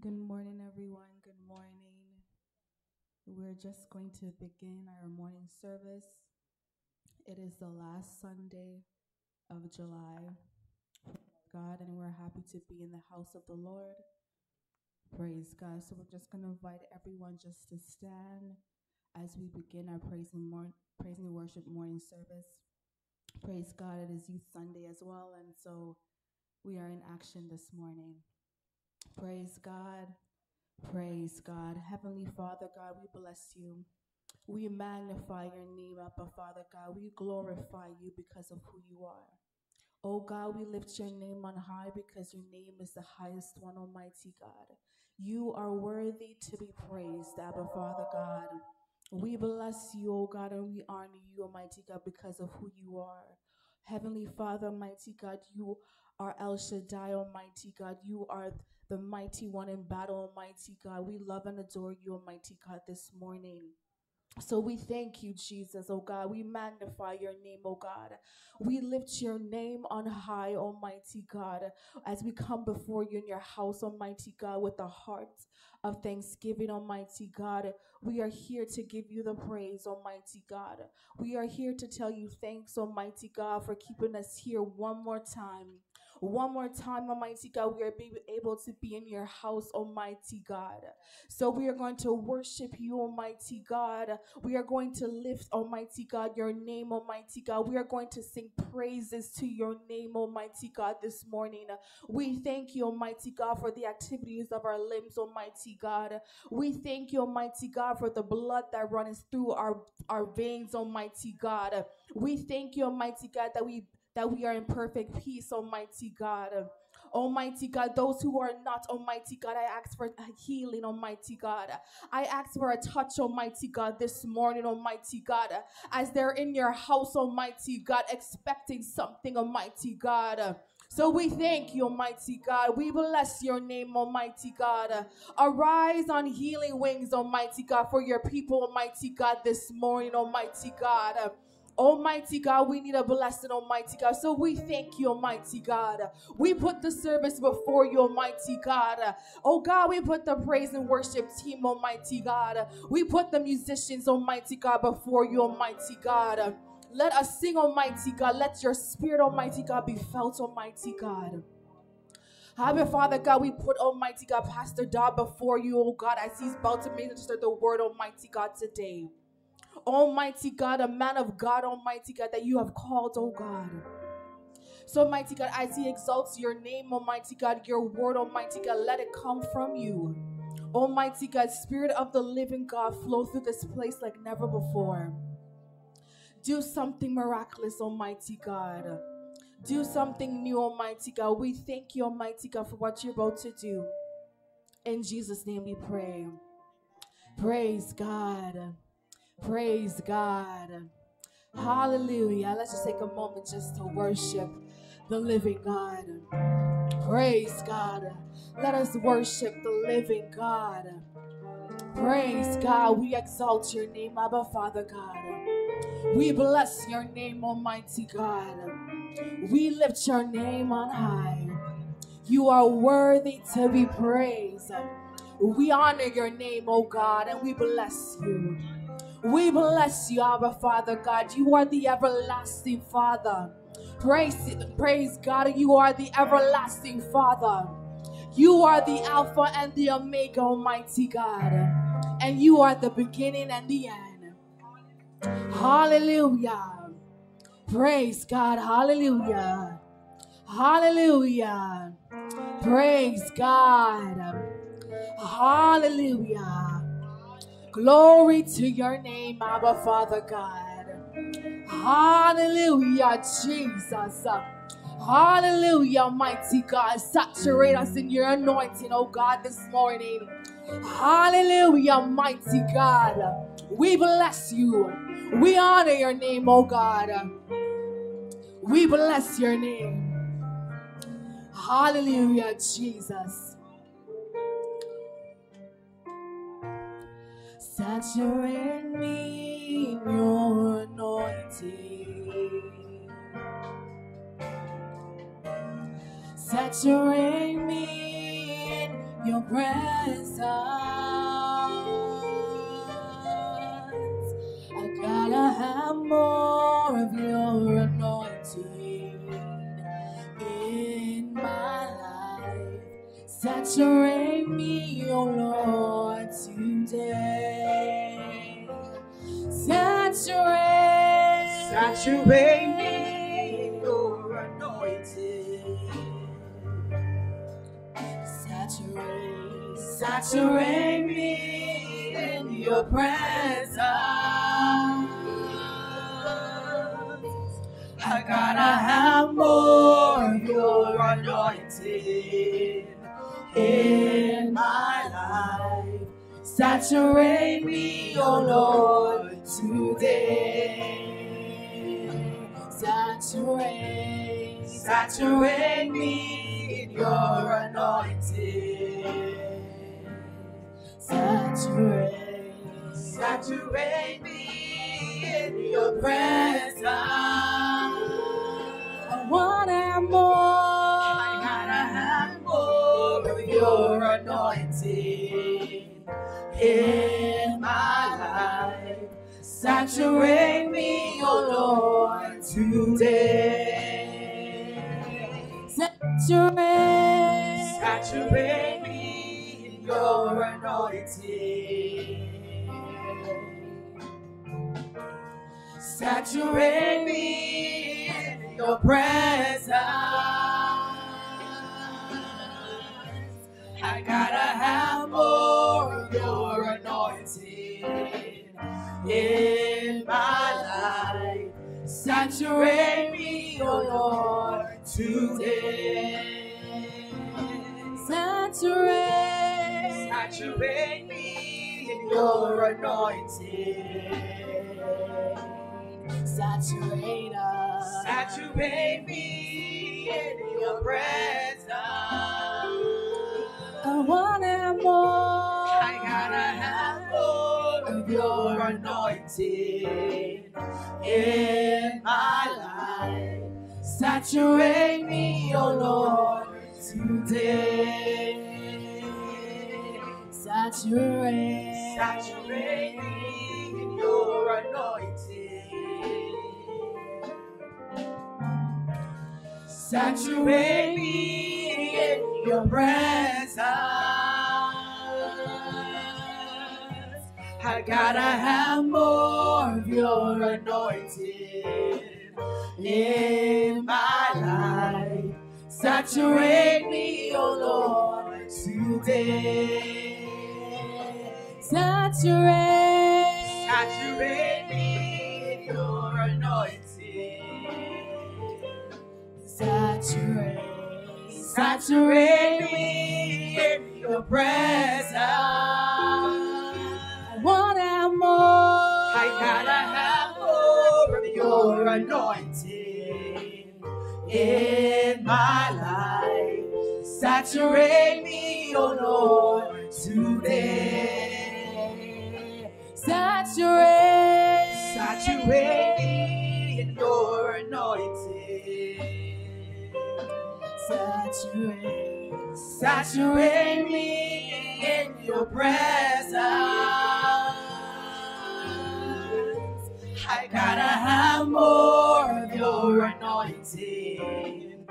Good morning, everyone. Good morning. We're just going to begin our morning service. It is the last Sunday of July, God, and we're happy to be in the house of the Lord. Praise God. So we're just going to invite everyone just to stand as we begin our praise and, mor- praise and worship morning service. Praise God. It is Youth Sunday as well, and so we are in action this morning. Praise God. Praise God. Heavenly Father, God, we bless you. We magnify your name, Abba Father God. We glorify you because of who you are. Oh God, we lift your name on high because your name is the highest one, Almighty God. You are worthy to be praised, Abba Father God. We bless you, oh God, and we honor you, Almighty God, because of who you are. Heavenly Father, Almighty God, you are El Shaddai, Almighty God. You are the mighty one in battle, Almighty God. We love and adore you, Almighty God, this morning. So we thank you, Jesus, oh God. We magnify your name, oh God. We lift your name on high, Almighty God, as we come before you in your house, Almighty God, with a heart of thanksgiving, Almighty God. We are here to give you the praise, Almighty God. We are here to tell you thanks, Almighty God, for keeping us here one more time. One more time, Almighty God, we are be able to be in your house, Almighty God. So we are going to worship you, Almighty God. We are going to lift, Almighty God, your name, Almighty God. We are going to sing praises to your name, Almighty God, this morning. We thank you, Almighty God, for the activities of our limbs, Almighty God. We thank you, Almighty God, for the blood that runs through our, our veins, Almighty God. We thank you, Almighty God, that we that we are in perfect peace, Almighty God. Almighty God, those who are not, Almighty God, I ask for healing, Almighty God. I ask for a touch, Almighty God, this morning, Almighty God, as they're in your house, Almighty God, expecting something, Almighty God. So we thank you, Almighty God. We bless your name, Almighty God. Arise on healing wings, Almighty God, for your people, Almighty God, this morning, Almighty God. Almighty God, we need a blessing, Almighty God. So we thank you, Almighty God. We put the service before you, Almighty God. Oh God, we put the praise and worship team, Almighty God. We put the musicians, Almighty God, before you, Almighty God. Let us sing, Almighty God. Let your spirit, Almighty God, be felt, Almighty God. Heavenly Father God, we put Almighty God, Pastor Dodd before you, oh God, as he's about to minister the word, Almighty God, today. Almighty God, a man of God, Almighty God, that you have called, oh God. So, Almighty God, as He exalts your name, Almighty God, your word, Almighty God, let it come from you. Almighty God, Spirit of the living God, flow through this place like never before. Do something miraculous, Almighty God. Do something new, Almighty God. We thank you, Almighty God, for what you're about to do. In Jesus' name we pray. Praise God. Praise God. Hallelujah. Let's just take a moment just to worship the living God. Praise God. Let us worship the living God. Praise God. We exalt your name, Abba Father God. We bless your name, Almighty God. We lift your name on high. You are worthy to be praised. We honor your name, O God, and we bless you. We bless you, Abba Father God. You are the everlasting Father. Praise, praise God, you are the everlasting Father. You are the Alpha and the Omega, Almighty God. And you are the beginning and the end. Hallelujah. Praise God. Hallelujah. Hallelujah. Praise God. Hallelujah. Glory to your name, Abba Father God. Hallelujah, Jesus. Hallelujah, mighty God. Saturate us in your anointing, oh God, this morning. Hallelujah, mighty God. We bless you. We honor your name, oh God. We bless your name. Hallelujah, Jesus. Saturate me in your anointing. Saturate me in your presence. I gotta have more of your anointing in my life. Saturate me, oh Lord, today. Saturate, Saturate me your anointing. saturate, saturate Saturate me, oh Lord, today. Saturate, saturate your anointing. saturate us. Saturate me in your presence. I wanna have more. I gotta have more of your anointing in my life. Saturate me, oh Lord, today. Saturate, Saturate me in your anointing. Saturate me in your presence. I gotta have more of your anointing in my life. Saturate me, oh Lord, today. Saturate, Saturate me in your anointing. saturate, Saturate me in your presence. I wanna have more. I gotta have more of your anointing in my life. Saturate me, oh Lord, today. Saturate, Saturate me in your anointing. saturate, Saturate me in your presence. I gotta have more of your anointing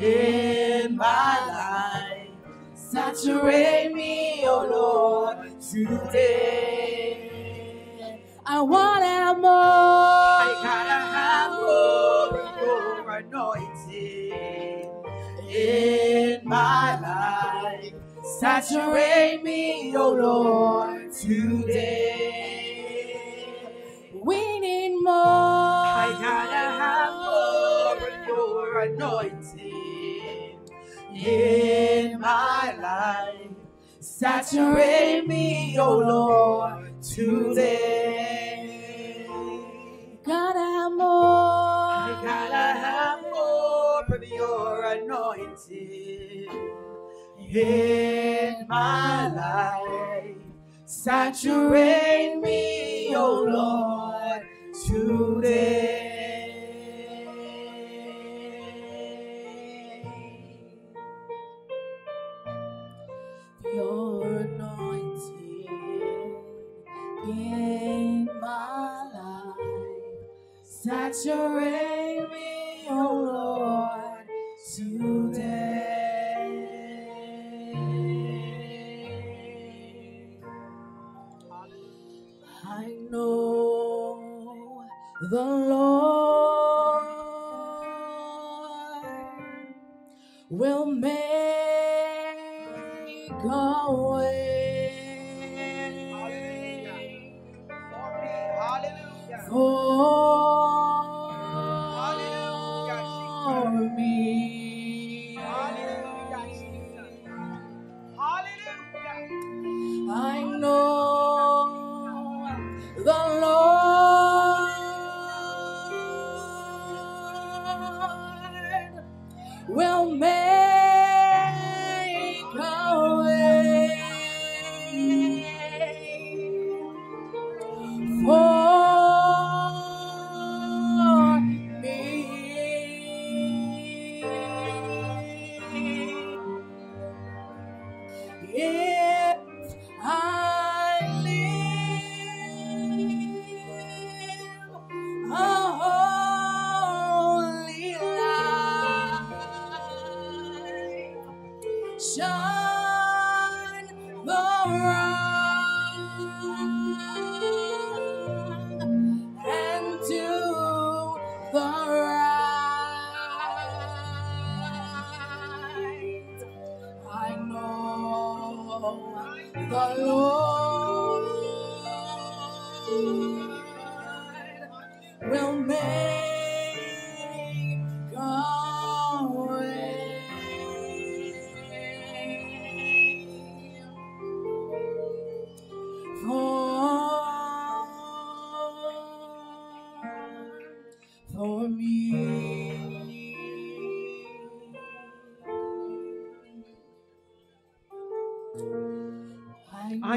in my life. Saturate me, oh Lord, today. I wanna have more. I gotta have more of your anointing in my life. Saturate me, oh Lord, today. We need more. I gotta have more of your anointing in my life. Saturate me, oh Lord, today. Gotta have more. I gotta have more of your anointing in my life. Saturate me, oh Lord, today. Your anointing in my life. Saturate me, oh Lord, today. I know the Lord will make a way Hallelujah. for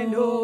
I know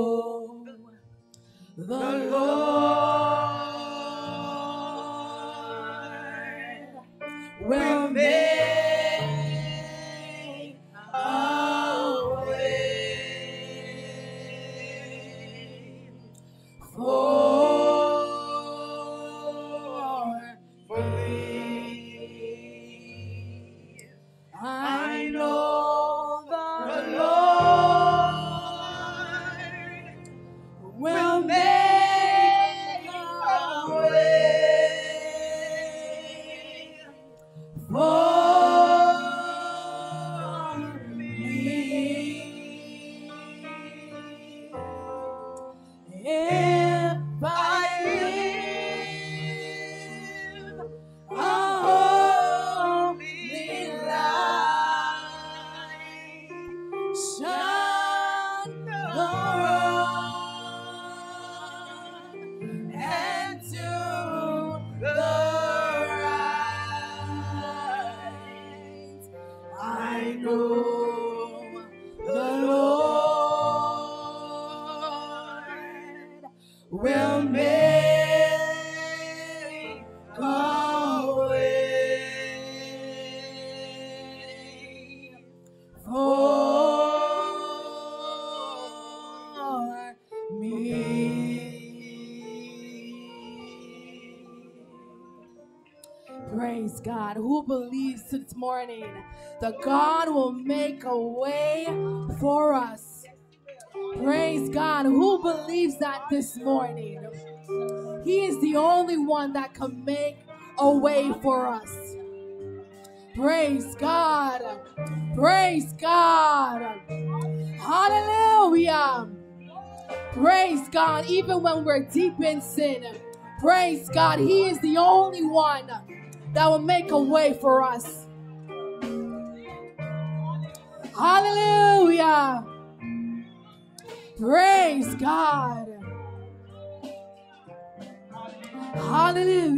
God. Who believes this morning that God will make a way for us? Praise God. Who believes that this morning? He is the only one that can make a way for us. Praise God. Praise God. Hallelujah. Praise God. Even when we're deep in sin, praise God. He is the only one that will make a way for us. Hallelujah. Praise God. Hallelujah.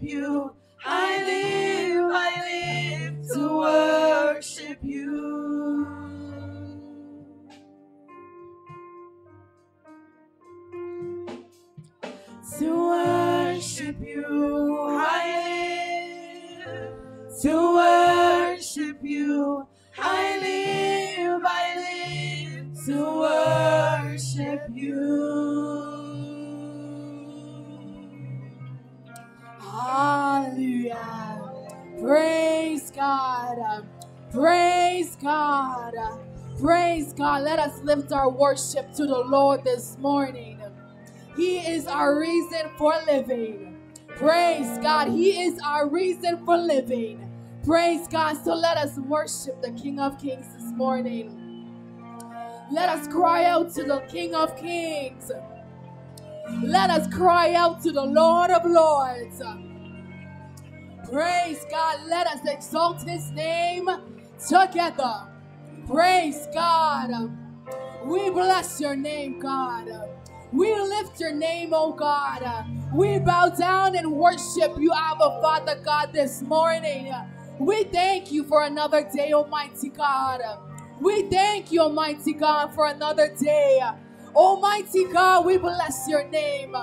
Worship you. To the Lord this morning. He is our reason for living. Praise God. He is our reason for living. Praise God. So let us worship the King of Kings this morning. Let us cry out to the King of Kings. Let us cry out to the Lord of Lords. Praise God. Let us exalt his name together. Praise God. We bless your name, God. We lift your name, oh God. We bow down and worship you, Abba Father God, this morning. We thank you for another day, Almighty God. We thank you, Almighty God, for another day. Almighty God, we bless your name.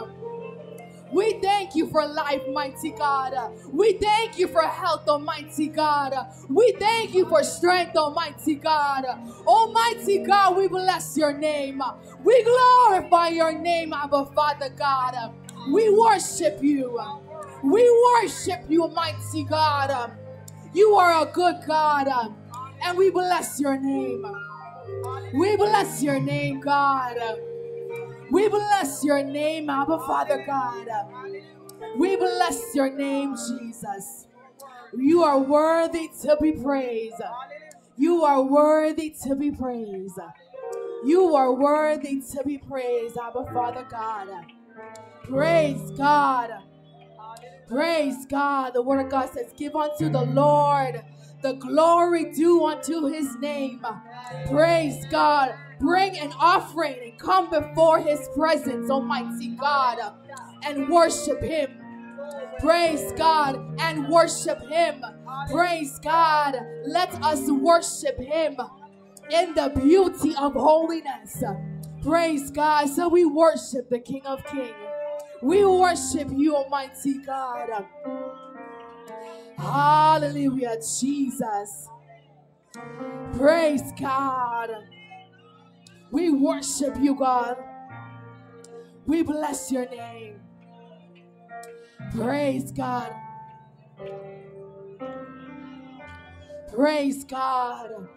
We thank you for life, mighty God. We thank you for health, Almighty God. We thank you for strength, Almighty God. Almighty God, we bless your name. We glorify your name, Abba Father God. We worship you. We worship you, mighty God. You are a good God, and we bless your name. We bless your name, God. We bless your name, Abba Father God. We bless your name, Jesus. You are worthy to be praised. You are worthy to be praised. You are worthy to be praised, Abba Father God. Praise God. Praise God. The word of God says, Give unto the Lord the glory due unto his name. Praise God. Bring an offering and come before his presence, Almighty God, and worship him. Praise God and worship him. Praise God. Let us worship him in the beauty of holiness. Praise God. So we worship the King of Kings. We worship you, Almighty God. Hallelujah, Jesus. Praise God. We worship you, God. We bless your name. Praise God. Praise God.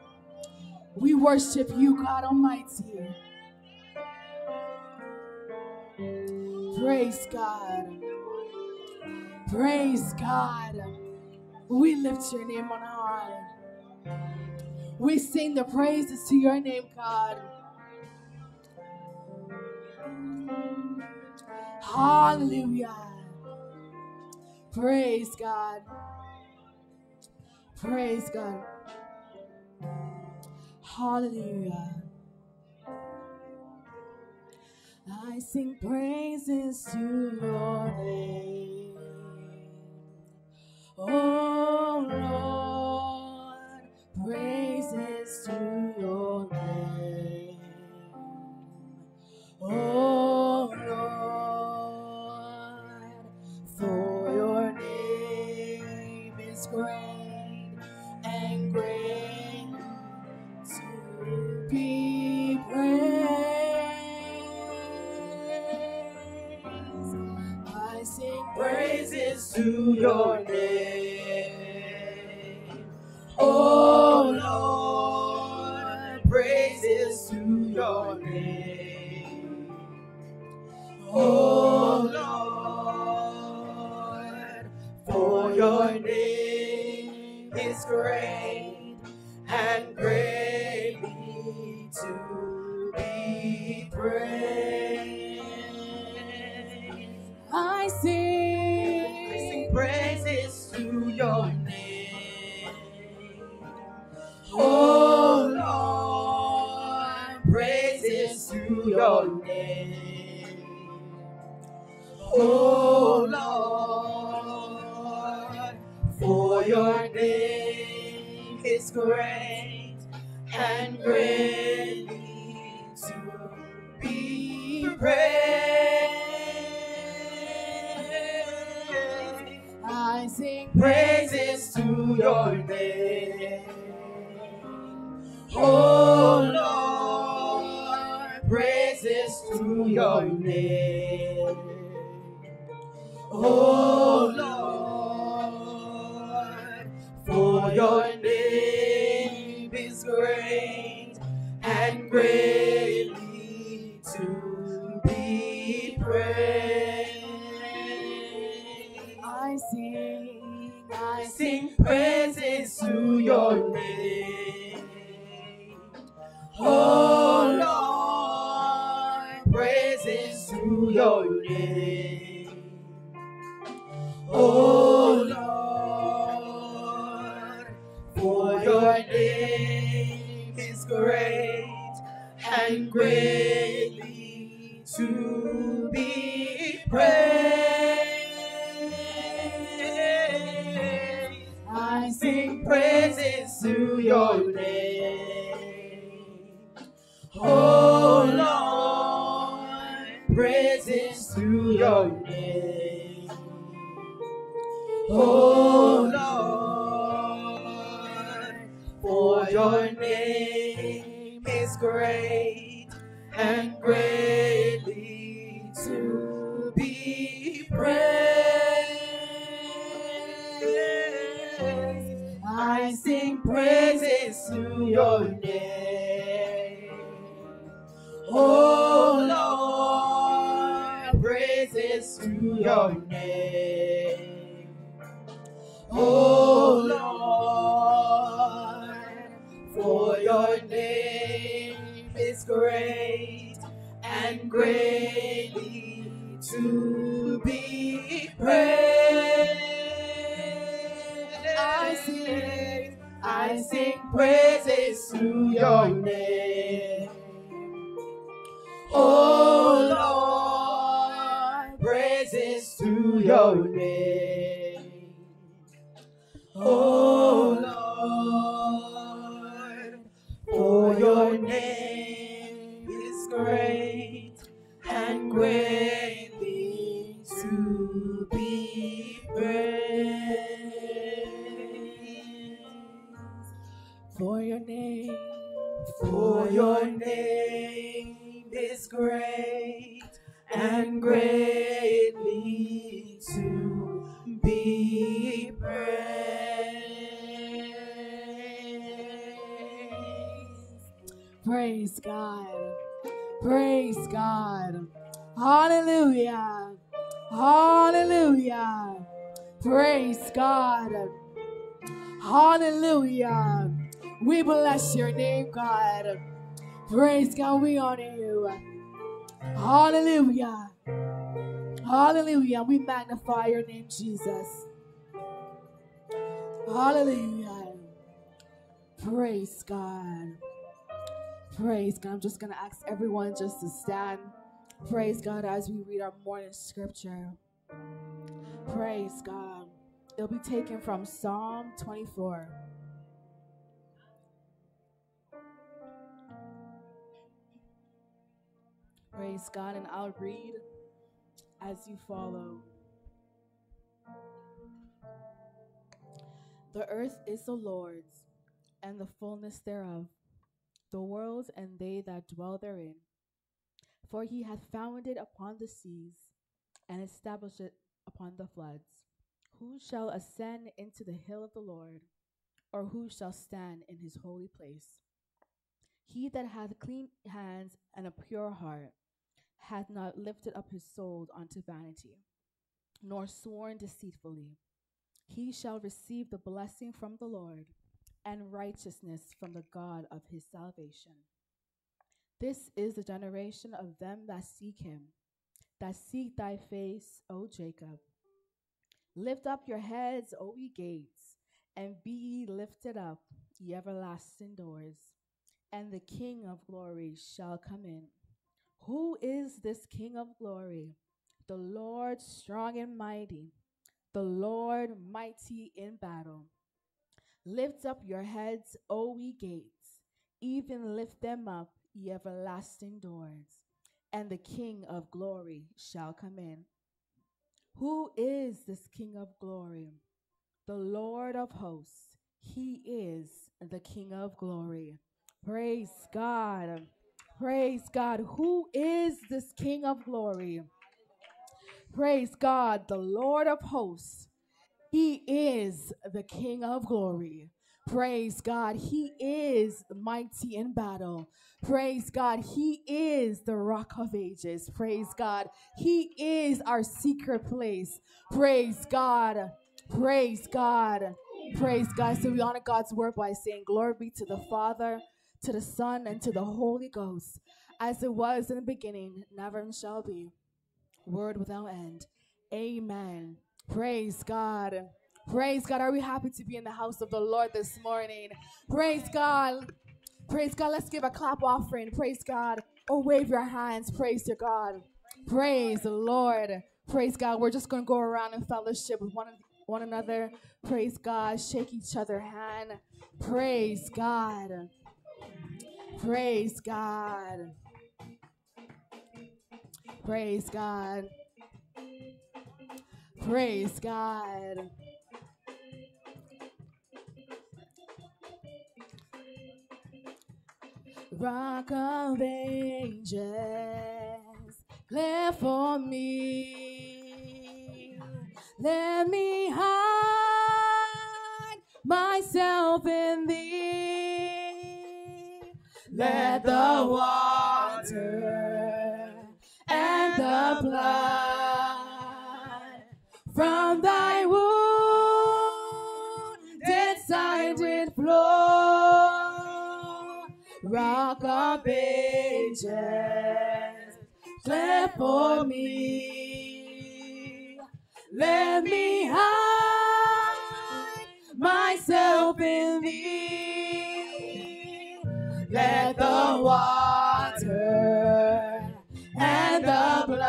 We worship you, God Almighty. Praise God. Praise God. We lift your name on high. We sing the praises to your name, God. Hallelujah. Praise God. Praise God. Hallelujah. I sing praises to your name. Oh Lord, praises to your name. Oh Lord, for your name is great and great to be praised. I sing Praises to your name your name. Hallelujah. We magnify your name, Jesus. Hallelujah. Praise God. Praise God. I'm just going to ask everyone just to stand. Praise God as we read our morning scripture. Praise God. It'll be taken from Psalm 24. Praise God, and I'll read as you follow. The earth is the Lord's, and the fullness thereof, the world and they that dwell therein. For he hath founded upon the seas, and established it upon the floods. Who shall ascend into the hill of the Lord, or who shall stand in his holy place? He that hath clean hands and a pure heart hath not lifted up his soul unto vanity, nor sworn deceitfully. He shall receive the blessing from the Lord and righteousness from the God of his salvation. This is the generation of them that seek him, that seek thy face, O Jacob. Lift up your heads, O ye gates, and be ye lifted up, ye everlasting doors, and the King of glory shall come in. Who is this King of glory? the Lord strong and mighty, the Lord mighty in battle. Lift up your heads, O ye gates, even lift them up, ye everlasting doors, and the King of glory shall come in. Who is this King of glory? The Lord of hosts. He is the King of glory. Praise God. Praise God. Who is this King of glory? Praise God, the Lord of hosts. He is the King of glory. Praise God. He is mighty in battle. Praise God. He is the rock of ages. Praise God. He is our secret place. Praise God. Praise God. Praise God. So we honor God's word by saying, Glory be to the Father, to the Son, and to the Holy Ghost, as it was in the beginning, never and shall be. Word without end. Amen. Praise God. Praise God. Are we happy to be in the house of the Lord this morning? Praise God. Praise God. Let's give a clap offering. Praise God. Or wave your hands. Praise to God. Praise the Lord. Praise God. We're just going to go around in fellowship with one, one another. Praise God. Shake each other hand. Praise God. Praise God. Praise God. Praise God. Rock of ages, clear for me. Let me hide myself in thee. Let the water and the blood from thy wounded side did flow. Rock of ages, clear for me. Let me hide myself in thee. Let the water and the blood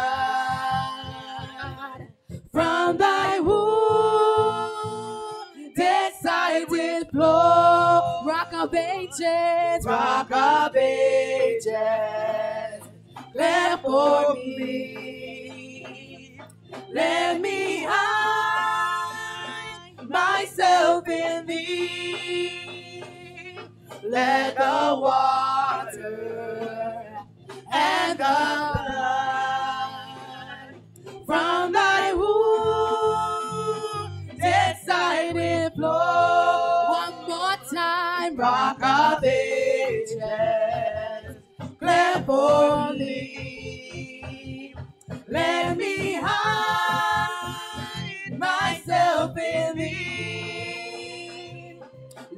from thy wounded side did flow. Rock of ages, rock of ages, clear for me. Let me hide myself in thee. Let the water and the blood from thy wounded side it flow. One more time, rock of ages, clear for me. Let me hide myself in thee.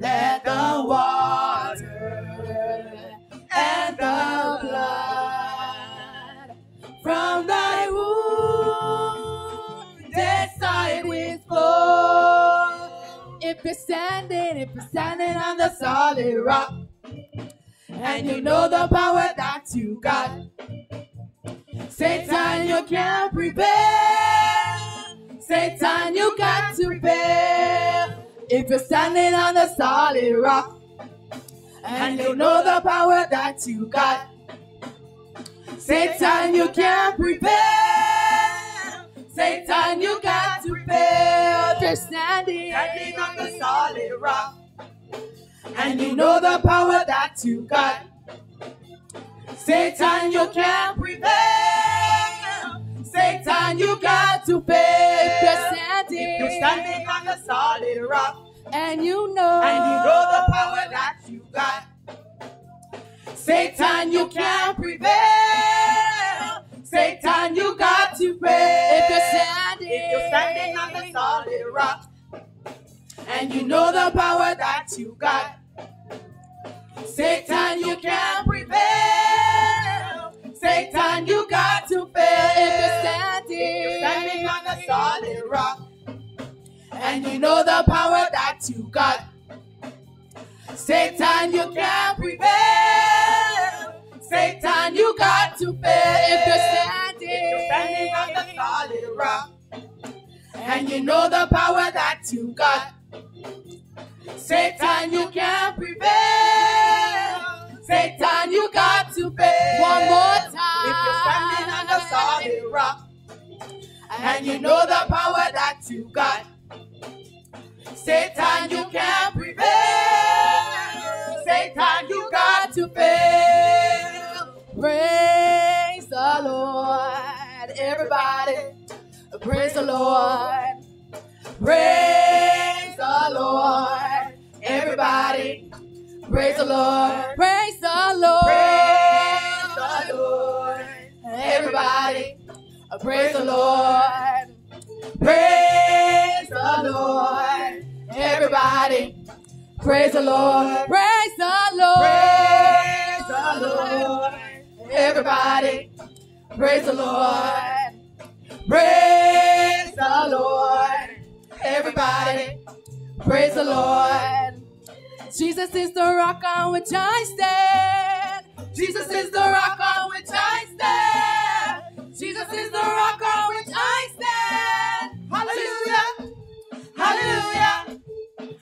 Let the water and the blood from thy wounded side with flow. If you're standing, if you're standing on the solid rock, and you know the power that you got, Satan, you can't prevail. Satan, you got to fail. If you're standing on the solid rock, and you know the power that you got, Satan, you can't prevail. Satan, you got to fail. If you're standing, Standing on the solid rock. and you know the power that you got. Satan, you can't prevail. Satan, you got to fail. If you're standing, If you're standing on the solid rock. and you know, And you know the power that you got. Satan, you can't prevail. Satan, you got to fail. If you're standing, If you're standing on the solid rock. and you know the power that you got. Satan, you can't prevail. Satan, you got to fail. If you're standing, If you're standing on the solid rock. and you know the power that you got. Satan, you can't prevail. Satan, you got to fail. If you're standing, If you're standing on the solid rock. And you know the power that you got. Satan, you can't prevail. Satan, you got to fail. One more time. If you're standing on the solid rock, and you know the power that you got. Satan, you can't prevail. Satan, you got to fail. Praise the Lord, everybody. Praise the Lord. Praise the Lord, everybody. Praise the Lord. Praise the Lord. praise the Lord. Everybody, uh, praise the Lord. Praise the Lord. Everybody, praise the Lord. Praise the Lord. Praise the Lord. Everybody, praise the Lord. Praise the Lord. Everybody, praise the Lord. Jesus is the rock on which I stand. Jesus is the rock on which I stand. Jesus is the rock on which I stand. Hallelujah. Hallelujah.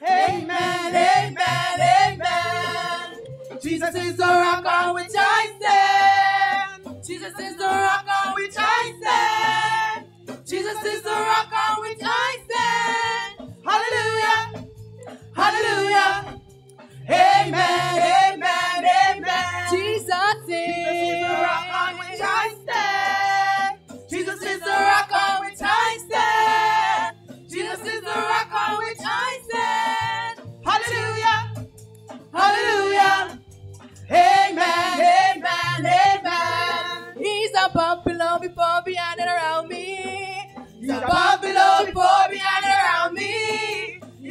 Amen. Amen. Amen. Jesus is the rock on which I stand. Jesus is the rock on which I stand. Jesus is the rock on which I stand. Hallelujah. Hallelujah. Amen. Amen. Amen. Jesus is the rock on which I stand. Jesus is the rock on which I stand. Jesus is the rock on which I stand. Hallelujah. Hallelujah. Amen. Amen. Amen. He's above, below, before, behind, and around me. He's above, below, before, behind, and around me.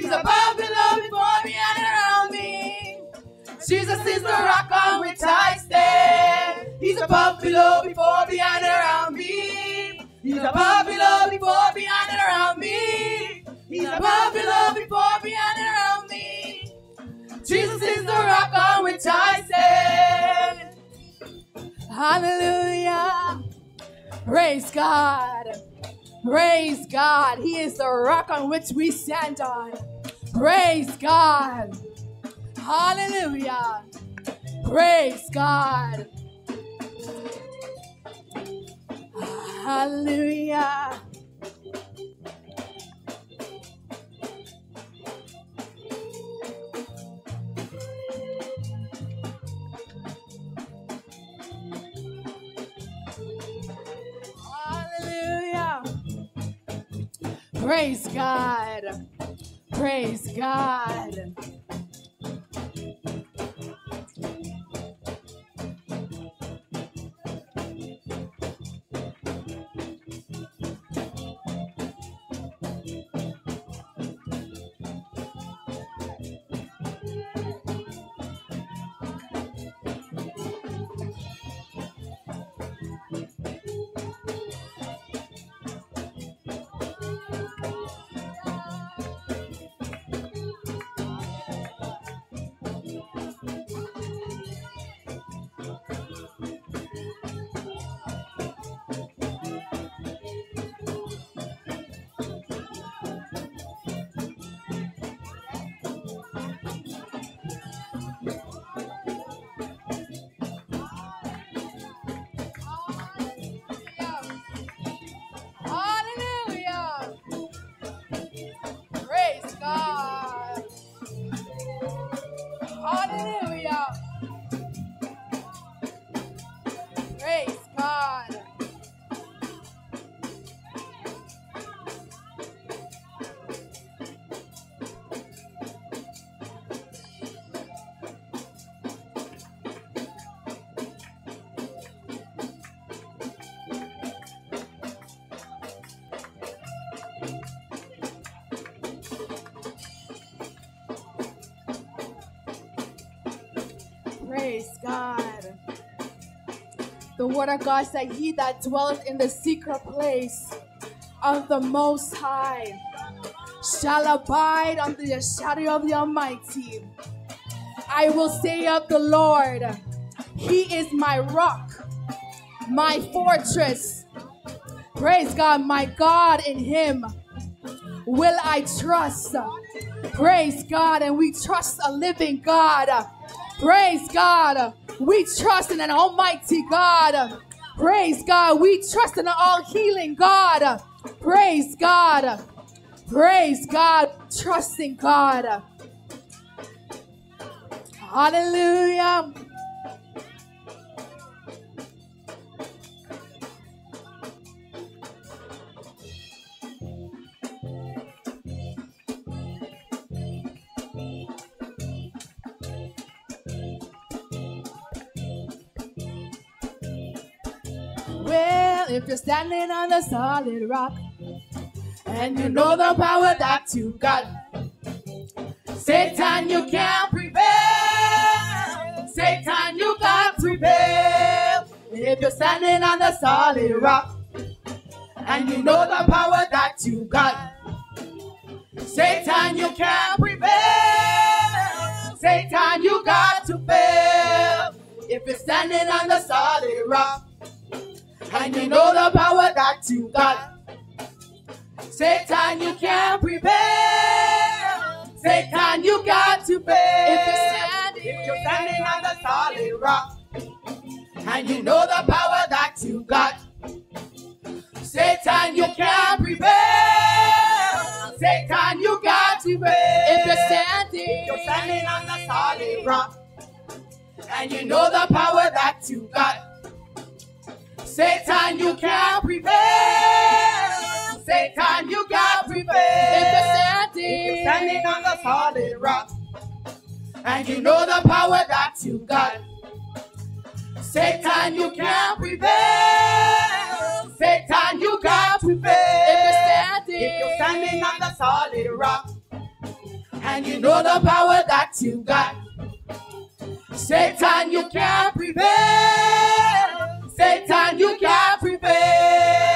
He's above, below, before, behind, and around me. Jesus is the rock on which I stand. He's above, below, before, behind, and around me. He's above, below, before, behind, and around me. He's above, below, before, behind, and around me. Jesus is the rock on which I stand. Hallelujah. Praise God. Praise God. He is the rock on which we stand on. Praise God. Hallelujah. Praise God. Hallelujah. Praise God. Praise God. Word of God said, He that dwelleth in the secret place of the Most High shall abide under the shadow of the Almighty. I will say of the Lord, He is my rock, my fortress, Praise God, my God, in Him will I trust. Praise God, and we trust a living God. Praise God, we trust in an almighty God. Praise God, we trust in an all healing God. Praise God, praise God, Trust in God. Hallelujah. Standing on the solid rock and you know the power that you got, Satan, you can't prevail. Satan, you can't prevail. If you're standing on the solid rock and you know the power that you got, Satan, you can't prevail. Satan, you got to fail. If you're standing on the solid rock and you know the power that you got, Satan, you can't prevail. Satan, you got to fail. If you're standing, If you're standing on the solid rock and you know the power that you got, Satan, you can't prevail. Satan, you got to fail. If you're standing, if you're standing on the solid rock and you know the power that you got. Satan, you can't prevail. Satan, you can't prevail. If you're standing, if you're standing on the solid rock and you know the power that you got. Satan, you can't prevail. Satan, you can't prevail. If you're standing, if you're standing on the solid rock and you know the power that you got. Satan, you can't prevail. Satan, you can't prevail.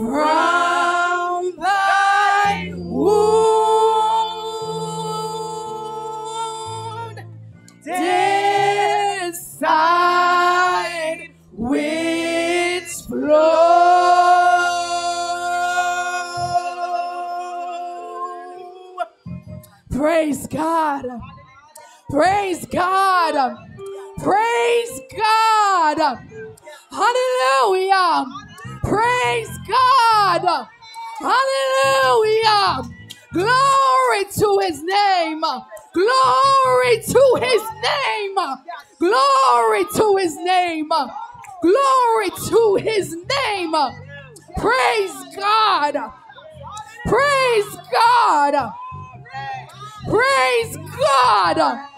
From Hallelujah. Glory to his name. Glory to his name. Glory to his name. Glory to his name. Praise God. Praise God. Praise God.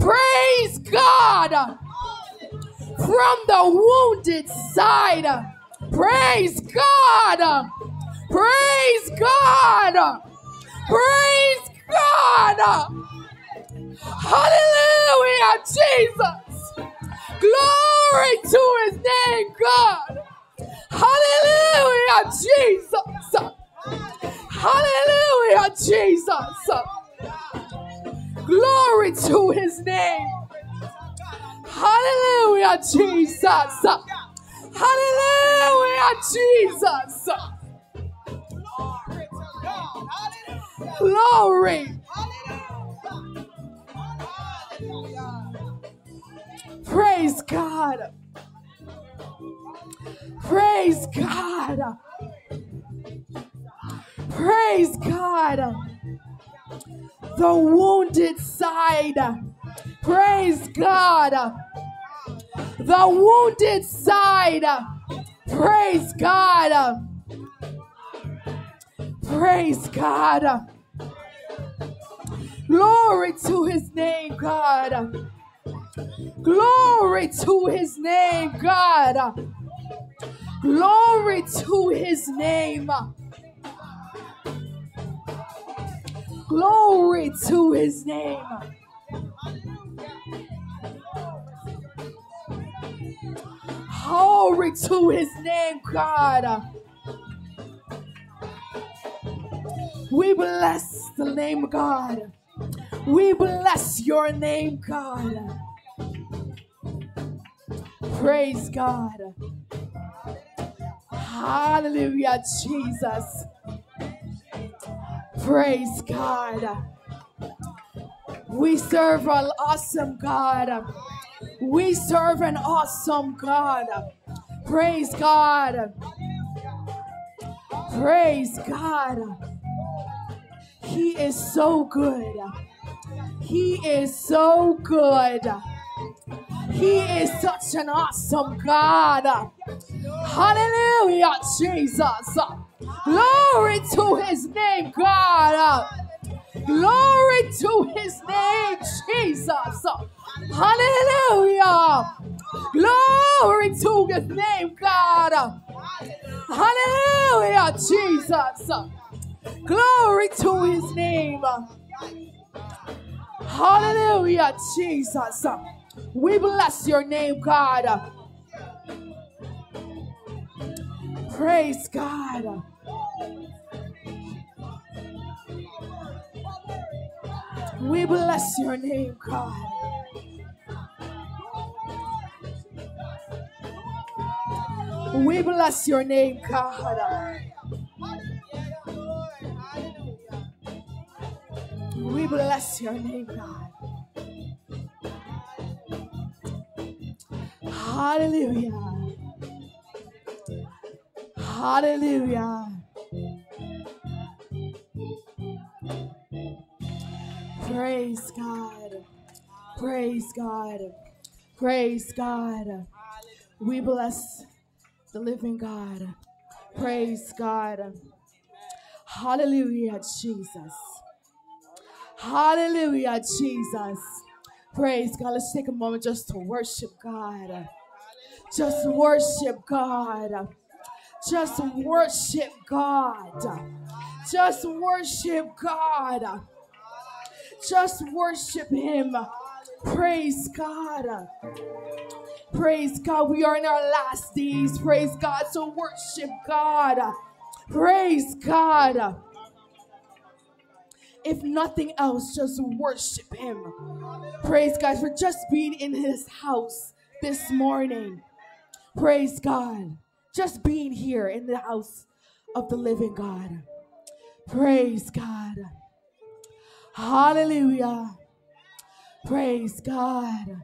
Praise God. From the wounded side. Praise God. Praise God. Praise God. Hallelujah, Jesus. Glory to his name, God. Hallelujah, Jesus. Hallelujah, Jesus. Glory to his name. Hallelujah, Jesus. Hallelujah, Jesus. Glory. Praise God. Praise God. Praise God. The wounded side. Praise God. The wounded side. Praise God. Praise God. Glory to his name, God. Glory to his name, God. Glory to his name. Glory to his name. Glory to his name, God. We bless the name of God. We bless your name, God. Praise God. Hallelujah, Jesus. Praise God. We serve an awesome God. We serve an awesome God. Praise God. Praise God. He is so good. He is so good. He is such an awesome God. Hallelujah, Jesus. Glory to his name, God. Glory to his name, Jesus. Hallelujah. Glory to his name, God. Hallelujah, Jesus. Glory to his name. Hallelujah, Jesus. We bless your name, God. Praise God. We bless your name, God. We bless your name, God. We bless your name, God. Hallelujah. Hallelujah. Praise God. Praise God. Praise God. We bless the living God. Praise God. Hallelujah, Jesus. Hallelujah, Jesus. Praise God. Let's take a moment just to worship God. Just worship God. Just worship God. Just worship God. Just worship Him. Praise God. Praise God. We are in our last days. Praise God. So worship God. Praise God. If nothing else, just worship Him. Praise God for just being in His house this morning. Praise God. Just being here in the house of the living God. Praise God. Hallelujah. Praise God.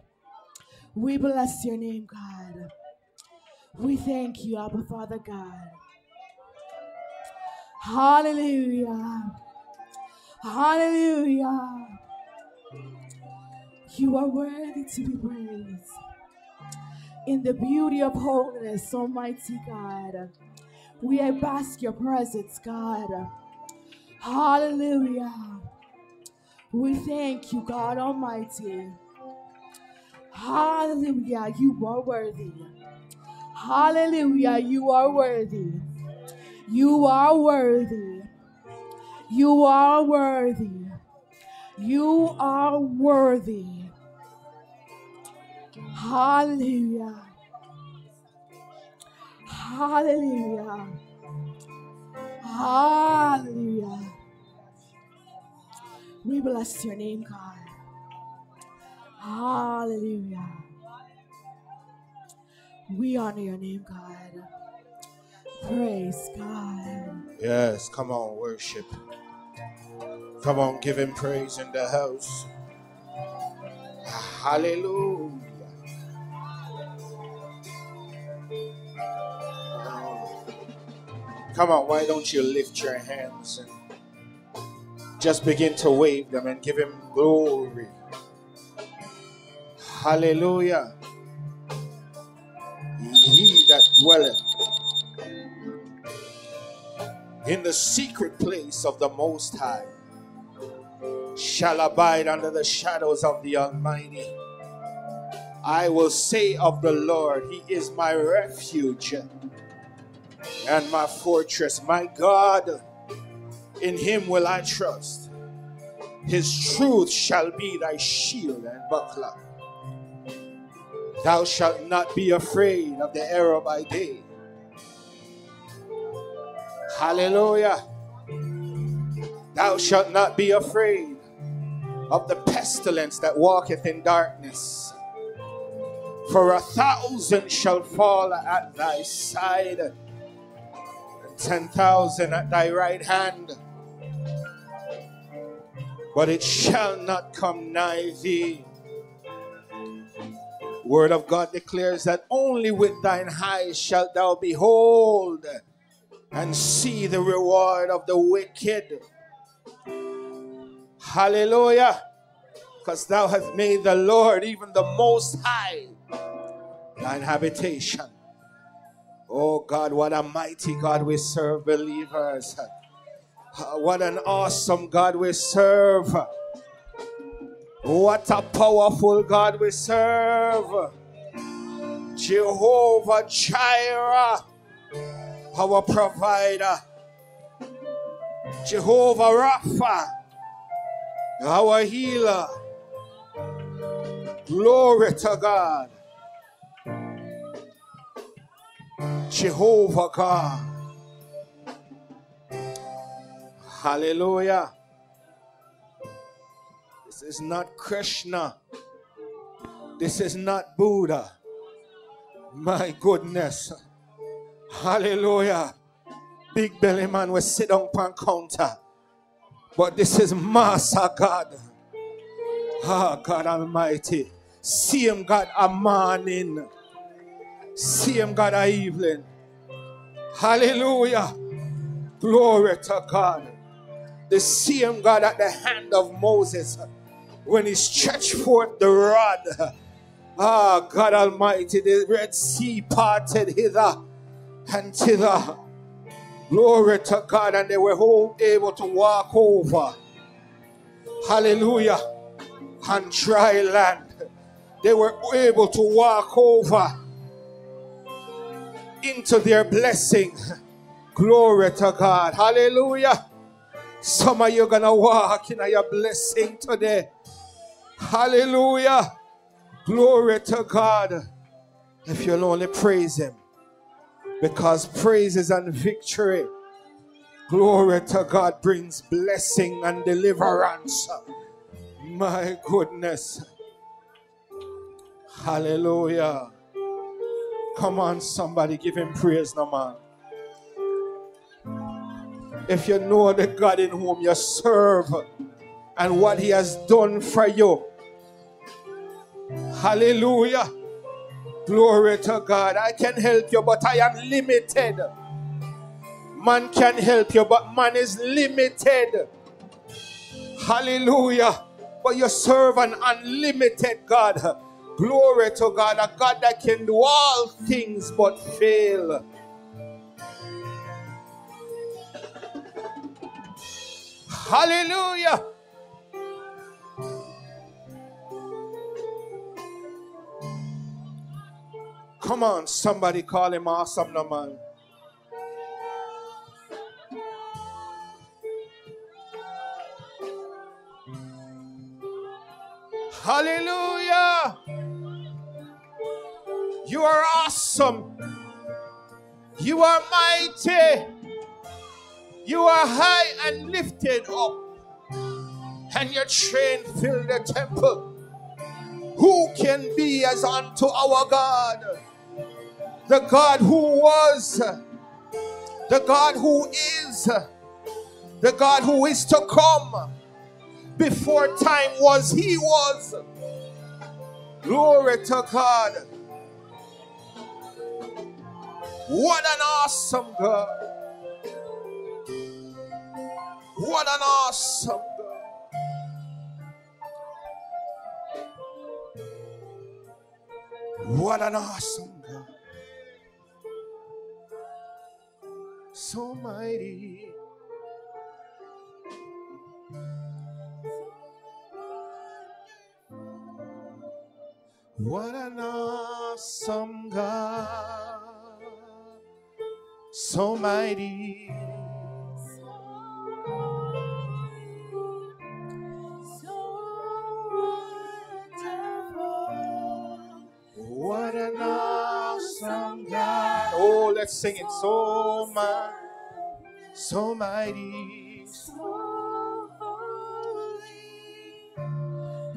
We bless your name, God. We thank you, Abba Father God. Hallelujah. Hallelujah. You are worthy to be praised. In the beauty of holiness, Almighty God. We bask your presence, God. Hallelujah. We thank you, God Almighty. Hallelujah. You are worthy. Hallelujah. You are worthy. You are worthy. You are worthy. You are worthy. Hallelujah. Hallelujah. Hallelujah. We bless your name, God. Hallelujah. We honor your name, God. Praise God. Yes, come on, worship. Come on, give him praise in the house. Hallelujah. Come on, why don't you lift your hands and just begin to wave them and give him glory. Hallelujah. He that dwelleth in the secret place of the Most High shall abide under the shadows of the Almighty. I will say of the Lord, He is my refuge and my fortress, my God. In Him will I trust. His truth shall be thy shield and buckler. Thou shalt not be afraid of the arrow by day. Hallelujah. Thou shalt not be afraid of the pestilence that walketh in darkness. For a thousand shall fall at thy side, and ten thousand at thy right hand, but it shall not come nigh thee. Word of God declares that only with thine eyes shalt thou behold and see the reward of the wicked. Hallelujah. Because thou hast made the Lord, even the Most High, thine habitation. Oh God, what a mighty God we serve, believers. Uh, what an awesome God we serve. What a powerful God we serve. Jehovah Jireh, our provider. Jehovah Rapha, our healer. Glory to God. Jehovah God. Hallelujah. This is not Krishna. This is not Buddha. My goodness. Hallelujah. Big belly man will sit on pan counter. But this is Master God. Ah, God Almighty. Same God a morning. Same God a evening. Hallelujah. Glory to God. The same God at the hand of Moses when he stretched forth the rod. Ah, God Almighty, the Red Sea parted hither and thither. Glory to God, and they were all able to walk over. Hallelujah. On dry land. They were able to walk over into their blessing. Glory to God. Hallelujah. Some of you going to walk in your blessing today. Hallelujah. Glory to God. If you'll only praise Him. Because praises and victory, glory to God, brings blessing and deliverance. My goodness. Hallelujah. Come on, somebody, give him praise, no man. If you know the God in whom you serve and what he has done for you, hallelujah. Glory to God. I can help you, but I am limited. Man can help you, but man is limited. Hallelujah. But you serve an unlimited God. Glory to God, a God that can do all things but fail. Hallelujah. Come on, somebody call him awesome, no man. Hallelujah. You are awesome. You are mighty. You are high and lifted up. And your train fill the temple. Who can be as unto our God? The God who was, the God who is, the God who is to come. Before time was, He was. Glory to God. What an awesome God. What an awesome God. What an awesome So mighty. What an awesome God. So mighty. What an God. Oh, let's sing it. So mighty. So mighty. So holy,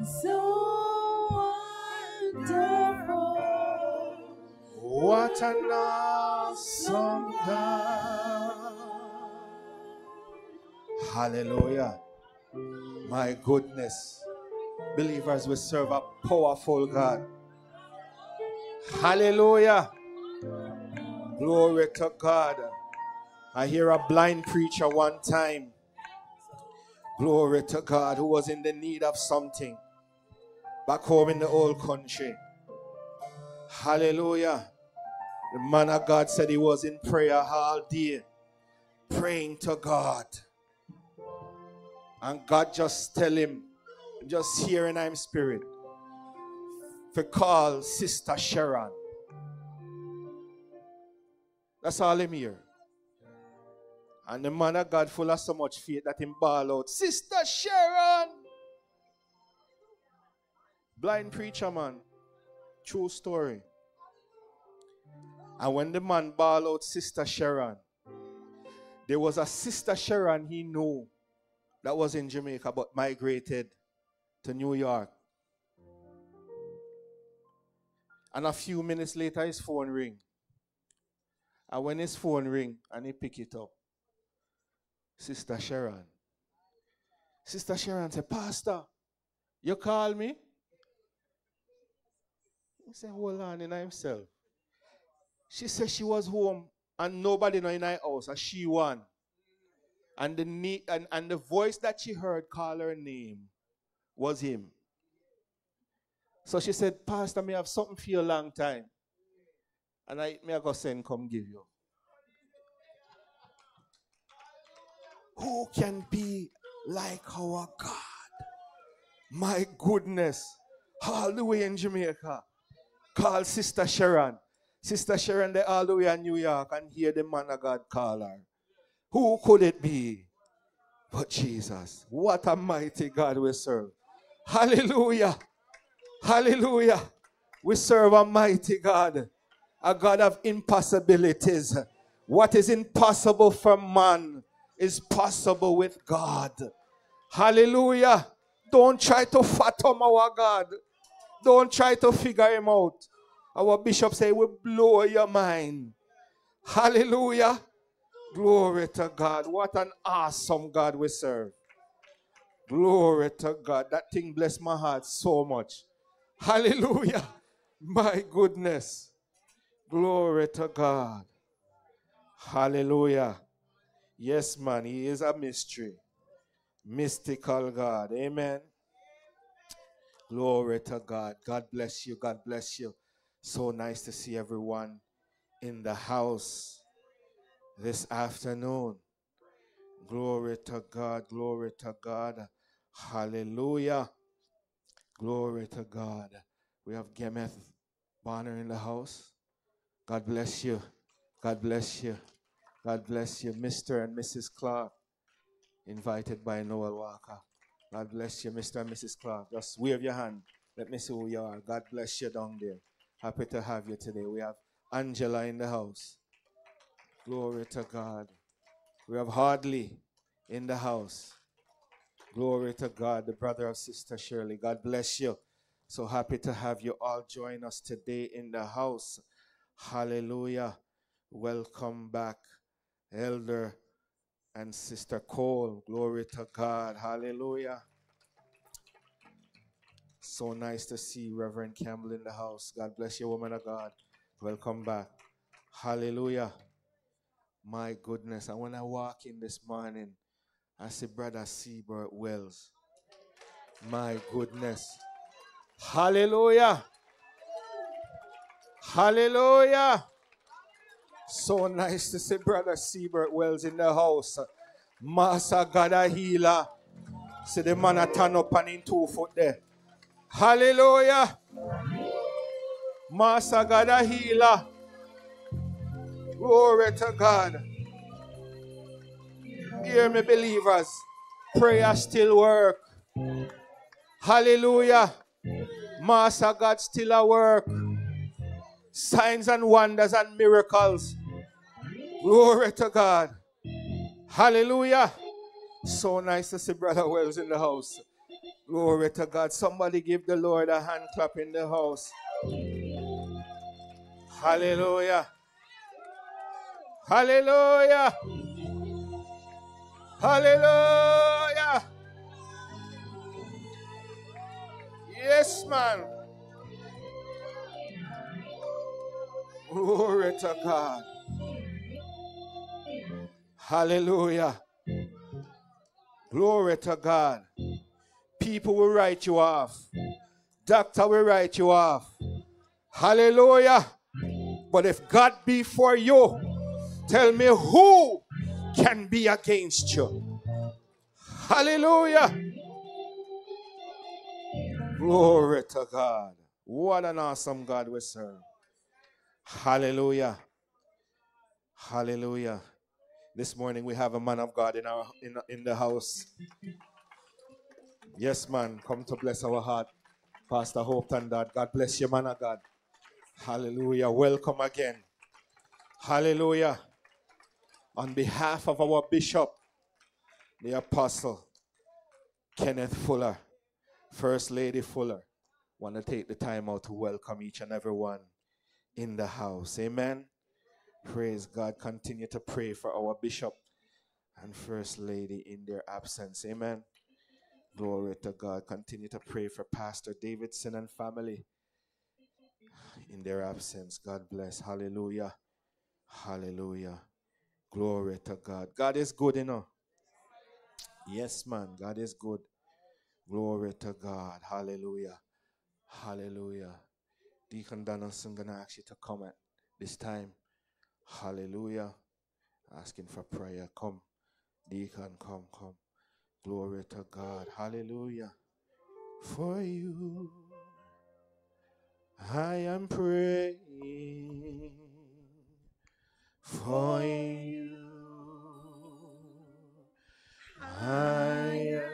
so wonderful. What an awesome God. Hallelujah. My goodness. Believers, we serve a powerful God. Hallelujah. Glory to God. I hear a blind preacher one time. Glory to God, who was in the need of something back home in the old country. Hallelujah. The man of God said he was in prayer all day, praying to God. And God just tell him, just hearing I'm spirit, to call Sister Sharon. That's all him here. And the man of God full of so much faith that him bawl out, Sister Sharon. Blind preacher man. True story. And when the man bawl out Sister Sharon, there was a Sister Sharon he knew that was in Jamaica but migrated to New York. And a few minutes later, his phone ring. And when his phone ring and he pick it up, Sister Sharon. Sister Sharon said, Pastor, you call me? He said, hold on in himself. She said she was home and nobody in her house, and she won. And the, and, and the voice that she heard call her name was him. So she said, Pastor, me have something for you a long time. And I may I go send come give you. Who can be like our God? My goodness. All the way in Jamaica. Call Sister Sharon. Sister Sharon, they all the way in New York and hear the man of God call her. Who could it be? But Jesus. What a mighty God we serve. Hallelujah. Hallelujah. We serve a mighty God, a God of impossibilities. What is impossible for man is possible with God. Hallelujah. Don't try to fathom our God. Don't try to figure him out. Our bishop say we blow your mind. Hallelujah. Glory to God. What an awesome God we serve. Glory to God. That thing bless my heart so much. Hallelujah. My goodness. Glory to God. Hallelujah. Yes, man, he is a mystery. Mystical God. Amen. Glory to God. God bless you. God bless you. So nice to see everyone in the house this afternoon. Glory to God. Glory to God. Hallelujah. Glory to God. We have Gemeth Bonner in the house. God bless you. God bless you. God bless you. Mr. and Mrs. Clark, invited by Noel Walker. God bless you, Mr. and Mrs. Clark. Just wave your hand. Let me see who you are. God bless you down there. Happy to have you today. We have Angela in the house. Glory to God. We have Hardly in the house. Glory to God, the brother of Sister Shirley. God bless you. So happy to have you all join us today in the house. Hallelujah. Welcome back, Elder and Sister Cole. Glory to God. Hallelujah. So nice to see Reverend Campbell in the house. God bless you, woman of God. Welcome back. Hallelujah. My goodness. And when I walk in this morning, I see Brother Seabert Wells. My goodness. Hallelujah. Hallelujah. So nice to see Brother Seabert Wells in the house. Master God a healer. See the man a turn up and in two foot there. Hallelujah. Master God a healer. Glory to God. Hear me, believers. Prayer still work. Hallelujah. Master God still at work. Signs and wonders and miracles. Glory to God. Hallelujah. So nice to see Brother Wells in the house. Glory to God. Somebody give the Lord a hand clap in the house. Hallelujah. Hallelujah. Hallelujah. Yes, man. Glory to God. Hallelujah. Glory to God. People will write you off. Doctor will write you off. Hallelujah. But if God be for you, tell me who can be against you. Hallelujah. Glory to God. What an awesome God we serve. Hallelujah. Hallelujah. This morning we have a man of God in our in, in the house. Yes, man. Come to bless our heart. Pastor Hopeton Dodd. God bless you, man of God. Hallelujah. Welcome again. Hallelujah. On behalf of our bishop, the apostle, Kenneth Fuller, First Lady Fuller, want to take the time out to welcome each and every one in the house. Amen. Praise God. Continue to pray for our bishop and first lady in their absence. Amen. Glory to God. Continue to pray for Pastor Davidson and family in their absence. God bless. Hallelujah. Hallelujah. Glory to God. God is good, you know. Yes, man. God is good. Glory to God. Hallelujah. Hallelujah. Deacon Donaldson gonna ask you to come at this time. Hallelujah. Asking for prayer. Come. Deacon, come, come. Glory to God. Hallelujah. For you, I am praying. For you, I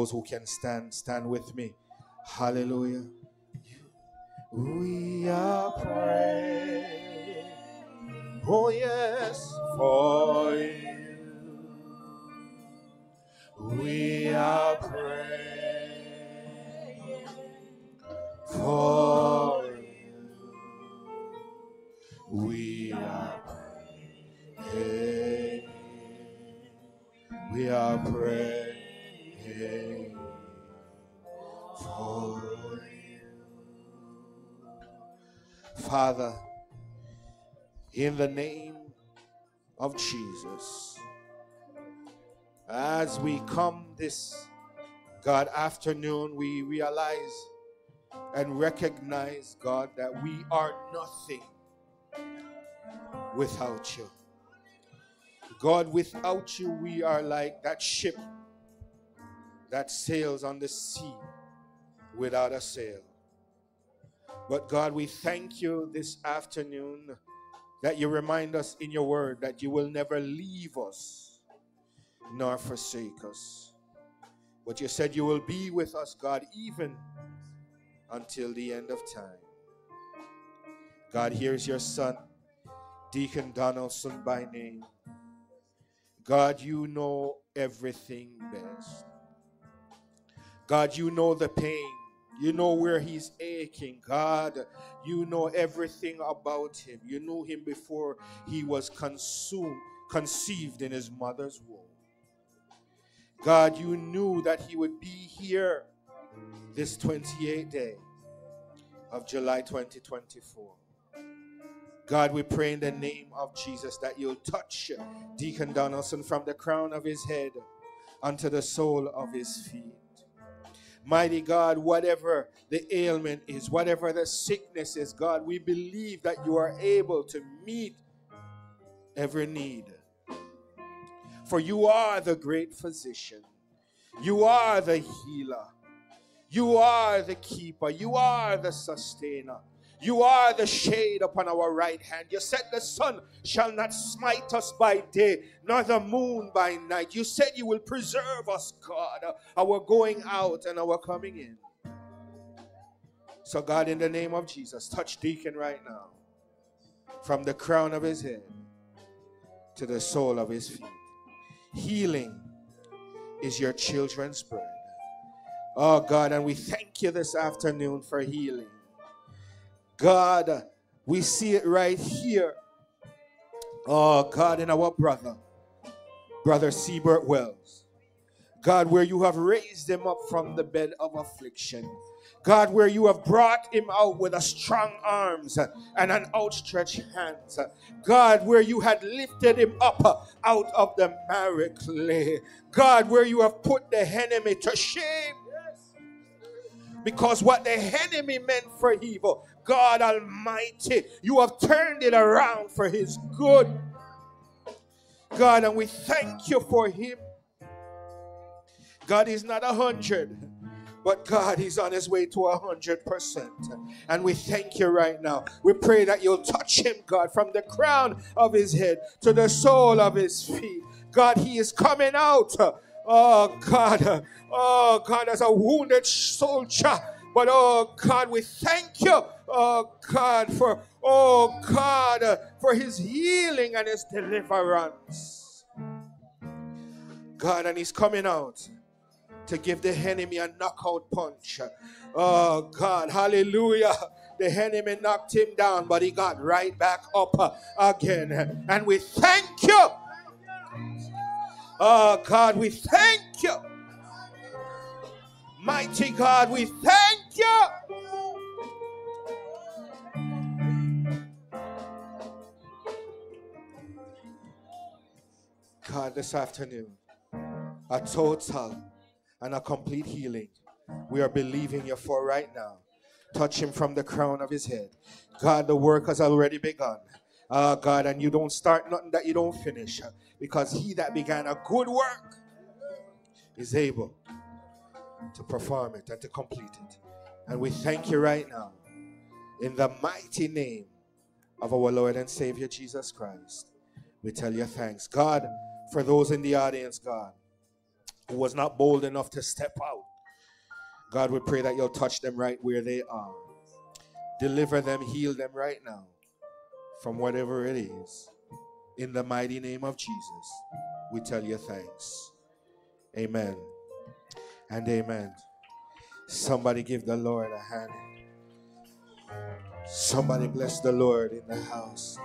those who can stand, stand with me. Hallelujah. We are praying. Oh yes, for you. Father, in the name of Jesus, as we come this God afternoon, we realize and recognize, God, that we are nothing without you. God, without you, we are like that ship that sails on the sea without a sail. But God, we thank you this afternoon that you remind us in your word that you will never leave us nor forsake us. But you said you will be with us, God, even until the end of time. God, here's your son, Deacon Donaldson by name. God, you know everything best. God, you know the pain. You know where he's aching. God, you know everything about him. You knew him before he was consumed, conceived in his mother's womb. God, you knew that he would be here this 28th day of July 2024. God, we pray in the name of Jesus that you'll touch Deacon Donaldson from the crown of his head unto the sole of his feet. Mighty God, whatever the ailment is, whatever the sickness is, God, we believe that you are able to meet every need. For you are the great physician, you are the healer, you are the keeper, you are the sustainer. You are the shade upon our right hand. You said the sun shall not smite us by day, nor the moon by night. You said you will preserve us, God, our going out and our coming in. So, God, in the name of Jesus, touch Deacon right now. From the crown of his head to the sole of his feet. Healing is your children's bread. Oh God, and we thank you this afternoon for healing. God, we see it right here. Oh God, in our brother, brother Siebert Wells. God, where you have raised him up from the bed of affliction. God, where you have brought him out with a strong arms and an outstretched hands. God, where you had lifted him up out of the marrow clay. God, where you have put the enemy to shame. Because what the enemy meant for evil, God Almighty, you have turned it around for his good. God, and we thank you for him. God is not a hundred, but God is on his way to a hundred percent. And we thank you right now. We pray that you'll touch him, God, from the crown of his head to the sole of his feet. God, he is coming out. Oh, God. Oh, God, as a wounded soldier. But oh, God, we thank you. Oh, God, for, oh, God, uh, for his healing and his deliverance. God, and he's coming out to give the enemy a knockout punch. Oh God, hallelujah. The enemy knocked him down, but he got right back up uh, again. And we thank you. Oh God, we thank you. Mighty God, we thank you. God, this afternoon, a total and a complete healing. We are believing you for right now. Touch him from the crown of his head. God, the work has already begun. Ah, God, and you don't start nothing that you don't finish. Because he that began a good work is able to perform it and to complete it. And we thank you right now in the mighty name of our Lord and Savior Jesus Christ. We tell you thanks. God, for those in the audience, God, who was not bold enough to step out. God, we pray that you'll touch them right where they are. Deliver them, heal them right now from whatever it is. In the mighty name of Jesus, we tell you thanks. Amen and amen. Somebody give the Lord a hand. Somebody bless the Lord in the house.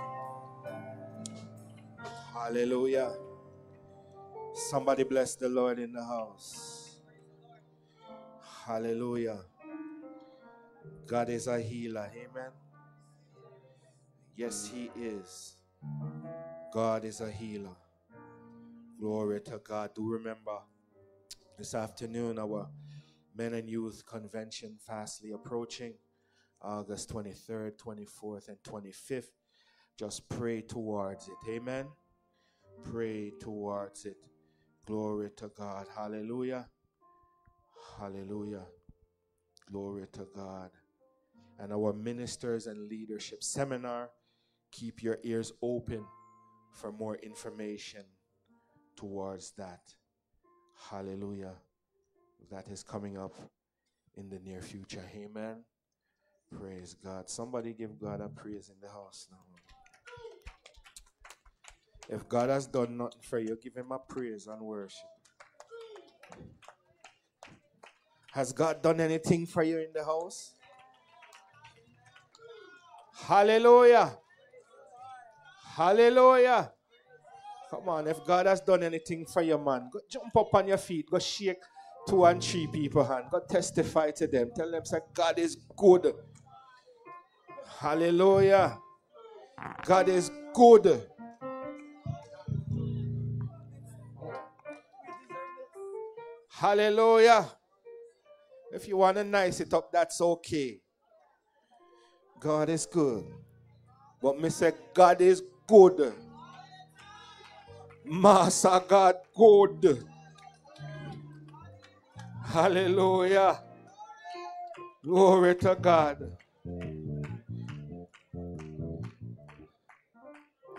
Hallelujah. Somebody bless the Lord in the house. Hallelujah. God is a healer. Amen. Yes, He is. God is a healer. Glory to God. Do remember this afternoon our men and youth convention fastly approaching August 23rd, 24th, and 25th. Just pray towards it. Amen. Pray towards it. Glory to God. Hallelujah. Hallelujah. Glory to God. And our ministers and leadership seminar, keep your ears open for more information towards that. Hallelujah. That is coming up in the near future. Amen. Praise God. Somebody give God a praise in the house now. If God has done nothing for you, give him a praise and worship. Has God done anything for you in the house? Hallelujah. Hallelujah. Come on, if God has done anything for you, man, go jump up on your feet, go shake two and three people hand, go testify to them. Tell them, say, God is good. Hallelujah. God is good. Hallelujah. If you want to nice it up, that's okay. God is good. But me say, God is good. Master God good. Hallelujah. Glory to God.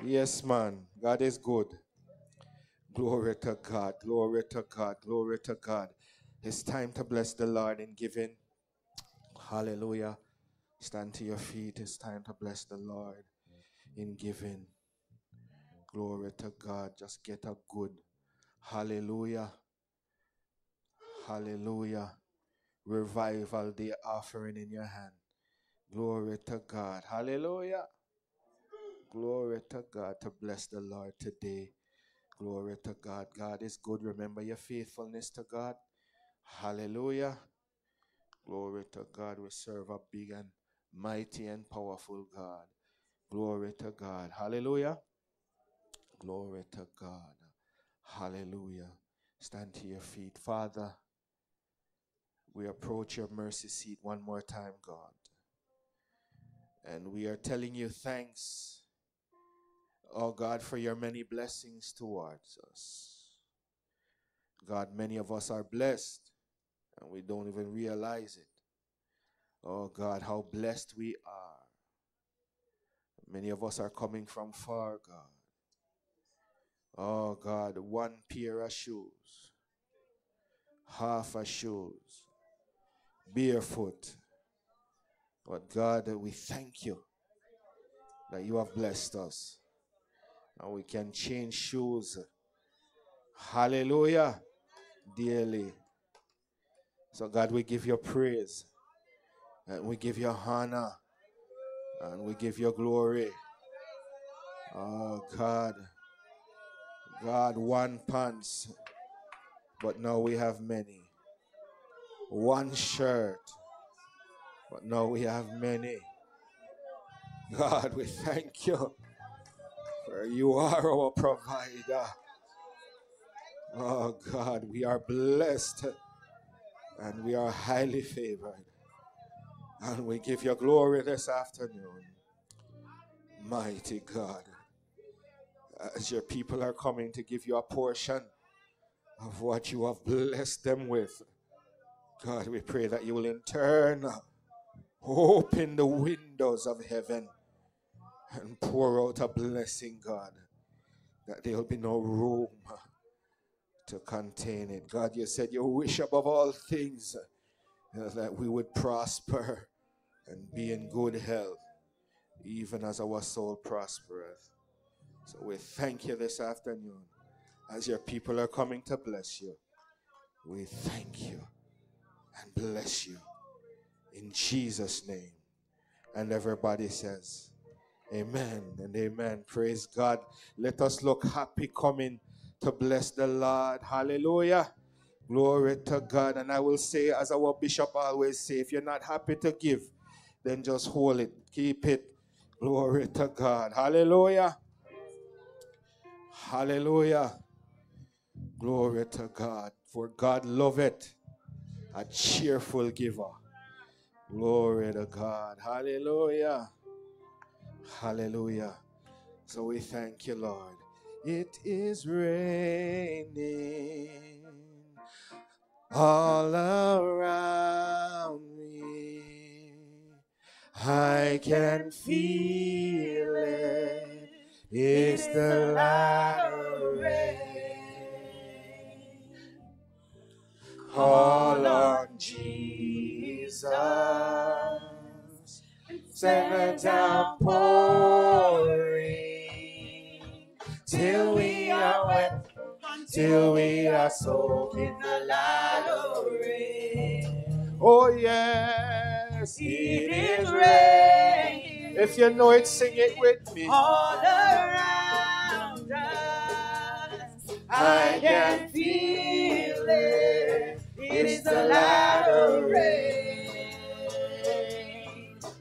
Yes, man. God is good. Glory to God. Glory to God. Glory to God. It's time to bless the Lord in giving. Hallelujah. Stand to your feet. It's time to bless the Lord in giving. Glory to God. Just get a good hallelujah. Hallelujah. revival the offering in your hand. Glory to God. Hallelujah. Glory to God to bless the Lord today. Glory to God. God is good. Remember your faithfulness to God. Hallelujah. Glory to God. We serve a big and mighty and powerful God. Glory to God. Hallelujah. Glory to God. Hallelujah. Stand to your feet. Father, we approach your mercy seat one more time, God. And we are telling you thanks, oh God, for your many blessings towards us. God, many of us are blessed and we don't even realize it. Oh God, how blessed we are. Many of us are coming from far, God. Oh God, one pair of shoes, half a shoes, barefoot. But God, we thank you that you have blessed us. And we can change shoes. Hallelujah. Dearly. So, God, we give you praise. And we give you honor. And we give you glory. Oh, God. God, one pants. But now we have many. One shirt. But now we have many. God, we thank you. You are our provider. Oh God, we are blessed and we are highly favored. And we give you glory this afternoon. Mighty God. As your people are coming to give you a portion of what you have blessed them with. God, we pray that you will in turn open the windows of heaven and pour out a blessing, God, that there will be no room to contain it. God, you said you wish above all things that we would prosper and be in good health, even as our soul prospereth. So we thank you this afternoon as your people are coming to bless you. We thank you and bless you in Jesus' name. And everybody says, Amen and amen. Praise God. Let us look happy coming to bless the Lord. Hallelujah. Glory to God. And I will say, as our bishop always say, if you're not happy to give, then just hold it. Keep it. Glory to God. Hallelujah. Hallelujah. Glory to God. For God loveth a cheerful giver. Glory to God. Hallelujah. Hallelujah. So we thank you, Lord. It is raining all around me. I can feel it. It's the latter rain. Call on Jesus. Send a downpouring till we are wet, till we are soaked in the latter rain. Oh yes, it is rain. If you know it, sing it with me. all around us. I can feel it. It is the latter rain.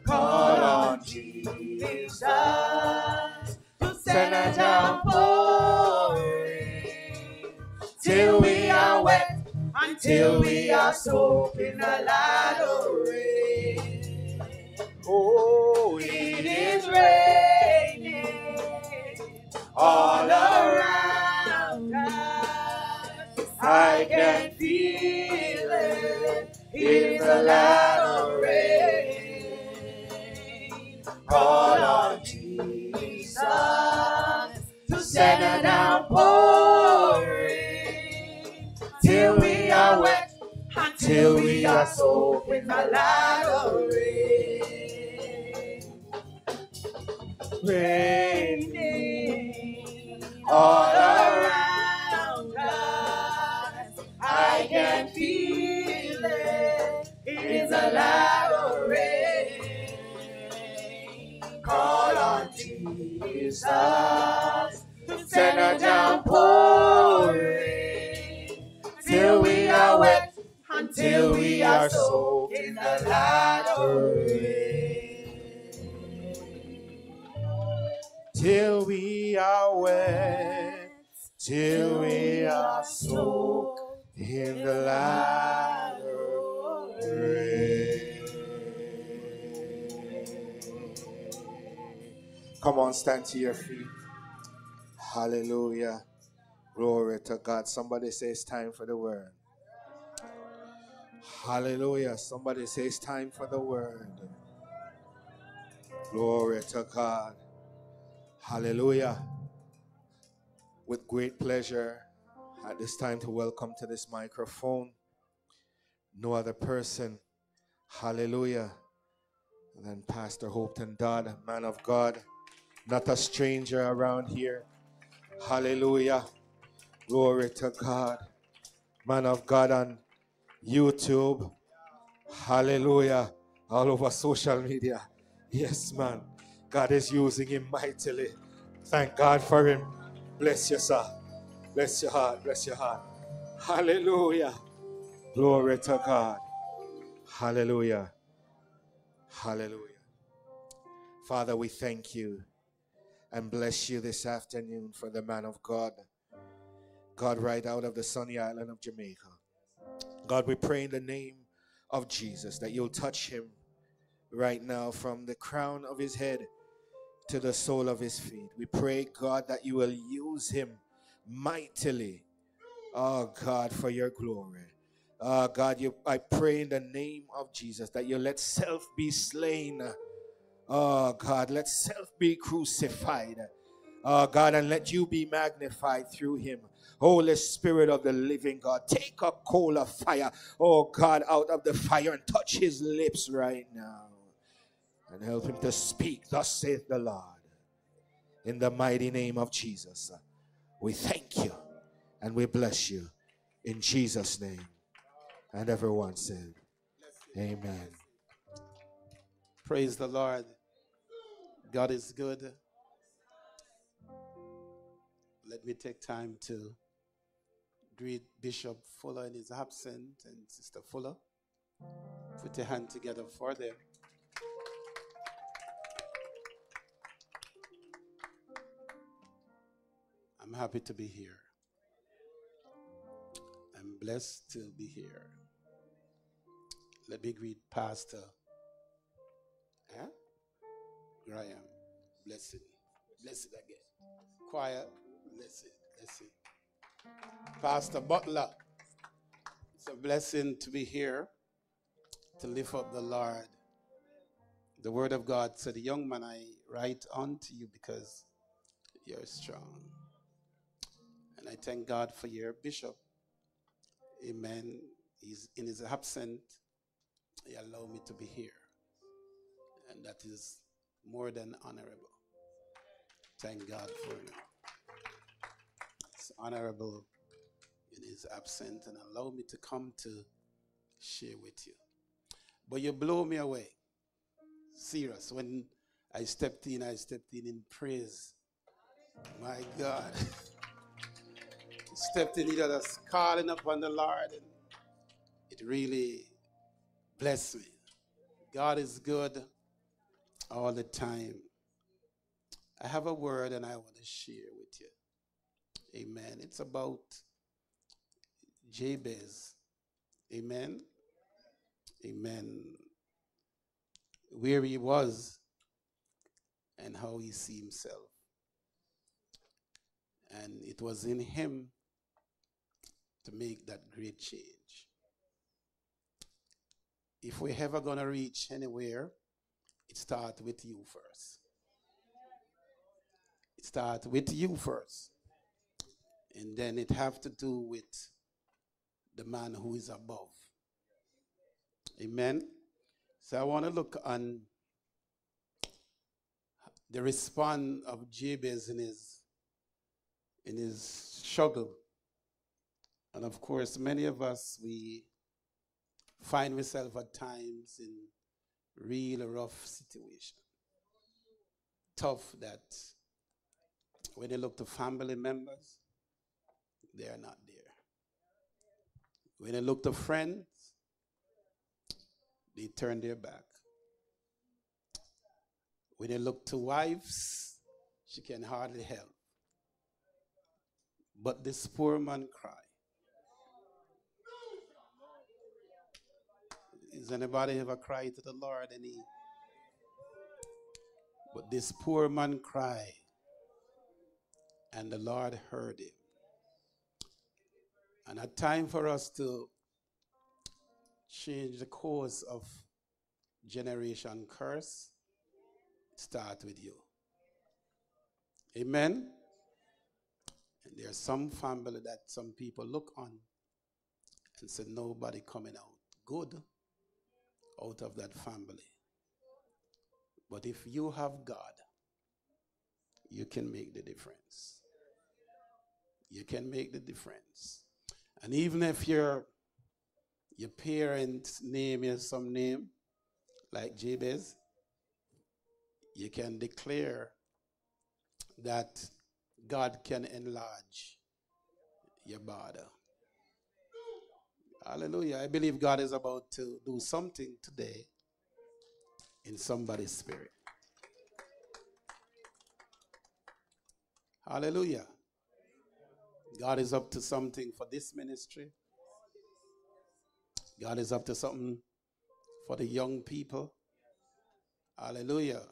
Call on Jesus to send a downpouring till we are wet, until we are soaked in the latter rain. Oh, It is raining all around us. I can feel it. It's the latter rain. Call on Jesus to send a downpouring till we are wet, until we are soaked with latter rain. Raining all around us. I can feel it. Call on Jesus. Send a downpouring till we are wet, until we are soaked in the light of rain. Till we are wet, till we are soaked in the light of rain. Come on, stand to your feet. Hallelujah. Glory to God. Somebody say it's time for the word. Hallelujah. Somebody say it's time for the word. Glory to God. Hallelujah. With great pleasure, at this time to welcome to this microphone no other person. Hallelujah. Than Pastor Hopeton Dodd, man of God, not a stranger around here. Hallelujah. Glory to God. Man of God on YouTube. Hallelujah. All over social media. Yes, man. God is using him mightily. Thank God for him. Bless you, sir. Bless your heart. Bless your heart. Hallelujah. Glory to God. Hallelujah. Hallelujah. Father, we thank you and bless you this afternoon for the man of God. God, right out of the sunny island of Jamaica. God, we pray in the name of Jesus that you'll touch him right now from the crown of his head to the sole of his feet. We pray, God, that you will use him mightily, oh God, for your glory. Oh God, you, I pray in the name of Jesus that you let self be slain. Oh God, let self be crucified. Oh God, and let you be magnified through him. Holy Spirit of the living God, take a coal of fire, oh God, out of the fire and touch his lips right now and help him to speak. Thus saith the Lord. In the mighty name of Jesus, we thank you and we bless you in Jesus' name. And everyone said, Amen. Praise the Lord. God is good. Let me take time to greet Bishop Fuller in his absence and Sister Fuller. Put your hand together for them. I'm happy to be here. I'm blessed to be here. Let me greet Pastor huh? Graham. Blessed. Blessed again. Quiet. Blessed. Blessed. Pastor Butler. It's a blessing to be here to lift up the Lord. The word of God said, Young man, I write unto you because you're strong. And I thank God for your bishop. Amen. He's in his absence. He allowed me to be here. And that is more than honorable. Thank God for him. It's honorable in his absence and allow me to come to share with you. But you blow me away. Serious. When I stepped in, I stepped in in praise. My God. stepped in either just calling upon the Lord and it really blessed me. God is good all the time. I have a word and I want to share with you. Amen. It's about Jabez. Amen. Amen. Where he was and how he see himself. And it was in him to make that great change. If we're ever going to reach anywhere, it starts with you first. It starts with you first. And then it have to do with the man who is above. Amen. So I want to look on the response of Jabez in his in his struggle. And of course, many of us we find ourselves at times in real rough situation. Tough that when you look to family members, they are not there. When you look to friends, they turn their back. When you look to wives, she can hardly help. But this poor man cried. Is anybody ever cried to the Lord? Any? But this poor man cried, and the Lord heard him. And a time for us to change the course of generation curse start with you. Amen. And there's some family that some people look on and say nobody coming out good out of that family. But if you have God, you can make the difference. You can make the difference. And even if your your parents name is some name, like Jabez, you can declare that God can enlarge your border. Hallelujah. I believe God is about to do something today in somebody's spirit. Hallelujah. God is up to something for this ministry. God is up to something for the young people. Hallelujah.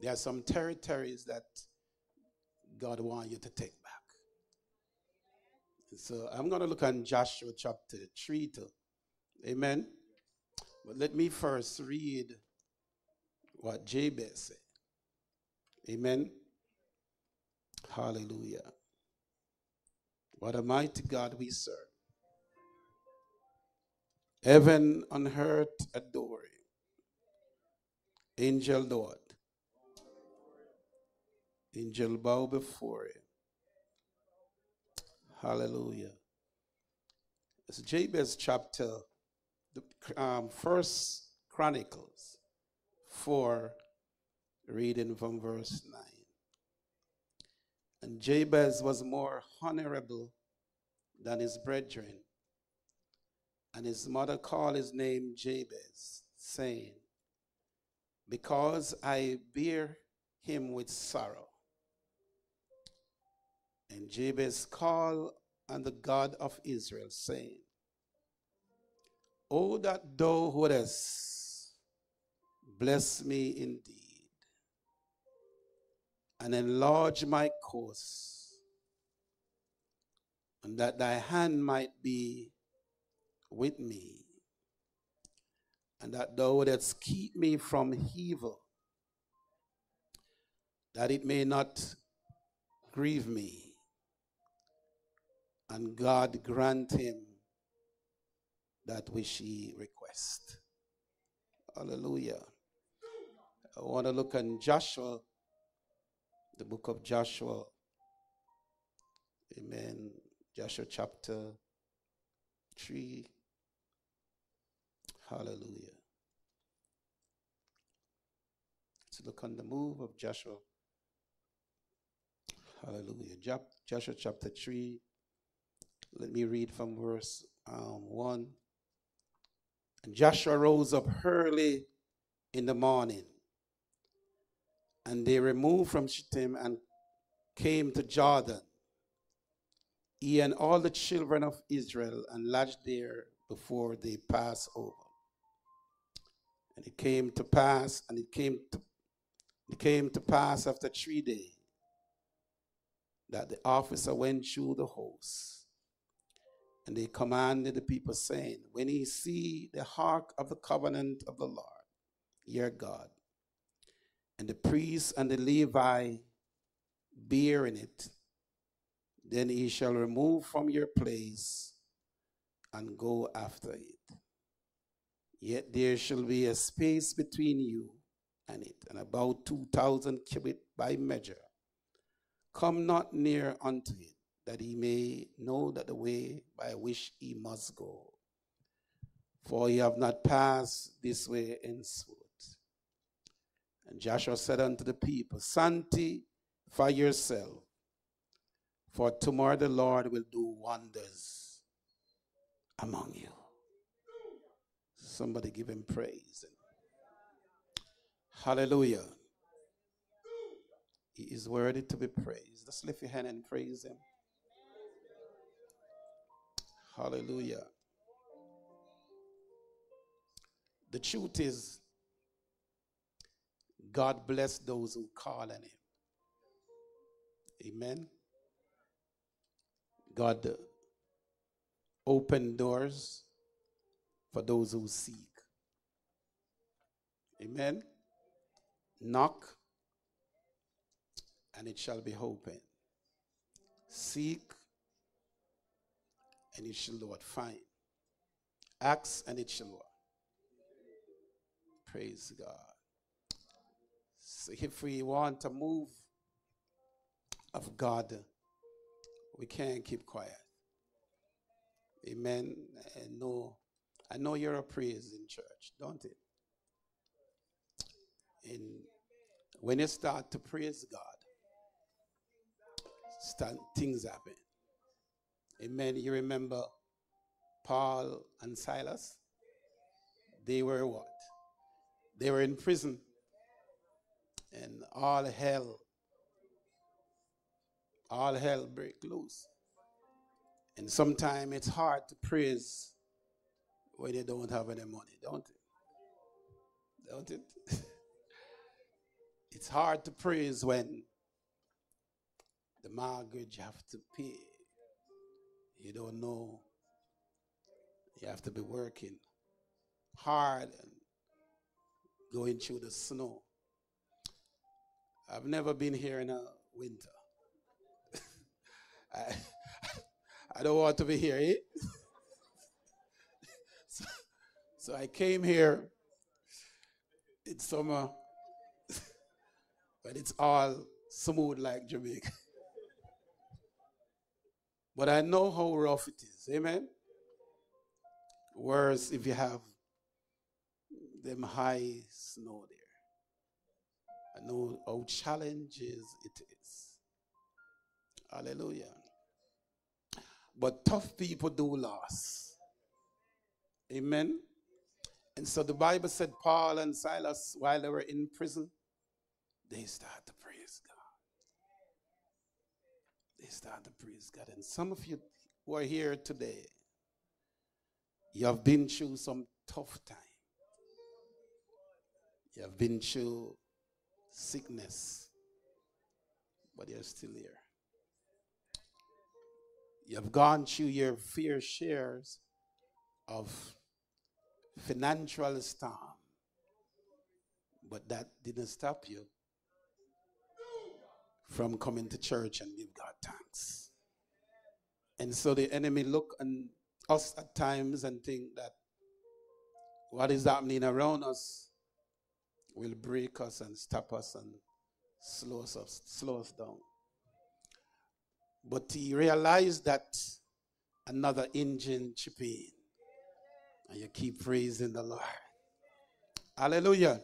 There are some territories that God wants you to take. So I'm going to look on Joshua chapter 3 too. Amen. But let me first read what Jabez said. Amen. Hallelujah. What a mighty God we serve. Heaven and earth adore. Angel Lord. Angel bow before him. Hallelujah. It's Jabez chapter, the um, first Chronicles 4, reading from verse 9. And Jabez was more honorable than his brethren. And his mother called his name Jabez, saying, Because I bear him with sorrow. And Jabez called on the God of Israel, saying, Oh, that thou wouldest bless me indeed and enlarge my course, and that thy hand might be with me, and that thou wouldst keep me from evil, that it may not grieve me. And God grant him that which he request. Hallelujah. I want to look in Joshua the book of Joshua. Amen. Joshua chapter 3. Hallelujah. Let's look on the move of Joshua. Hallelujah. Joshua chapter 3. Let me read from verse um, 1. And Joshua rose up early in the morning and they removed from Shittim and came to Jordan, he and all the children of Israel, and lodged there before they passed over. And it came to pass, and it came to, it came to pass after three days that the officer went through the house. And they commanded the people, saying, When ye see the ark of the covenant of the Lord, your God, and the priest and the Levi bearing it, then ye shall remove from your place and go after it. Yet there shall be a space between you and it, and about two thousand cubit by measure. Come not near unto it, that he may know that the way by which he must go. For ye have not passed this way henceforth. And Joshua said unto the people, Sanctify yourself, for tomorrow the Lord will do wonders among you. Somebody give him praise. Hallelujah. He is worthy to be praised. Let's lift your hand and praise him. Hallelujah. The truth is, God bless those who call on Him. Amen. God open doors for those who seek. Amen. Knock, and it shall be open. Seek, and it shall Lord find. Ask, and it shall Lord. Praise God. So if we want to move of God, we can't keep quiet. Amen. And know, I know you're a praise in church, don't it? And when you start to praise God, start, things happen. Amen. You remember Paul and Silas? They were what? They were in prison. And all hell, all hell break loose. And sometimes it's hard to praise when you don't have any money, don't it? Don't it? it's hard to praise when the mortgage you have to pay. You don't know. You have to be working hard and going through the snow. I've never been here in a winter. I, I don't want to be here, eh? so, so I came here in summer, but it's all smooth like Jamaica. But I know how rough it is, amen? Worse if you have them high snow there. I know how challenges it is. Hallelujah. But tough people do last. Amen. And so the Bible said Paul and Silas, while they were in prison, they start to praise God. Start to praise God. And some of you who are here today, you have been through some tough time. You have been through sickness, but you're still here. You have gone through your fair shares of financial storm, but that didn't stop you from coming to church and give God thanks. And so the enemy look on us at times and think that what is happening around us will break us and stop us and slow us, up, slow us down. But he realized that another engine chip in. And you keep praising the Lord. Hallelujah.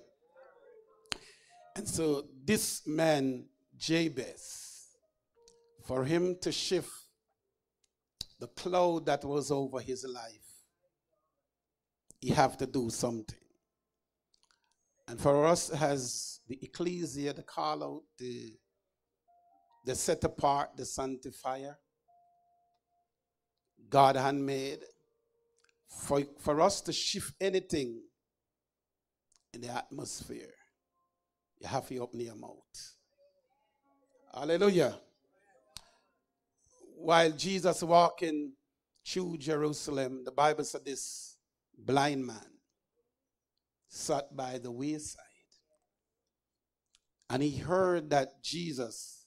And so this man, Jabez, for him to shift the cloud that was over his life, he have to do something. And for us as the ecclesia, the call out, the, the set apart, the sanctifier, God handmade, for, for us to shift anything in the atmosphere, you have to open your mouth. Hallelujah. While Jesus walking through Jerusalem, the Bible said this blind man sat by the wayside. And he heard that Jesus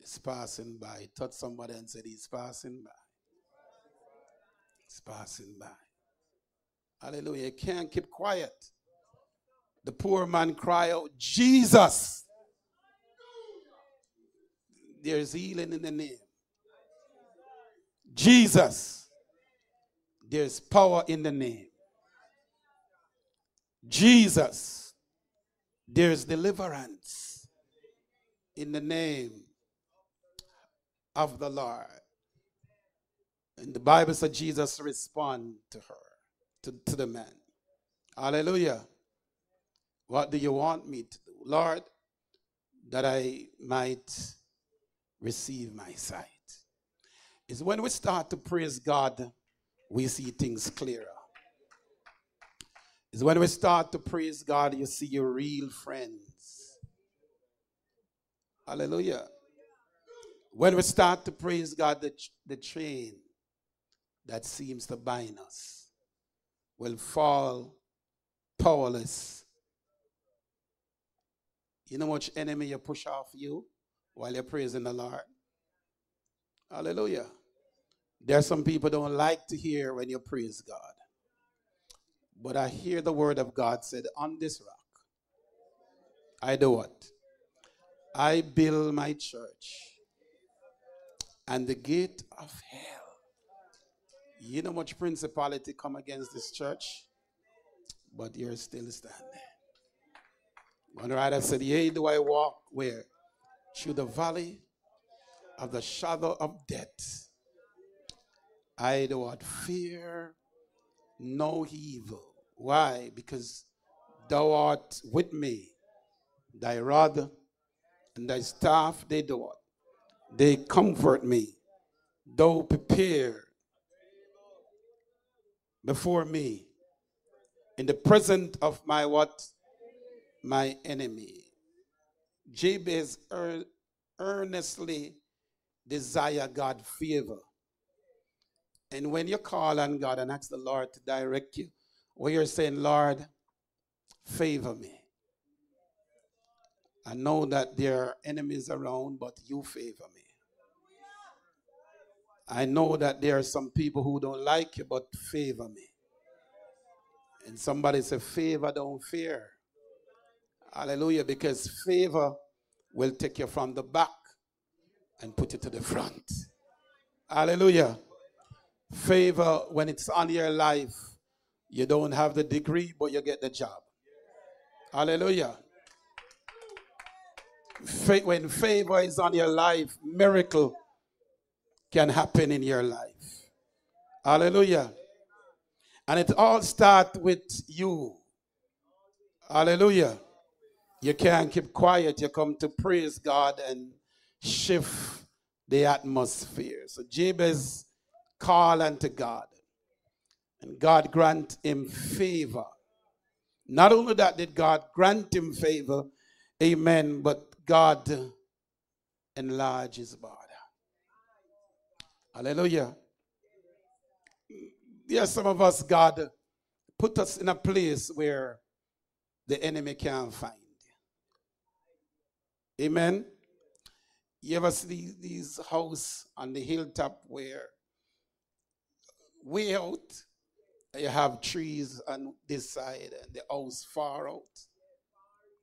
is passing by. He touched somebody and said, He's passing by. He's passing by. Hallelujah. Can't keep quiet. The poor man cried out, Jesus. There's healing in the name. Jesus. There's power in the name. Jesus, there's deliverance in the name of the Lord. And the Bible said Jesus respond to her, to, to the man. Hallelujah. What do you want me to do? Lord, that I might receive my sight. is when we start to praise God, we see things clearer. Is when we start to praise God, you see your real friends. Hallelujah. When we start to praise God, the, the chain that seems to bind us will fall powerless. You know much enemy you push off you while you're praising the Lord? Hallelujah. There are some people don't like to hear when you praise God. But I hear the word of God said, On this rock, I do what? I build my church. And the gate of hell. You know much principality come against this church, but you're still standing. One writer said, Yea, do I walk where? Through the valley of the shadow of death. I do not fear no evil. Why? Because thou art with me. Thy rod and thy staff, they do? They comfort me. Thou prepare before me in the presence of my what? My enemy. Jabez earnestly desire God favor. And when you call on God and ask the Lord to direct you, where you're saying, Lord, favor me. I know that there are enemies around, but you favor me. I know that there are some people who don't like you, but favor me. And somebody said, favor, don't fear. Hallelujah. Because favor will take you from the back and put you to the front. Hallelujah. Favor, when it's on your life, you don't have the degree, but you get the job. Hallelujah. When favor is on your life, miracle can happen in your life. Hallelujah. And it all starts with you. Hallelujah. You can't keep quiet. You come to praise God and shift the atmosphere. So Jabez called unto God. And God grant him favor. Not only that did God grant him favor, amen, but God enlarge his border. Hallelujah. Yes, some of us, God put us in a place where the enemy can't find. Amen. You ever see these house on the hilltop where way out you have trees on this side and the house far out,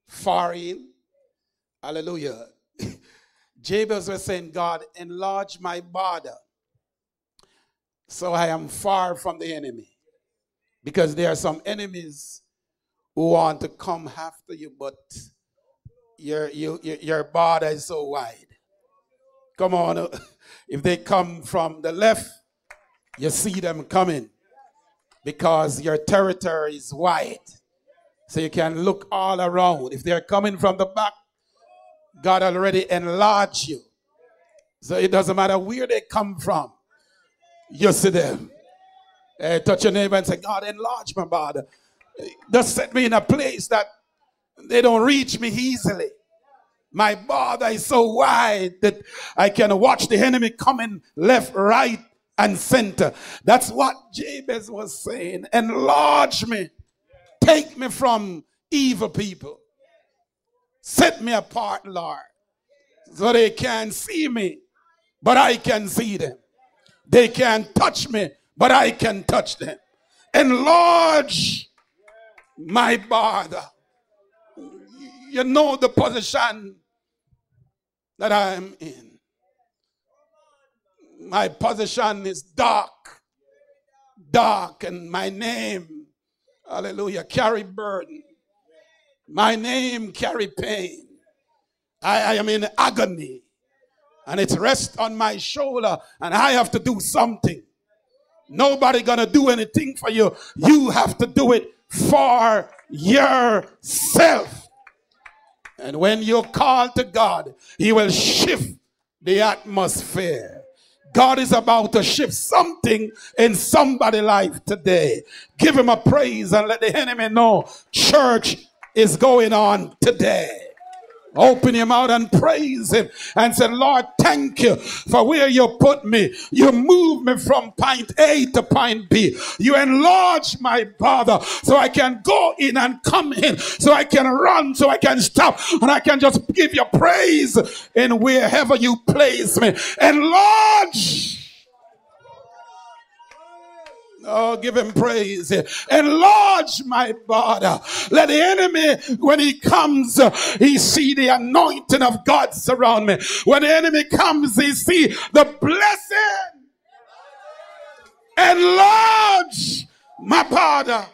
far in. Hallelujah. Jabez was saying, God, enlarge my border so I am far from the enemy. Because there are some enemies who want to come after you, but your, your, your border is so wide. Come on. Uh, if they come from the left, you see them coming because your territory is wide. So you can look all around. If they're coming from the back, God already enlarged you. So it doesn't matter where they come from. You see them. Hey, touch your neighbor and say, God, enlarge my body. Just set me in a place that they don't reach me easily. My border is so wide that I can watch the enemy coming left, right, and center. That's what Jabez was saying. Enlarge me. Take me from evil people. Set me apart, Lord, so they can't see me, but I can see them. They can't touch me, but I can touch them. Enlarge my border. You know the position that I am in. My position is dark, dark, and my name, hallelujah, carry burden. My name carry pain. I, I am in agony and it rests on my shoulder and I have to do something. Nobody gonna do anything for you. You have to do it for yourself. And when you call to God, He will shift the atmosphere. God is about to shift something in somebody's life today. Give him a praise and let the enemy know church is going on today. Open your mouth and praise him and say, Lord, thank you for where you put me. You move me from point A to point B. You enlarge my father so I can go in and come in, so I can run, so I can stop, and I can just give you praise in wherever you place me. Enlarge Oh, give him praise. Enlarge my body. Let the enemy, when he comes, he see the anointing of God surround me. When the enemy comes, he see the blessing. Enlarge my body.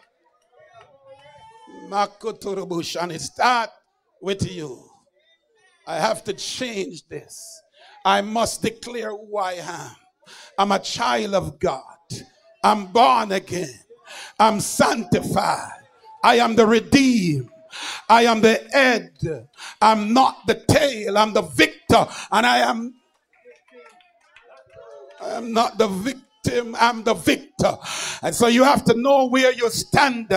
And it start with you. I have to change this. I must declare who I am. I'm a child of God. I'm born again. I'm sanctified. I am the redeemed. I am the head. I'm not the tail. I'm the victor. And I am I am not the victim him, I'm the victor. And so you have to know where you stand,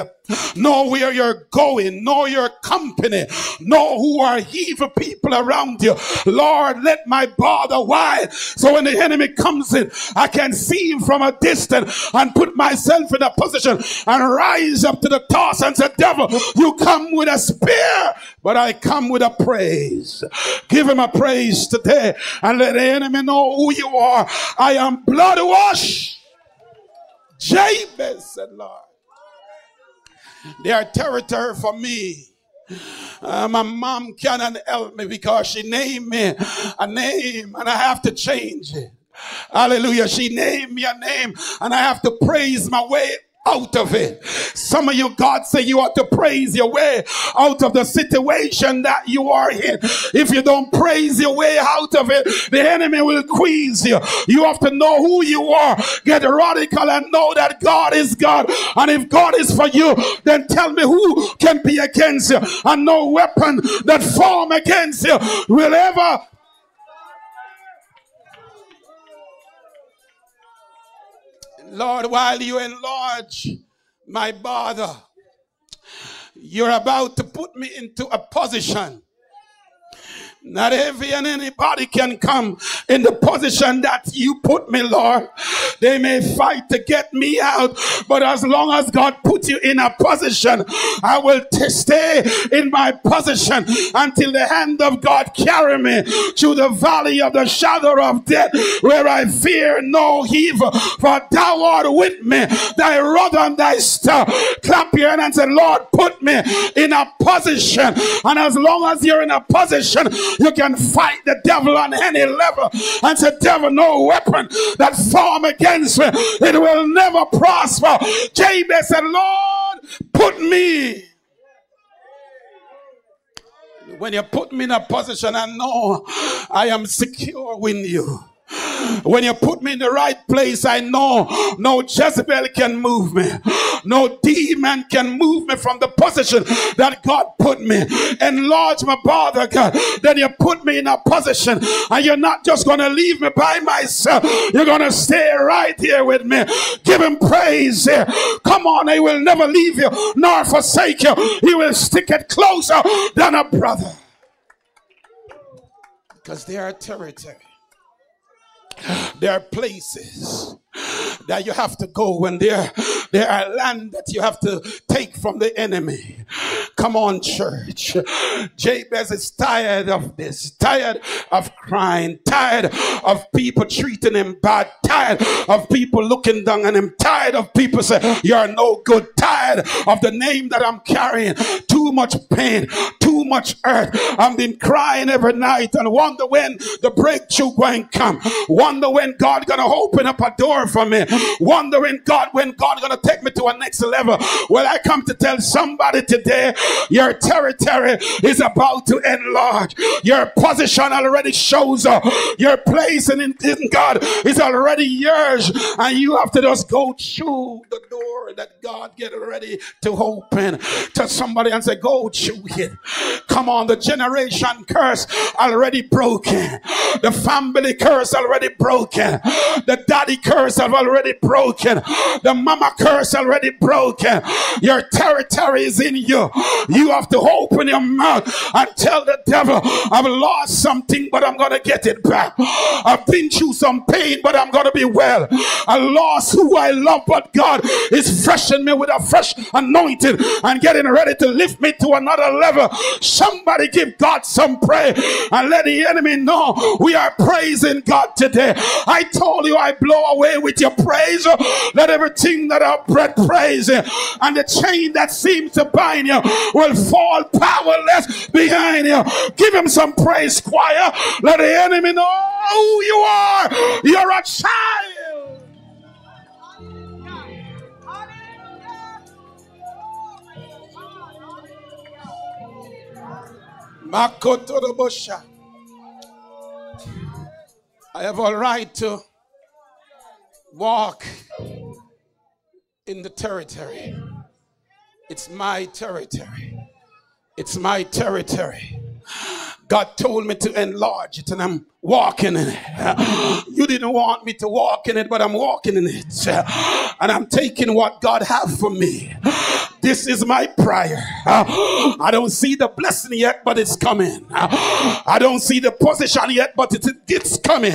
know where you're going, know your company, know who are evil people around you. Lord, let my bother wide so when the enemy comes in, I can see him from a distance and put myself in a position and rise up to the toss and say, Devil, you come with a spear, but I come with a praise. Give him a praise today and let the enemy know who you are. I am blood washed. Jabez said, Lord, they are territory for me. Uh, my mom cannot help me because she named me a name and I have to change it. Hallelujah. She named me a name and I have to praise my way out of it. Some of you, God say you ought to praise your way out of the situation that you are in. If you don't praise your way out of it, the enemy will squeeze you. You have to know who you are. Get radical and know that God is God. And if God is for you, then tell me who can be against you. And no weapon that form against you will ever Lord, while you enlarge my bother, you're about to put me into a position not every and anybody can come in the position that you put me, Lord. They may fight to get me out, but as long as God put you in a position, I will t- stay in my position until the hand of God carry me to the valley of the shadow of death, where I fear no evil, for thou art with me. Thy rod and thy staff. Clap your hand and say, Lord, put me in a position. And as long as you're in a position, you can fight the devil on any level and say, Devil, no weapon that form against me, it will never prosper. Jabez said, Lord, put me. When you put me in a position, I know I am secure with you. When you put me in the right place, I know no Jezebel can move me. No demon can move me from the position that God put me. Enlarge my Father God. Then you put me in a position and you're not just going to leave me by myself. You're going to stay right here with me. Give him praise. Come on, he will never leave you nor forsake you. He will stick it closer than a brother. Because they are territory. There are places that you have to go when there, there are land that you have to take from the enemy. Come on, church. Jabez is tired of this, tired of crying, tired of people treating him bad, tired of people looking down on him, tired of people saying, You're no good, tired of the name that I'm carrying. Too much pain, too much hurt. I've been crying every night and wonder when the breakthrough going come. Wonder when God gonna open up a door for me. Wondering God when God gonna take me to a next level. Well, I come to tell somebody today Your territory is about to enlarge. Your position already shows up. Your place in, in God is already yours. And you have to just go through the door that God get ready to open to somebody and say, Go through it. Come on, the generation curse already broken. The family curse already broken. The daddy curse have already broken. The mama curse already broken. Your territory is in you. You have to open your mouth and tell the devil, I've lost something, but I'm going to get it back. I've been through some pain, but I'm going to be well. I lost who I love, but God is freshening me with a fresh anointing and getting ready to lift me to another level. Somebody give God some praise and let the enemy know we are praising God today. I told you I blow away with your praise. Let everything that I've breath praise and the chain that seems to bind you will fall powerless behind you. Give him some praise, choir. Let the enemy know who you are. You're a child. I have a right to walk in the territory. It's my territory. It's my territory. God told me to enlarge it, and I'm walking in it. You didn't want me to walk in it, but I'm walking in it. And I'm taking what God has for me. This is my prayer. I don't see the blessing yet, but it's coming. I don't see the position yet, but it's coming.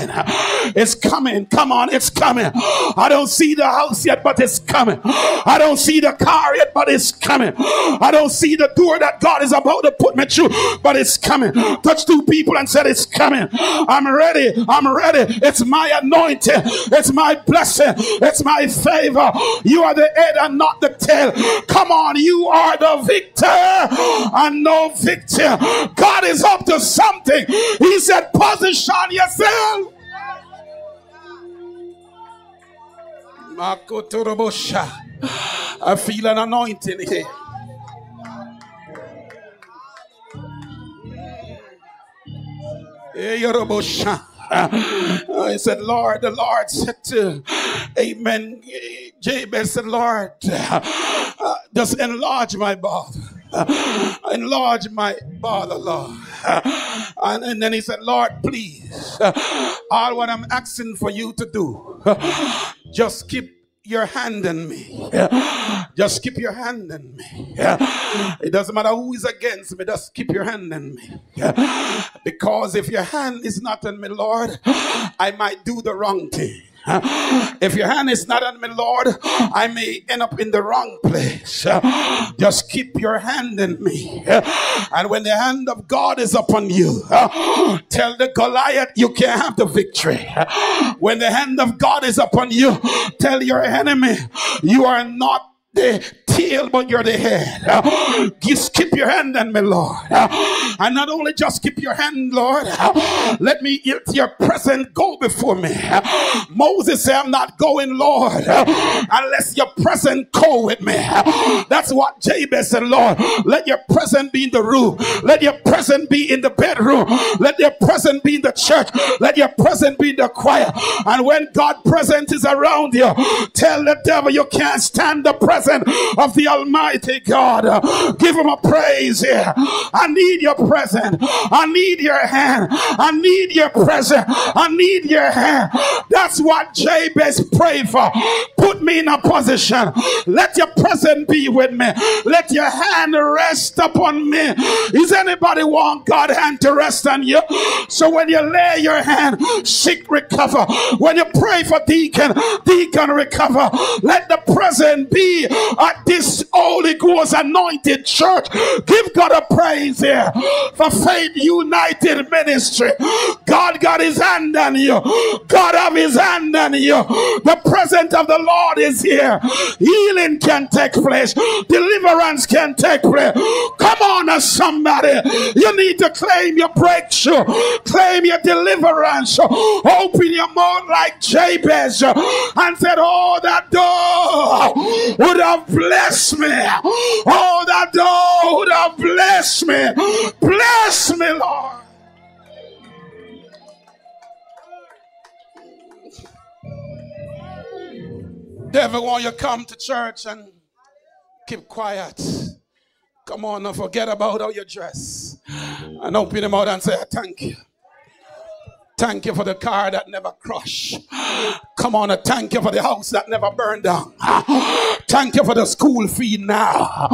It's coming. Come on, it's coming. I don't see the house yet, but it's coming. I don't see the car yet, but it's coming. I don't see the door that God is about to put me through, but it's coming. Touch two people and said, It's coming. I'm ready. I'm ready. It's my anointing. It's my blessing. It's my favor. You are the head and not the tail. Come on, you are the victor and no victor. God is up to something. He said, Position yourself. I feel an anointing here. I said, Lord, the Lord said to, Amen. Jabez said, Lord, uh, just enlarge my bother. Uh, enlarge my bother, Lord. Uh, and, and, then he said, Lord, please, uh, all what I'm asking for you to do, just keep your hand in me. Just keep your hand in me. It doesn't matter who is against me, just keep your hand in me. Because if your hand is not in me, Lord, I might do the wrong thing. If your hand is not on me, Lord, I may end up in the wrong place. Just keep your hand in me. And when the hand of God is upon you, tell the Goliath you can't have the victory. When the hand of God is upon you, tell your enemy you are not the tail, but you're the head. Uh, just keep your hand on me, Lord. Uh, and not only just keep your hand, Lord, uh, let me your present go before me. Moses said, I'm not going, Lord, unless your present go with me. That's what Jabez said, Lord. Let your present be in the room. Let your present be in the bedroom. Let your present be in the church. Let your present be in the choir. And when God present is around you, tell the devil you can't stand the present of the Almighty God. Give him a praise here. I need your presence. I need your hand. I need your presence. I need your hand. That's what Jabez prayed for. Put me in a position. Let your presence be with me. Let your hand rest upon me. Is anybody want God hand to rest on you? So when you lay your hand, sick recover. When you pray for deacon, deacon recover. Let the present be at this Holy Ghost anointed church. Give God a praise here for Faith United Ministry. God got his hand on you. God have his hand on you. The presence of the Lord is here. Healing can take place. Deliverance can take place. Come on, uh, somebody. You need to claim your breakthrough. Claim your deliverance. Open your mouth like Jabez and said, Oh, that door would have blessed me. Oh, that door would have blessed me. Bless me, Lord. Devil want you come to church and keep quiet. Come on, don't forget about how you dress. And open them out and say, thank you. Thank you for the car that never crushed. Come on, thank you for the house that never burned down. Thank you for the school fee now.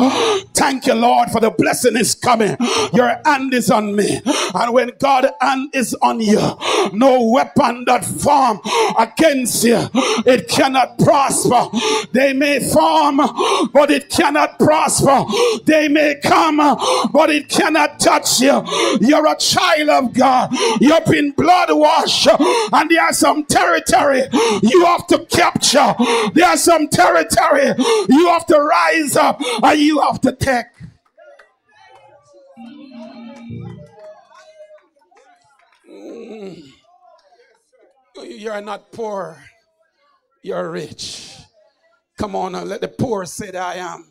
Thank you, Lord, for the blessing is coming. Your hand is on me. And when God hand is on you, no weapon that form against you, it cannot prosper. They may form, but it cannot prosper. They may come, but it cannot touch you. You're a child of God. You've been blood washed, and there's some territory you have to capture. There's some territory you have to rise up and you have to take. Mm. You're not poor, you're rich. Come on, let the poor say that I am.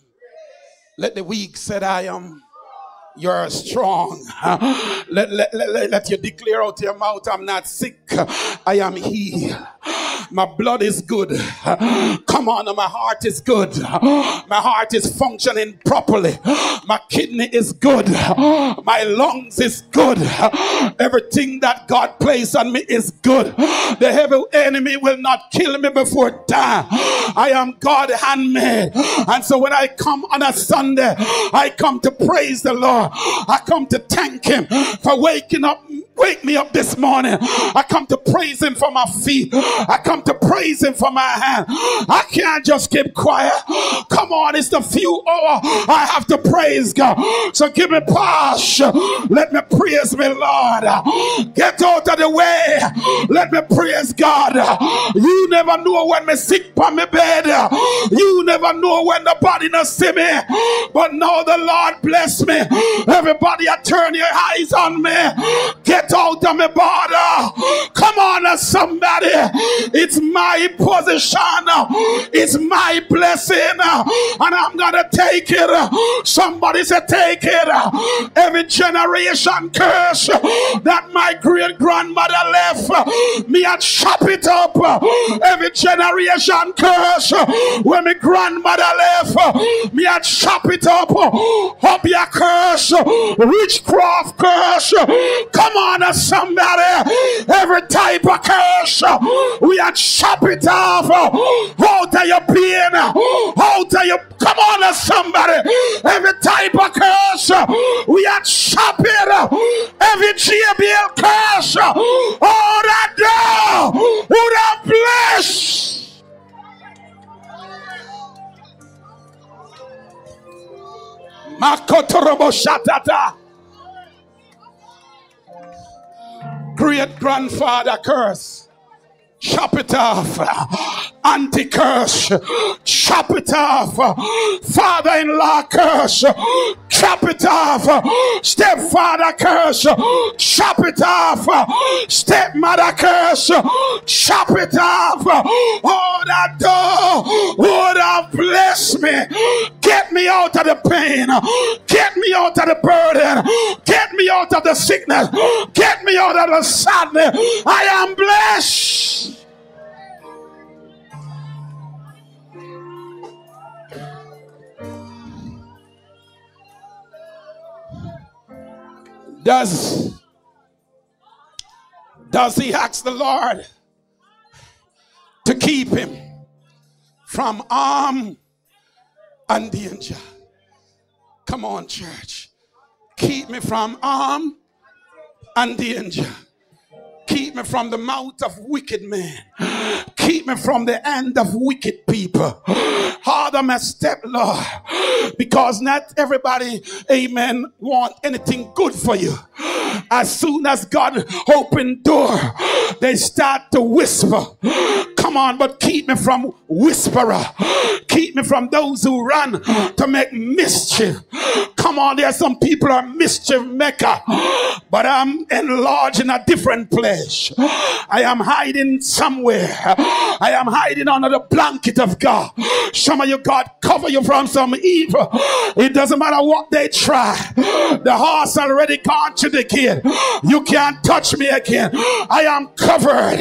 Let the weak say that I am. You're strong. Let, let, let, let you declare out your mouth, I'm not sick, I am healed. My blood is good. Come on, my heart is good. My heart is functioning properly. My kidney is good. My lungs is good. Everything that God placed on me is good. The heavy enemy will not kill me before time. I am God handmade. And so when I come on a Sunday, I come to praise the Lord. I come to thank Him for waking up Wake me up this morning. I come to praise him for my feet. I come to praise him for my hand. I can't just keep quiet. Come on, it's the few hour I have to praise God. So give me pause. Let me praise me, Lord. Get out of the way. Let me praise God. You never know when me sick by my bed. You never know when the body not see me. But now the Lord bless me. Everybody, turn your eyes on me. Get out of my border. Come on, uh, somebody. It's my position. It's my blessing. And I'm going to take it. Somebody said, take it. Every generation curse that my great grandmother left, me and chop it up. Every generation curse when my grandmother left, me and chop it up. Up your curse, Uh, witchcraft curse. Uh, come on on somebody. Every type of curse, we are chop it off. Out of your being, out of your come on somebody. Every type of curse, we are it. Every GBL curse, all that door would have blessed. Great grandfather curse. Chop it off. Anti uh, curse. Chop it off. Father uh, in law curse. Chop it off. Stepfather curse. Chop it off. Uh, stepmother curse. Chop it off. Oh, that door would have blessed me. Get me out of the pain. Get me out of the burden. Get me out of the sickness. Get me out of the sadness. I am blessed. Does, does he ask the Lord to keep him from harm and danger? Come on, church. Keep me from harm and danger. Keep me from the mouth of wicked men. Keep me from the end of wicked people. Harder my step, Lord. Because not everybody, amen, want anything good for you. As soon as God open door, they start to whisper. Come on, but keep me from whisperer. Keep me from those who run to make mischief. Come on, there are some people are mischief maker, but I'm enlarged in a different place. I am hiding somewhere. I am hiding under the blanket of God. Some of you, God cover you from some evil. It doesn't matter what they try. The horse already gone to the kid. You can't touch me again. I am covered.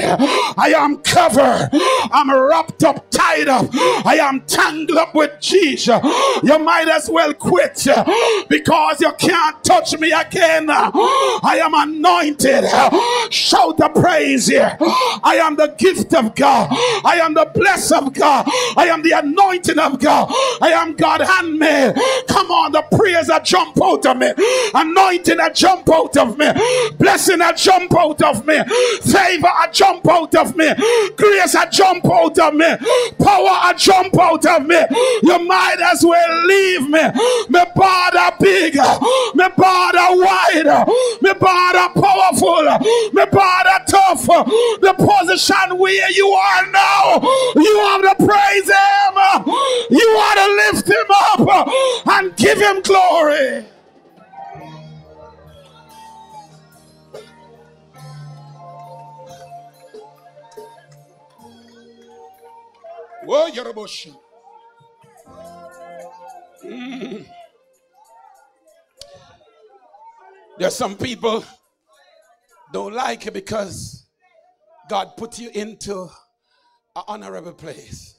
I am covered. I'm wrapped up, tied up. I am tangled up with Jesus. You might as well quit because you can't touch me again. I am anointed. The praise here. I am the gift of God. I am the bless of God. I am the anointing of God. I am God handmade. Come on, the prayers that jump out of me. Anointing that jump out of me. Blessing that jump out of me. Favor that jump out of me. Grace that jump out of me. Power that jump out of me. You might as well leave me. Me bother big. Me bother wide. Me bother powerful. Me bother tough. The position where you are now. You have to praise him. You ought to lift him up and give him glory. Whoa, Yeroboshi. Mm. There's some people don't like it because God put you into an honorable place.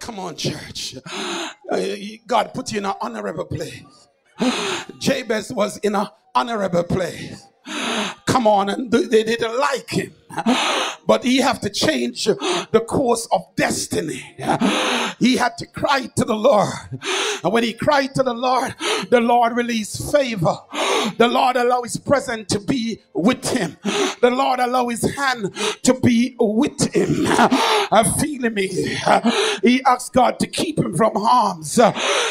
Come on, church. God put you in an honorable place. Jabez was in an honorable place. Come on, and they didn't like him. But he have to change the course of destiny. He had to cry to the Lord. And when he cried to the Lord, the Lord released favor. The Lord allow his presence to be with him. The Lord allow his hand to be with him. I feel me. He asked God to keep him from harms.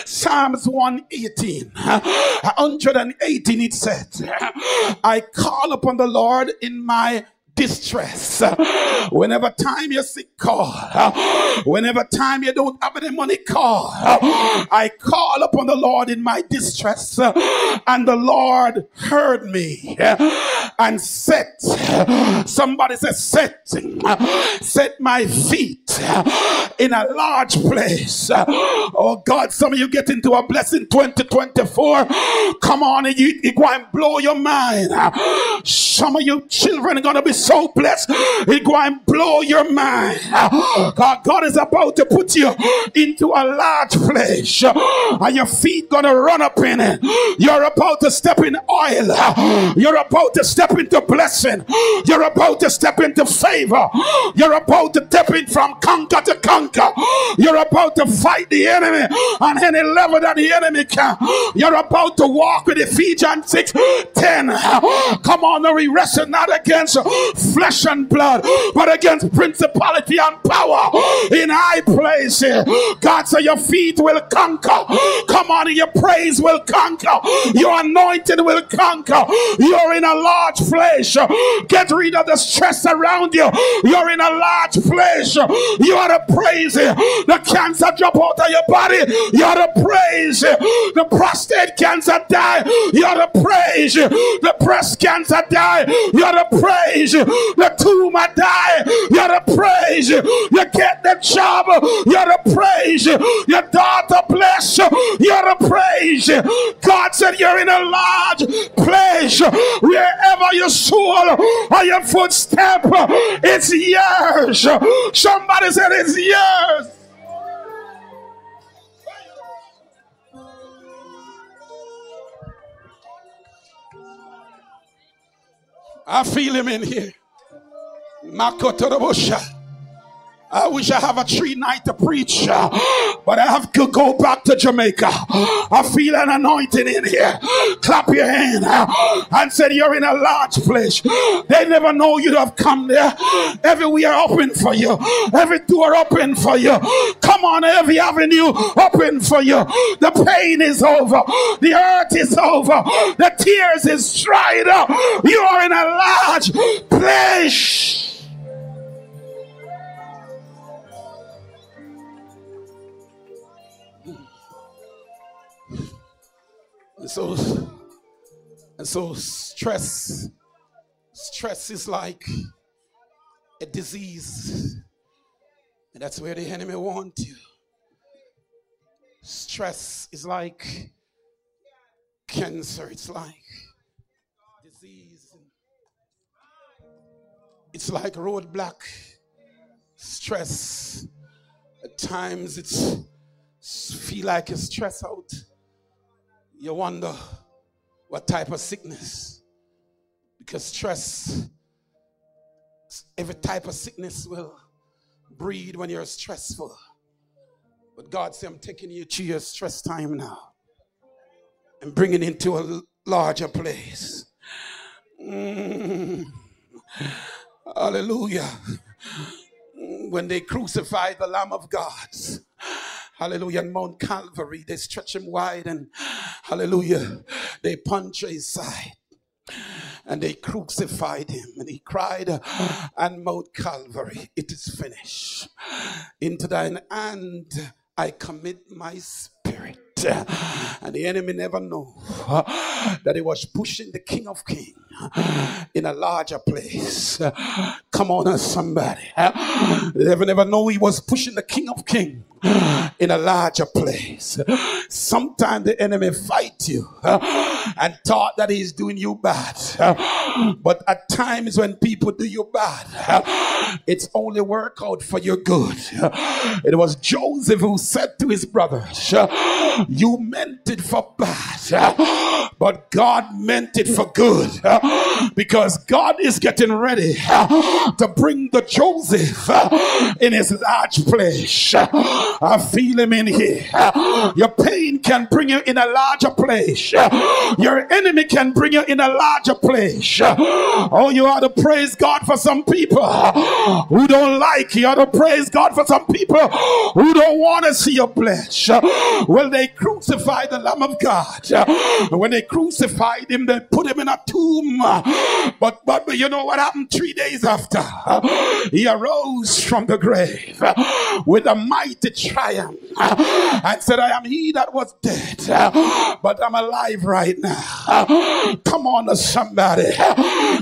Psalms 118, 118 it said, I call upon the Lord in my distress. Whenever time you're sick, call. Whenever time you don't have any money, call. I call upon the Lord in my distress, and the Lord heard me and set. Somebody says, set, set my feet in a large place. Oh God, some of you get into a blessing 2024. Come on, and you, you go and blow your mind. Some of you children are gonna be so blessed, it go and blow your mind. God, God is about to put you into a large flesh. and your feet gonna run up in it. You're about to step in oil. You're about to step into blessing. You're about to step into favor. You're about to step in from conquer to conquer. You're about to fight the enemy on any level that the enemy can. You're about to walk with Ephesians 6 10. Come on, we wrestle not against flesh and blood, but against principality and power in high places. God said, Your feet will conquer. Come on, your praise will conquer. Your anointing will conquer. You're in a large place. Get rid of the stress around you. You're in a large place. You are to praise The cancer drop out of your body. You are to praise The prostate cancer die. You are to praise The breast cancer die. You are to praise the tumor die. You are to praise You get the job. You are to praise Your daughter bless. You are to praise God said you're in a large place. Wherever your soul or your footstep, it's yours. Somebody said it's yours. I feel him in here. Makotorobosha. I wish I have a three night to preach, but I have to go back to Jamaica. I feel an anointing in here. Clap your hand and said, You're in a large place. They never know you'd have come there. Everywhere open for you, every door open for you. Come on, every avenue open for you. The pain is over, the hurt is over, the tears is dried up. You are in a large place. And so, and so stress, stress is like a disease. And that's where the enemy wants you. Stress is like cancer. It's like disease. It's like roadblock. Stress. At times it's feel like a stress out you wonder what type of sickness. Because stress, every type of sickness will breed when you're stressful. But God said, I'm taking you to your stress time now and bringing it into a larger place. Mm. Hallelujah. When they crucified the Lamb of God, Hallelujah. And Mount Calvary, they stretch him wide and hallelujah, they punch his side and they crucified him and he cried and Mount Calvary, it is finished. Into thine hand I commit my spirit. And ah, the enemy never know ah, that he was pushing the King of Kings ah, in a larger place. Come on, somebody. They never, never know he was pushing the King of Kings in a larger place. Sometimes the enemy fight you and thought that he's doing you bad. But at times when people do you bad, it's only work out for your good. It was Joseph who said to his brothers, You meant it for bad, but God meant it for good because God is getting ready to bring the Joseph in his large place. I feel him in here. Your pain can bring you in a larger place. Your enemy can bring you in a larger place. Oh, you ought to praise God for some people who don't like you. Ought to praise God for some people who don't want to see you blessed. Well, they crucified the Lamb of God. When they crucified him, they put him in a tomb. But, but, but you know what happened three days after? He arose from the grave with a mighty triumph and said, I am he that was dead, but I'm alive right now. Come on, somebody.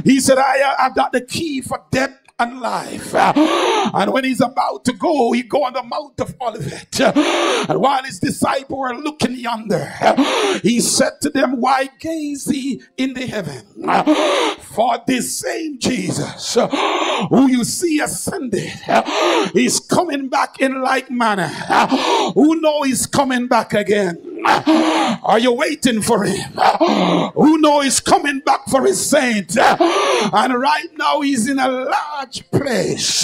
He said, I, uh, I've got the key for death and life. And when he's about to go, he go on the Mount of Olivet. And while his disciples were looking yonder, he said to them, Why gaze ye in the heaven? For this same Jesus who you see ascended, he's coming back in like manner. Who know he's coming back again? Are you waiting for him? Who know he's coming back for his saint? And right now he's in a large place.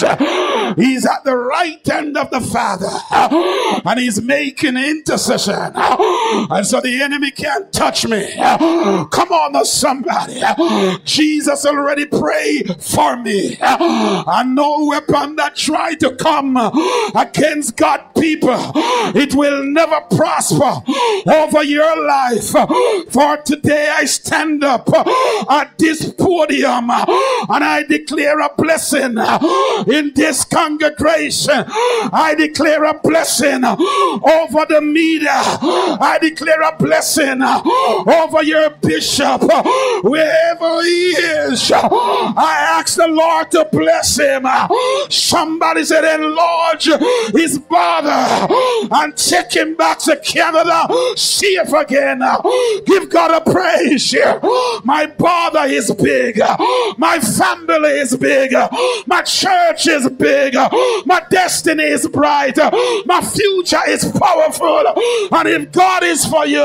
He's at the right hand of the Father. And he's making intercession. And so the enemy can't touch me. Come on, somebody. Jesus already prayed for me. And no weapon that try to come against God people, it will never prosper over your life. For today I stand up at this podium and I declare a blessing in this congregation. I declare a blessing over the media. I declare a blessing over your bishop, wherever he is. I ask the Lord to bless him. Somebody said, enlarge his father and take him back to Canada safe again. Uh, give God a praise. My father is big. My family is big. My church is big. My destiny is bright. My future is powerful. And if God is for you,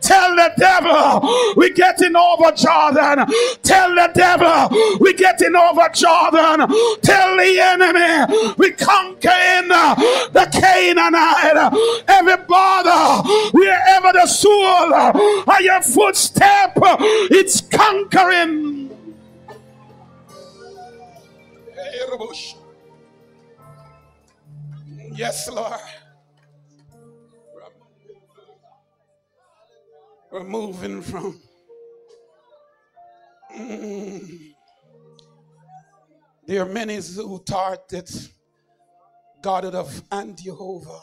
tell the devil we're getting over Jordan. Tell the devil we're getting over Jordan. Tell the enemy we conquering the Canaanite. Every bother, wherever the soul of your footstep, it's conquering. Yes, Lord. We're moving from. Mm. There are many who thought that God would have and Jehovah,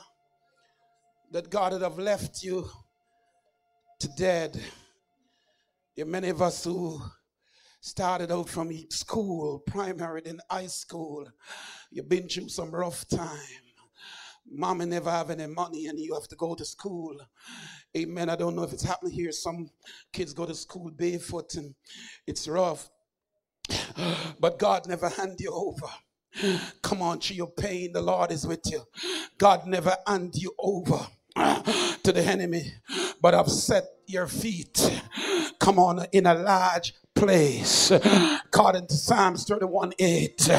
that God would have left you to dead. There are many of us who started out from school, primary, then high school. You've been through some rough time. Mama never have any money and you have to go to school. Amen. I don't know if it's happening here. Some kids go to school barefoot and it's rough. But God never hand you over. Come on, to your pain, the Lord is with you. God never hand you over to the enemy, but I've set your feet. Come on, in a large place. According to Psalms 31 8,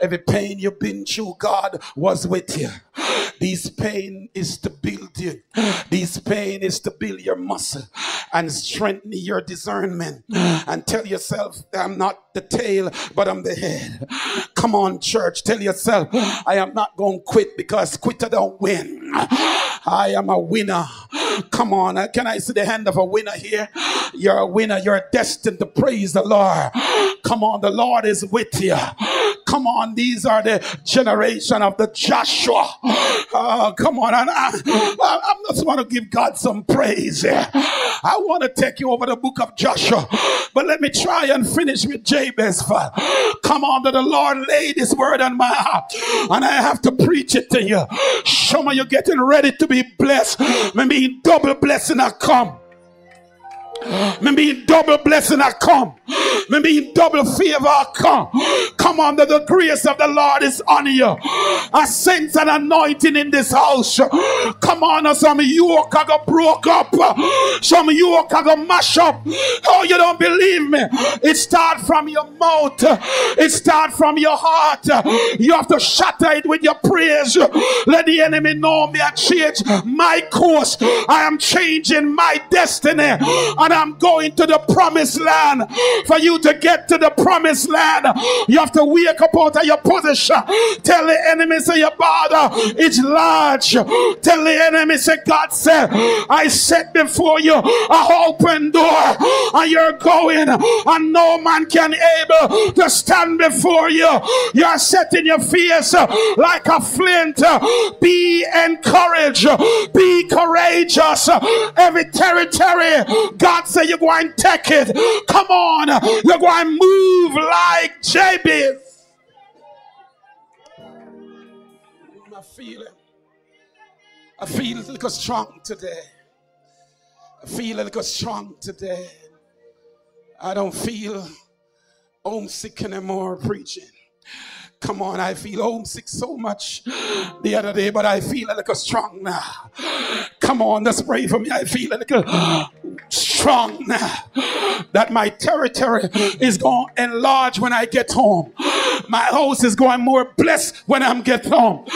every pain you've been through, God was with you. This pain is to build you. This pain is to build your muscle and strengthen your discernment. And tell yourself, I'm not the tail, but I'm the head. Come on, church. Tell yourself, I am not going to quit because quitter don't win. I am a winner. Come on. Can I see the hand of a winner here? You're a winner. You're destined to praise the Lord. Come on. The Lord is with you. Come on, these are the generation of the Joshua. Uh, come on, and I, I, I just want to give God some praise. I want to take you over the book of Joshua, but let me try and finish with Jabez. Come on, that the Lord laid His word on my heart, and I have to preach it to you. Some of you're getting ready to be blessed. Maybe double blessing I come. Maybe double blessing I come. Maybe in double favor come. Come on, the grace of the Lord is on you. I sense an anointing in this house. Come on, some yoke I got broke up. Some yoke I got mash up. Oh, you don't believe me? It start from your mouth. It start from your heart. You have to shatter it with your prayers. Let the enemy know me. I change my course. I am changing my destiny and I'm going to the promised land. For you to get to the promised land, you have to wake up out of your position. Tell the enemy, say your bother it's large. Tell the enemy, say God said, I set before you a open door, and you're going, and no man can able to stand before you. You're setting your face like a flint. Be encouraged. Be courageous. Every territory, God said you're going take it. Come on. You're going to move like Jabez. I feel it. I feel a little strong today. I feel a little strong today. I don't feel homesick anymore preaching. Come on, I feel homesick so much the other day, but I feel a little strong now. Come on, let's pray for me. I feel a little strong now that my territory is going to enlarge when I get home. My house is going more blessed when I'm get home.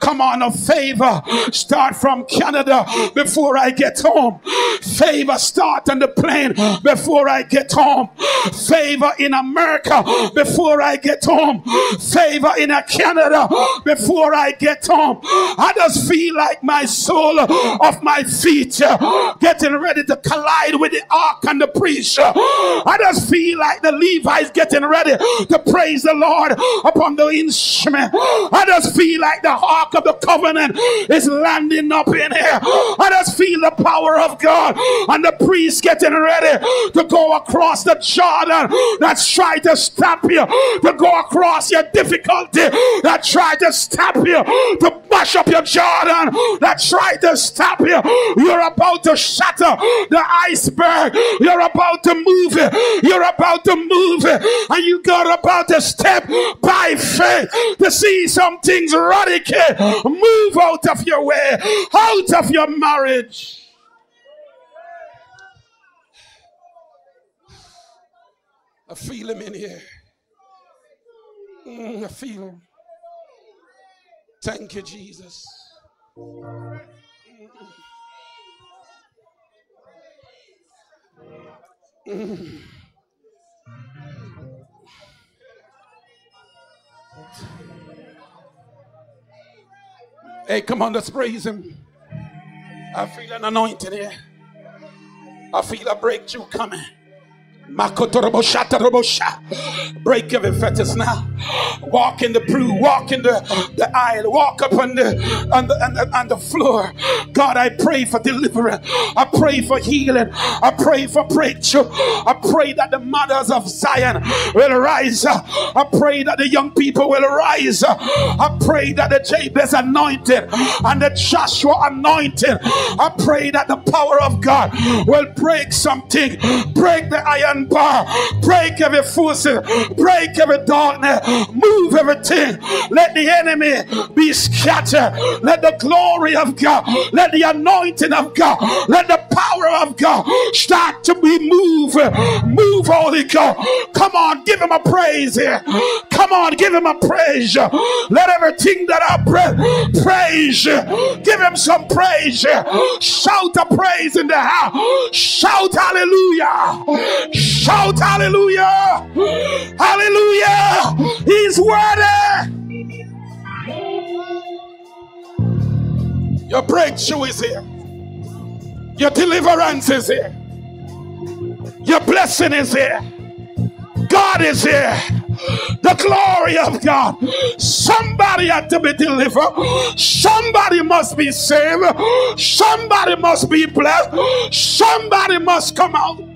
Come on, a favor start from Canada before I get home. Favor start on the plane before I get home. Favor in America before I get home. Favor in Canada before I get home. I just feel like my soul of my feet getting ready to with the ark and the priest. I just feel like the Levites getting ready to praise the Lord upon the instrument. I just feel like the ark of the covenant is landing up in here. I just feel the power of God and the priest getting ready to go across the Jordan that's trying to stop you, to go across your difficulty, that tried to stop you, to mash up your Jordan, that tried to stop you. You're about to shatter the ice Pittsburgh. You're about to move it. You're about to move it. And you got about to step by faith to see some things radical. Move out of your way, out of your marriage. I feel him in here. Mm, I feel him. Thank you, Jesus. Hey, come on, let's praise him. I feel an anointing here. I feel a breakthrough coming. Break every fetters now. Walk in the brew, walk in the, the aisle, walk up on the, on, the, on, the, on the floor. God, I pray for deliverance. I pray for healing. I pray for breakthrough. I pray that the mothers of Zion will rise. I pray that the young people will rise. I pray that the Jabez anointed and the Joshua anointed. I pray that the power of God will break something, break the iron bar, break every force, break every darkness, move everything. Let the enemy be scattered. Let the glory of God, let the anointing of God, let the power of God start to be moved. Move, Holy God. Come on, give him a praise here. Come on, give him a praise. Let everything that I breath praise. Give him some praise. Shout a praise in the house. Shout hallelujah. Shout hallelujah! Hallelujah! He's worthy! Your breakthrough is here. Your deliverance is here. Your blessing is here. God is here. The glory of God. Somebody had to be delivered. Somebody must be saved. Somebody must be blessed. Somebody must come out.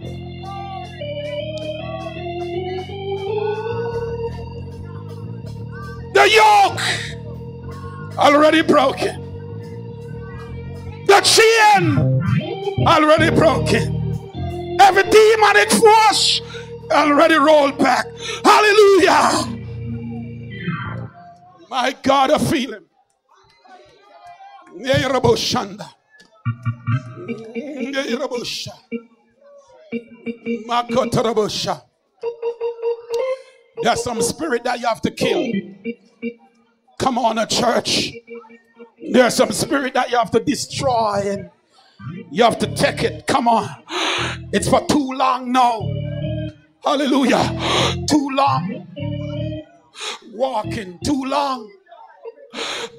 The yoke already broken. The chain already broken. Every demonic force already rolled back. Hallelujah. My God, I feel him. There's some spirit that you have to kill. Come on, a church. There's some spirit that you have to destroy and you have to take it. Come on. It's for too long now. Hallelujah. Too long. Walking too long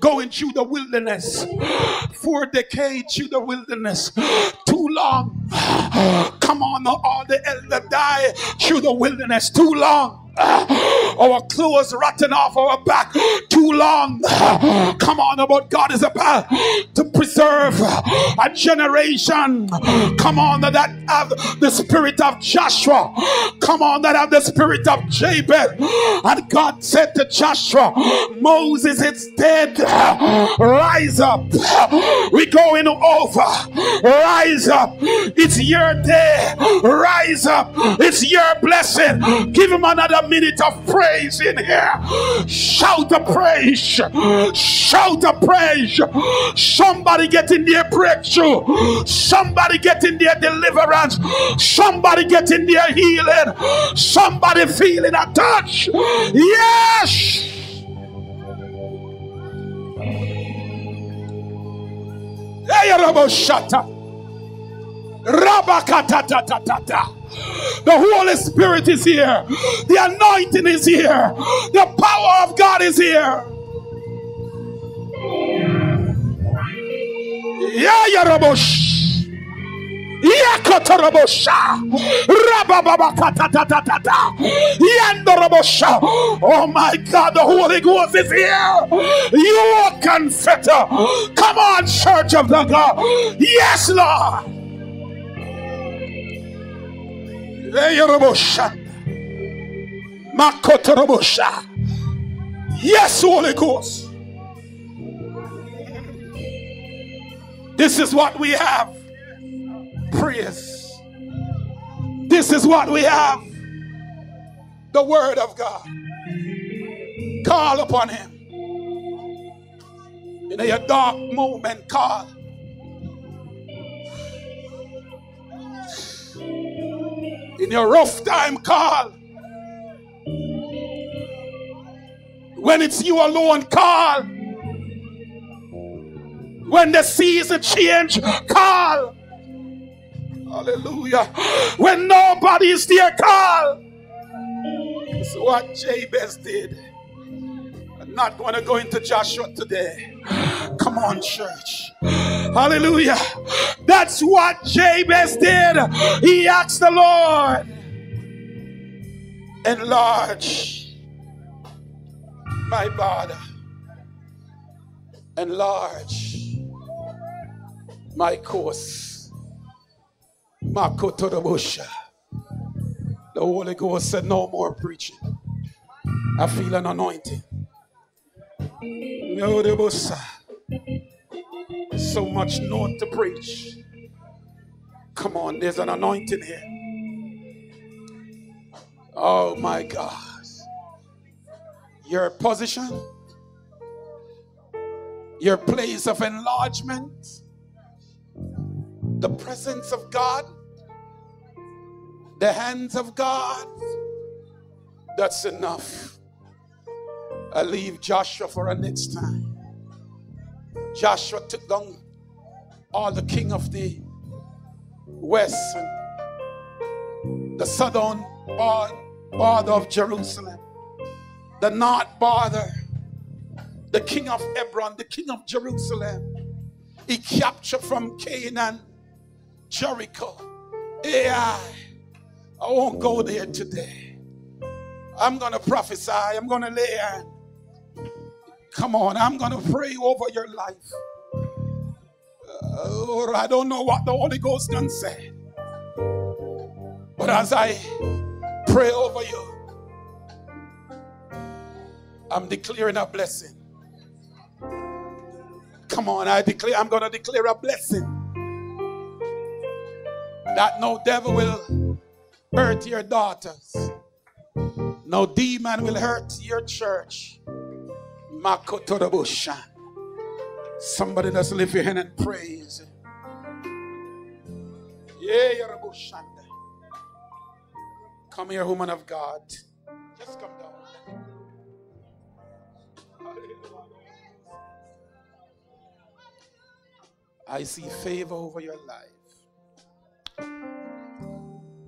going through the wilderness, four decades through the wilderness, too long. Come on, all the elder die through the wilderness, too long. Our clothes rotting off our back too long. Come on, about God is about to preserve a generation. Come on, that have the spirit of Joshua. Come on, that have the spirit of Jabez. And God said to Joshua, Moses is dead. Rise up. We're going over. Rise up. It's your day. Rise up. It's your blessing. Give him another minute of praise in here. Shout a praise. Shout a praise. Somebody get in their breakthrough. Somebody get in their deliverance. Somebody get in their healing. Somebody feeling a touch. Yes. Hey, Rabashata. The Holy Spirit is here. The anointing is here. The power of God is here. Yeah, Yarabosh. Oh my God, the Holy Ghost is here. You can fetter. Come on, Church of the God. Yes, Lord. Yes, Holy Ghost. This is what we have. Praise. This is what we have the Word of God. Call upon Him. In your dark moment, call. In your rough time, call. When it's you alone, call. When the season change, call. Hallelujah. When nobody is there, call. That's what Jabez did. Not going to go into Joshua today. Come on, church. Hallelujah. That's what Jabez did. He asked the Lord, enlarge my border, enlarge my course. Makotorobosha. The Holy Ghost said, No more preaching. I feel an anointing. No, so much note to preach. Come on, there's an anointing here. Oh my God. Your position, your place of enlargement, the presence of God, the hands of God. That's enough. I leave Joshua for a next time. Joshua took down all the king of the west and the southern border of Jerusalem, the north border, the king of Hebron, the king of Jerusalem. He captured from Canaan, Jericho, Ai. I won't go there today. I'm going to prophesy. I'm going to lay hand. Come on, I'm going to pray over your life. Or I don't know what the Holy Ghost can say. But as I pray over you, I'm declaring a blessing. Come on, I declare, I'm going to declare a blessing that no devil will hurt your daughters, no demon will hurt your church. Somebody let's lift your hand and praise. Yeah, Come here, woman of God. Just come down. I see favor over your life.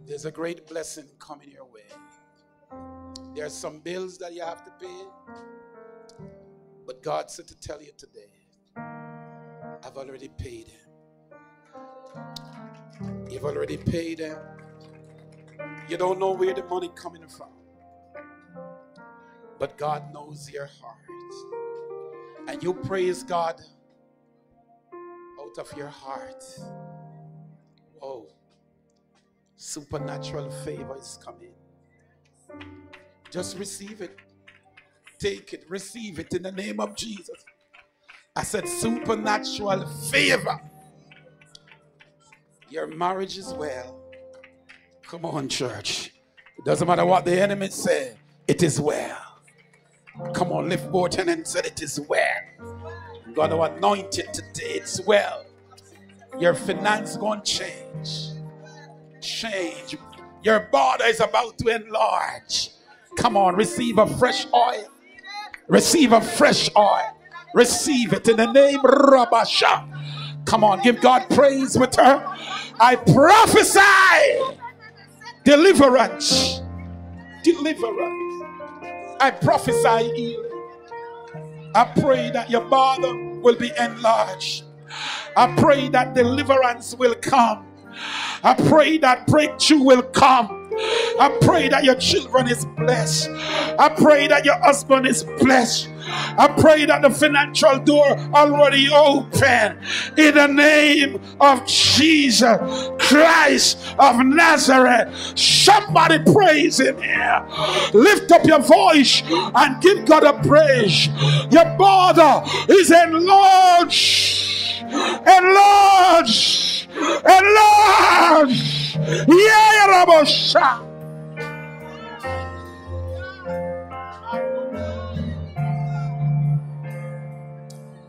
There's a great blessing coming your way. There are some bills that you have to pay. But God said to tell you today, I've already paid him. You've already paid him. You don't know where the money coming from. But God knows your heart. And you praise God out of your heart. Oh, supernatural favor is coming. Just receive it. Take it, receive it in the name of Jesus. I said, supernatural favor. Your marriage is well. Come on, church. It doesn't matter what the enemy said, it is well. Come on, lift both hands and say, It is well. God, to anoint it today, it's well. Your finance going to change. Change. Your border is about to enlarge. Come on, receive a fresh oil. Receive a fresh oil. Receive it in the name Rabasha. Come on, give God praise with her. I prophesy deliverance. Deliverance. I prophesy healing. I pray that your body will be enlarged. I pray that deliverance will come. I pray that breakthrough will come. I pray that your children is blessed. I pray that your husband is blessed. I pray that the financial door already open in the name of Jesus Christ of Nazareth. Somebody praise him here. Lift up your voice and give God a praise. Your border is enlarged, enlarged, enlarged Yeah.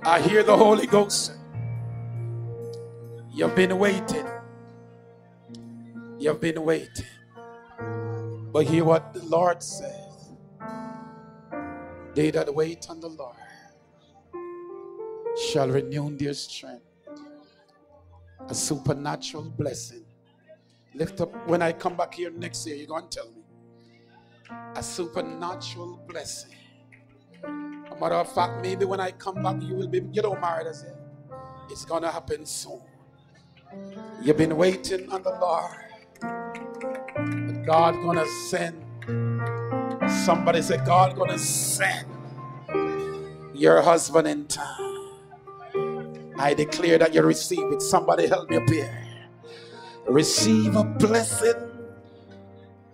I hear the Holy Ghost. You've been waiting. You've been waiting. But hear what the Lord says. They that wait on the Lord shall renew their strength. A supernatural blessing. Lift up when I come back here next year, you're going to tell me. A supernatural blessing. A matter of fact, maybe when I come back, you will be, you don't married as it. It's going to happen soon. You've been waiting on the Lord. But God gonna send. Somebody said, God gonna send your husband in time. I declare that you receive it. Somebody help me up here. Receive a blessing.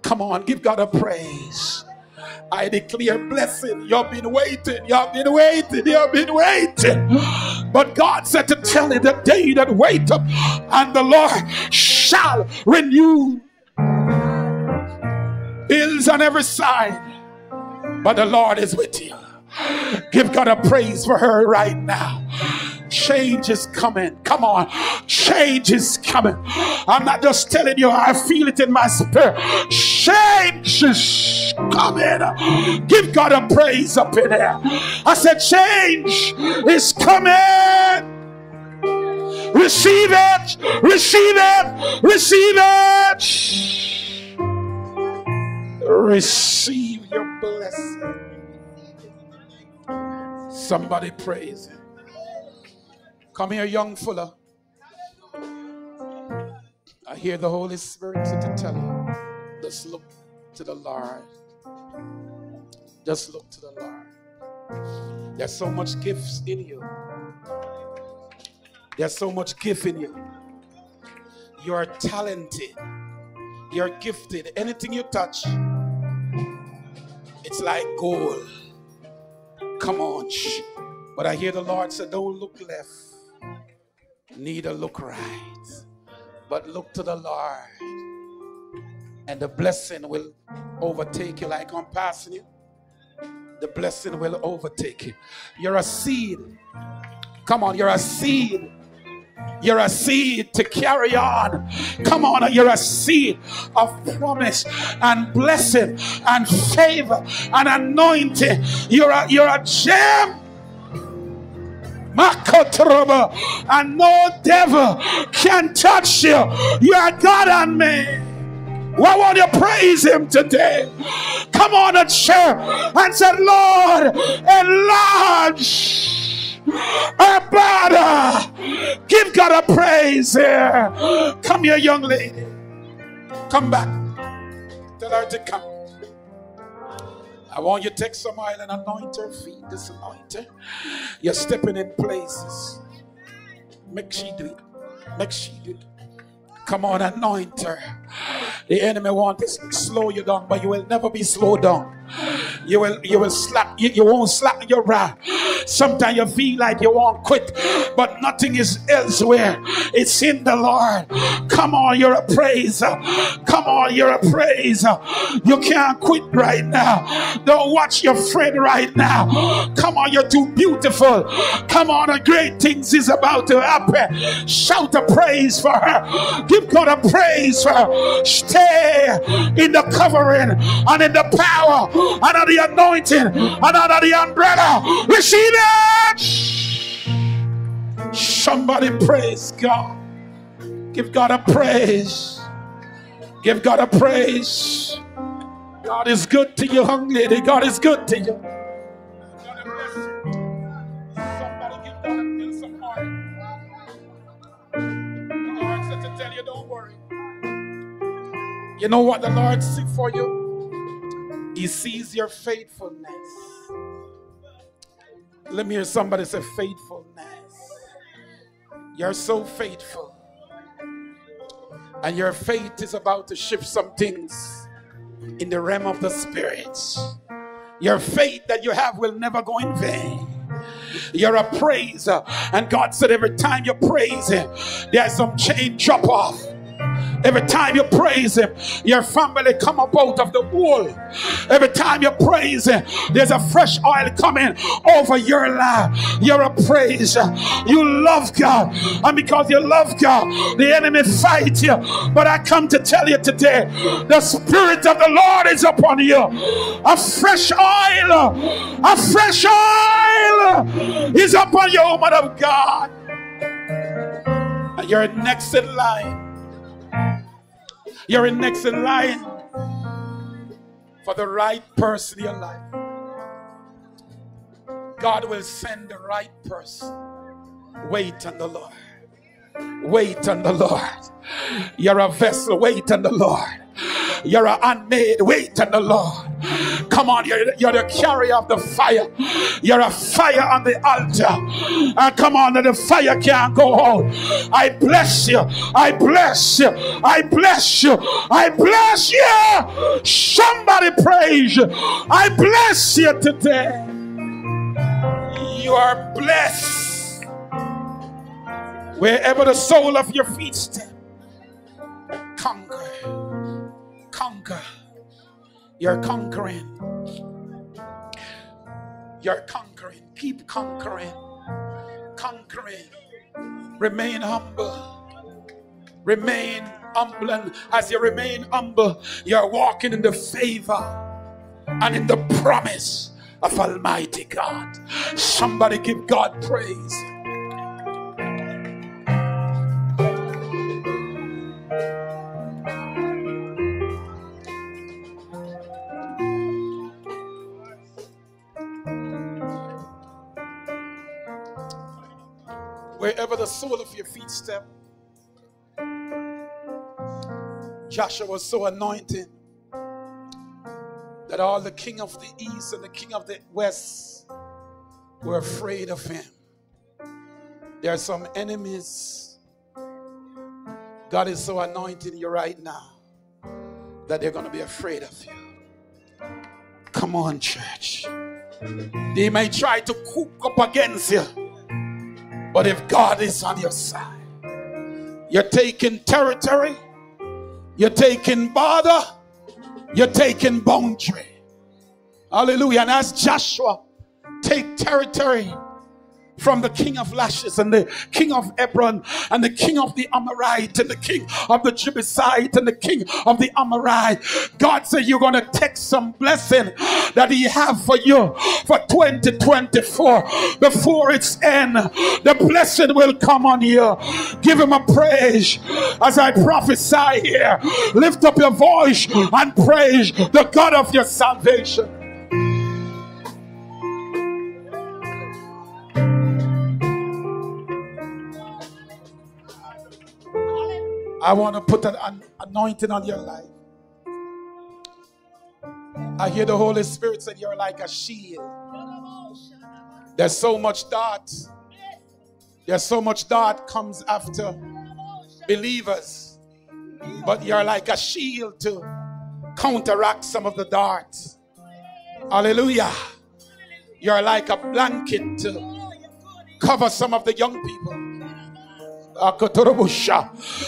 Come on, give God a praise. I declare blessing. You've been waiting. You've been waiting. You've been waiting. But God said to tell you the day that wait up and the Lord shall renew hills on every side. But the Lord is with you. Give God a praise for her right now. Change is coming. Come on. Change is coming. I'm not just telling you, I feel it in my spirit. Change is coming. Give God a praise up in there. I said, Change is coming. Receive it. Receive it. Receive it. Receive your blessing. Somebody praise him. Come here, young fuller. I hear the Holy Spirit to tell you. Just look to the Lord. Just look to the Lord. There's so much gifts in you. There's so much gift in you. You're talented. You're gifted. Anything you touch, it's like gold. Come on. But I hear the Lord say, Don't look left, neither look right, but look to the Lord. And the blessing will overtake you like I'm passing you. The blessing will overtake you. You're a seed. Come on, you're a seed you're a seed to carry on. Come on, you're a seed of promise and blessing and favor and anointing. You're a, you're a gem. And no devil can touch you. You are God on me. Why won't you praise him today? Come on a chair and say, Lord, enlarge Abada. Give God a praise here. Come here, young lady. Come back. Tell her to come. I want you to take some oil and anoint her feet. This anointing. Eh? You're stepping in places. Make she do it. Make she do it. Come on, anoint her. The enemy wants to slow you down, but you will never be slowed down. You will you will slap you, you won't slap your wrath. Sometimes you feel like you won't quit, but nothing is elsewhere. It's in the Lord. Come on, you're a praiser. Come on, you're a praiser. You can't quit right now. Don't watch your friend right now. Come on, you're too beautiful. Come on, a great things is about to happen. Shout a praise for her. Give God a praise for her. Stay in the covering and in the power and in the anointing and under the umbrella. Receive it. Somebody praise God. Give God a praise. Give God a praise. God is good to you, young lady. God is good to you. Somebody give God a some The Lord said to tell you, don't worry. You know what the Lord sees for you? He sees your faithfulness. Let me hear somebody say faithfulness. You're so faithful. And your faith is about to shift some things in the realm of the spirit. Your faith that you have will never go in vain. You're a praiser. And God said every time you praise Him, there's some chain drop off. Every time you praise Him, your family come up out of the wool. Every time you praise Him, there's a fresh oil coming over your life. You're a praise. You love God, and because you love God, the enemy fight you. But I come to tell you today, the Spirit of the Lord is upon you. A fresh oil, a fresh oil is upon you, woman of God. And you're next in line you're in next in line for the right person in your life. God will send the right person. Wait on the Lord. Wait on the Lord. You're a vessel. Wait on the Lord. You're an unmade. Wait in the Lord. Come on, you're, you're the carrier of the fire. You're a fire on the altar. And uh, come on, the fire can't go out. I bless you. I bless you. I bless you. I bless you. Somebody praise you. I bless you today. You are blessed. Wherever the sole of your feet step, Conquer. You're conquering. You're conquering. Keep conquering. Conquering. Remain humble. Remain humble. And as you remain humble, you're walking in the favor and in the promise of Almighty God. Somebody give God praise. Wherever the sole of your feet step. Joshua was so anointed that all the king of the east and the king of the west were afraid of him. There are some enemies. God is so anointing you right now that they're going to be afraid of you. Come on, church. They may try to cook up against you. But if God is on your side, you're taking territory, you're taking border, you're taking boundary. Hallelujah. And as Joshua take territory, from the king of Lachish and the king of Hebron and the king of the Amorite and the king of the Jebusite and the king of the Amorite. God said you're going to take some blessing that he have for you for 2024 before its end. The blessing will come on you. Give him a praise as I prophesy here. Lift up your voice and praise the God of your salvation. I want to put an anointing on your life. I hear the Holy Spirit say you're like a shield. There's so much dart. There's so much dart comes after believers. But you're like a shield to counteract some of the darts. Hallelujah. You're like a blanket to cover some of the young people.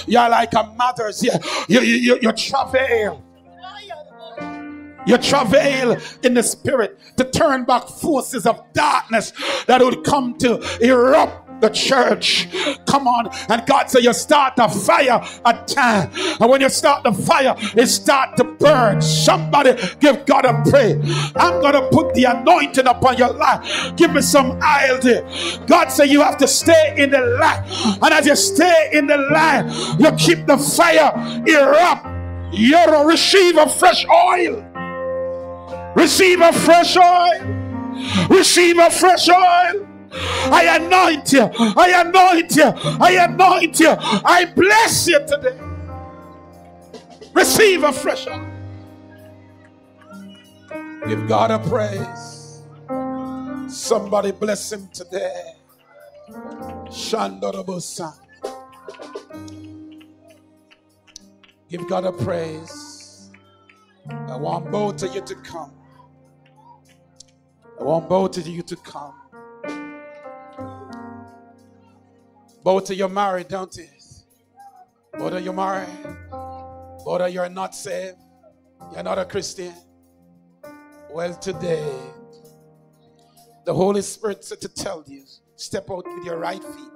You're like a mother's. You, you, you, you travail. You travail in the spirit to turn back forces of darkness that would come to erupt the church. Come on. And God said, You start the fire at time. And when you start the fire, it start to burn. Somebody give God a praise. I'm going to put the anointing upon your life. Give me some oil there. God said, You have to stay in the light. And as you stay in the light, you keep the fire erupt. You'll receive a fresh oil. Receive a fresh oil. Receive a fresh oil. I anoint you. I anoint you. I anoint you. I bless you today. Receive a fresh oil. Give God a praise. Somebody bless him today. Shandorobosa. Give God a praise. I want both of you to come. I want both of you to come. Both of you married, don't you? Both of you married. Brother, you're not saved. You're not a Christian. Well, today, the Holy Spirit said to tell you step out with your right feet.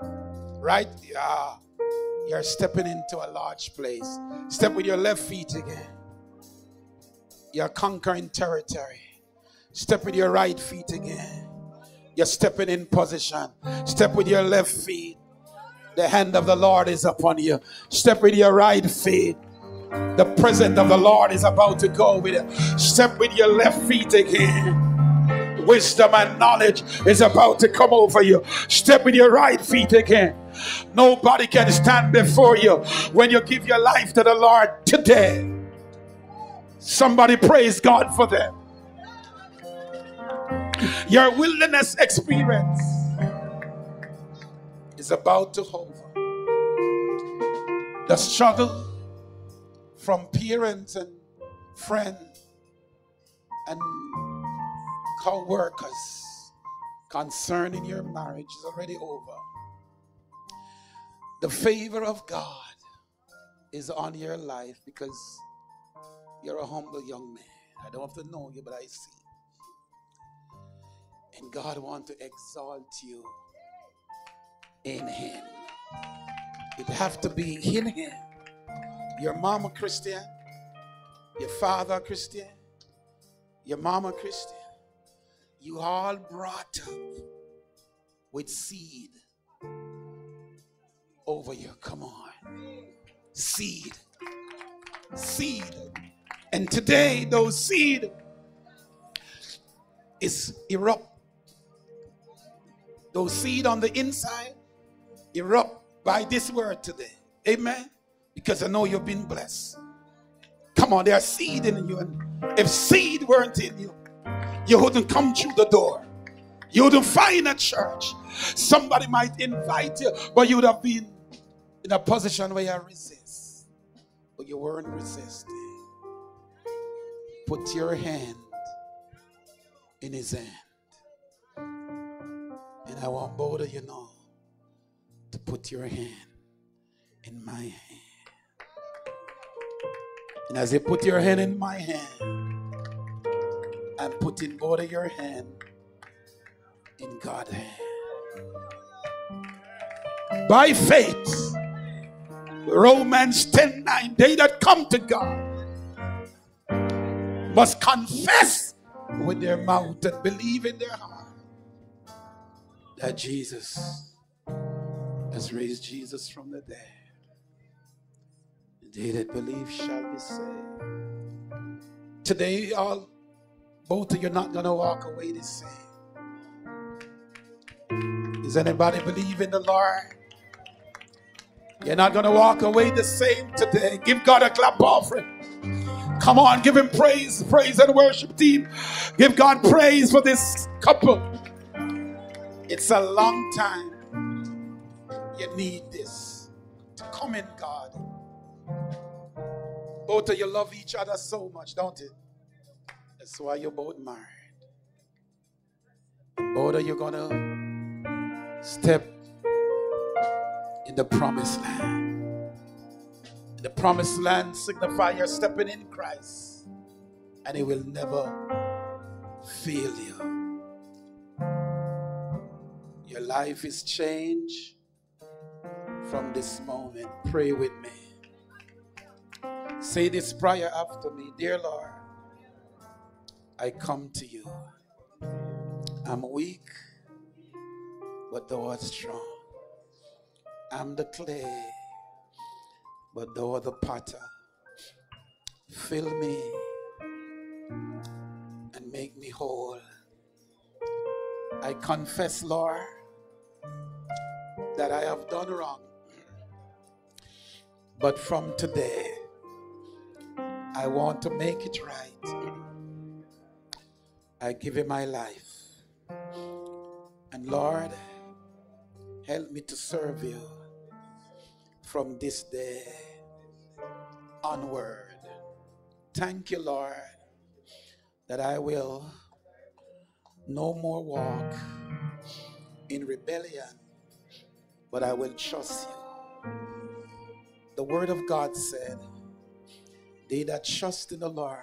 Right? Yeah. You're stepping into a large place. Step with your left feet again. You're conquering territory. Step with your right feet again. You're stepping in position. Step with your left feet. The hand of the Lord is upon you. Step with your right feet. The presence of the Lord is about to go with you. Step with your left feet again. Wisdom and knowledge is about to come over you. Step with your right feet again. Nobody can stand before you when you give your life to the Lord today. Somebody praise God for them. Your wilderness experience is about to over. The struggle from parents and friends and co-workers concerning your marriage is already over. The favor of God is on your life because you're a humble young man. I don't have to know you, but I see. And God wants to exalt you in Him. It have to be in Him. Your mama Christian, your father Christian, your mama Christian. You all brought up with seed over you. Come on. Seed. Seed. And today, those seed is erupt. Those seed on the inside erupt by this word today. Amen. Because I know you've been blessed. Come on, there's seed in you. And if seed weren't in you, you wouldn't come through the door. You wouldn't find a church. Somebody might invite you, but you would have been in a position where you resist. But you weren't resisting. Put your hand in his hand. And I want both of you now to put your hand in my hand. And as you put your hand in my hand, I'm putting both of your hand in God's hand. By faith, Romans 10 9, they that come to God must confess with their mouth and believe in their heart that Jesus has raised Jesus from the dead. They that believe shall be saved. Today, y'all, both of you are not gonna walk away the same. Does anybody believe in the Lord? You're not gonna walk away the same today. Give God a clap offering. Come on, give him praise, praise and worship team. Give God praise for this couple. It's a long time. You need this to come in God. Both of you love each other so much, don't it? That's why you're both married. Both of you gonna step in the promised land. The promised land signify you're stepping in Christ, and He will never fail you. Your life is changed from this moment. Pray with me. Say this prayer after me Dear Lord, I come to you. I'm weak, but thou art strong. I'm the clay, but thou art the potter. Fill me and make me whole. I confess, Lord, that I have done wrong. But from today, I want to make it right. I give you my life. And Lord, help me to serve you from this day onward. Thank you, Lord, that I will no more walk in rebellion, but I will trust you. The Word of God said, They that trust in the Lord,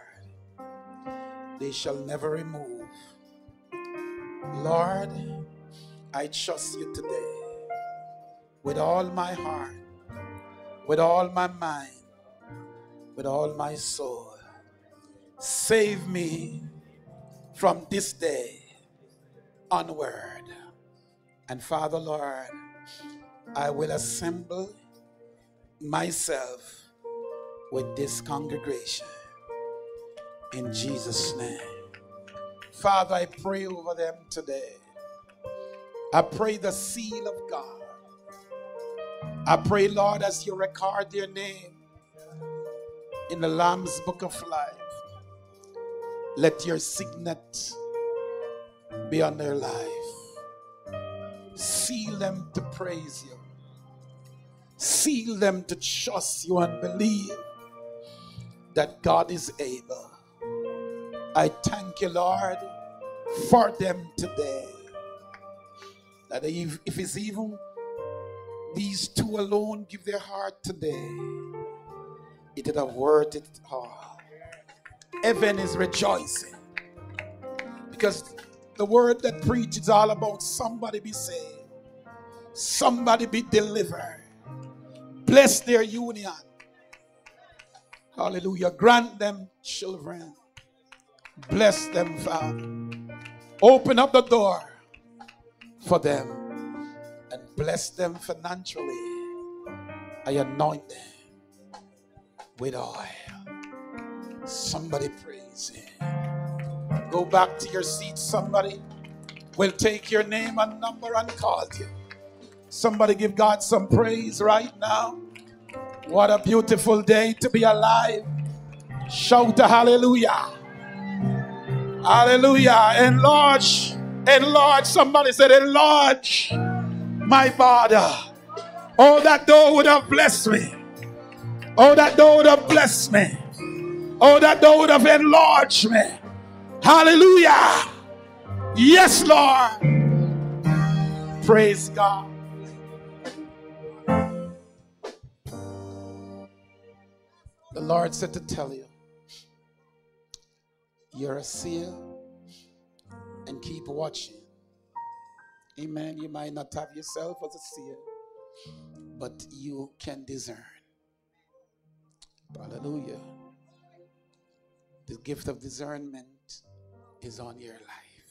they shall never remove. Lord, I trust you today with all my heart, with all my mind, with all my soul. Save me from this day onward. And Father, Lord, I will assemble myself with this congregation in Jesus' name. Father, I pray over them today. I pray the seal of God. I pray, Lord, as you record their name in the Lamb's book of life, let your signet be on their life. Seal them to praise you. Seal them to trust you and believe that God is able. I thank you, Lord, for them today. That if, if it's even these two alone give their heart today, it would have worth it all. Heaven is rejoicing because the word that preaches all about somebody be saved, somebody be delivered. Bless their union. Hallelujah. Grant them children. Bless them, Father. Open up the door for them and bless them financially. I anoint them with oil. Somebody praise Him. Go back to your seat. Somebody will take your name and number and call you. Somebody give God some praise right now. What a beautiful day to be alive. Shout a hallelujah. Hallelujah. Enlarge. Enlarge. Somebody said, enlarge my border. Oh, that door would have blessed me. Oh, that door would have blessed me. Oh, that door would have enlarged me. Hallelujah. Yes, Lord. Praise God. The Lord said to tell you, you're a seer and keep watching. Amen. You might not have yourself as a seer, but you can discern. Hallelujah. The gift of discernment is on your life.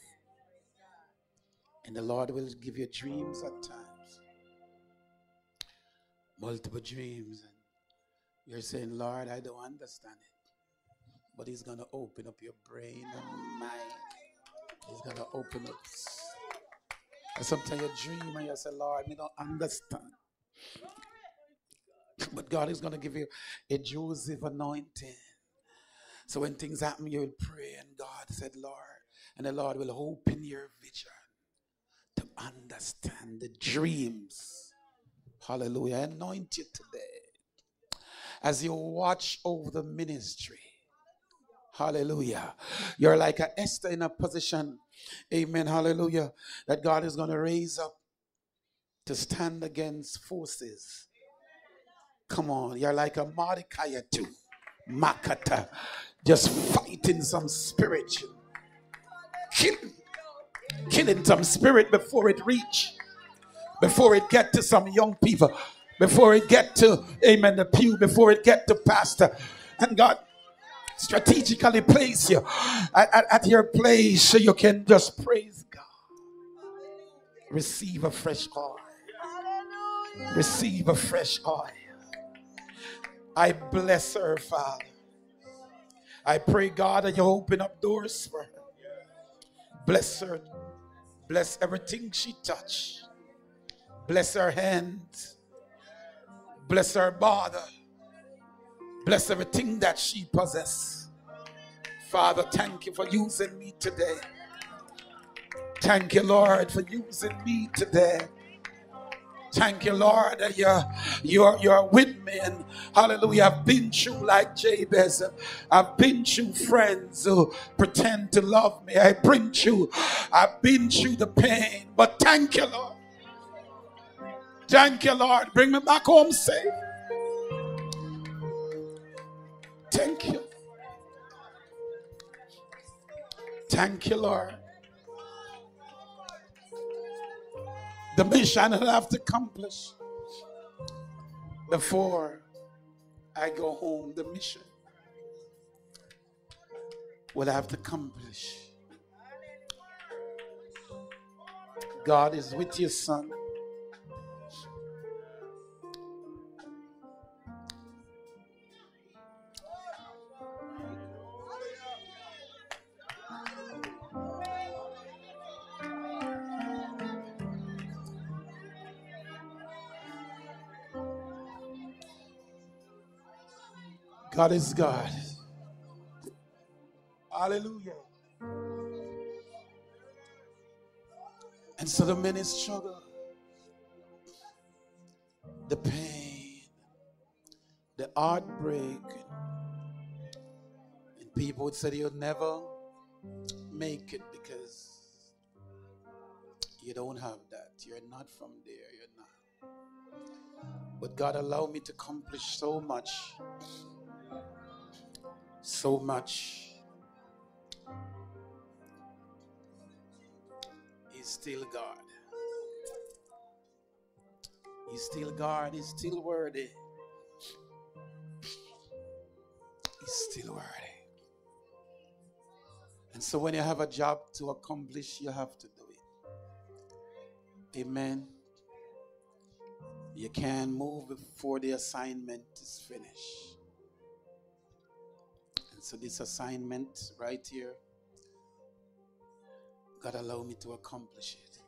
And the Lord will give you dreams at times, multiple dreams. You're saying, Lord, I don't understand it. But He's going to open up your brain and mind. He's going to open up. And sometimes you dream and you say, Lord, I don't understand. But God is going to give you a Joseph anointing. So when things happen, you will pray, and God said, Lord, and the Lord will open your vision to understand the dreams. Hallelujah. Anoint you today as you watch over the ministry. Hallelujah. You're like a Esther in a position, amen, hallelujah, that God is going to raise up to stand against forces. Come on, you're like a Mordecai too. Makata. Just fighting some spirit. Killing, killing some spirit before it reach. Before it get to some young people. Before it get to, amen, the pew. Before it get to pastor. And God strategically place you at, at, at your place so you can just praise God. Receive a fresh oil. Receive a fresh oil. I bless her, Father. I pray, God, that you open up doors for her. Bless her. Bless everything she touch. Bless her hands. Bless her body. Bless everything that she possess. Father, thank you for using me today. Thank you, Lord, for using me today. Thank you, Lord, that you're, you're, you're with me. And hallelujah, I've been through like Jabez. I've been through friends who pretend to love me. I bring through, I've been through the pain. But thank you, Lord. Thank you, Lord. Bring me back home safe. Thank you. Thank you, Lord. The mission that I have to accomplish before I go home, the mission. What I have to accomplish. God is with you, son. God is God. Hallelujah. And so the many struggle, the pain, the heartbreak, and people would say you'll never make it because you don't have that. You're not from there. You're not. But God allowed me to accomplish so much so much. He's still God. He's still God. He's still worthy. He's still worthy. And so when you have a job to accomplish, you have to do it. Amen. You can't move before the assignment is finished. So this assignment right here, God allow me to accomplish it.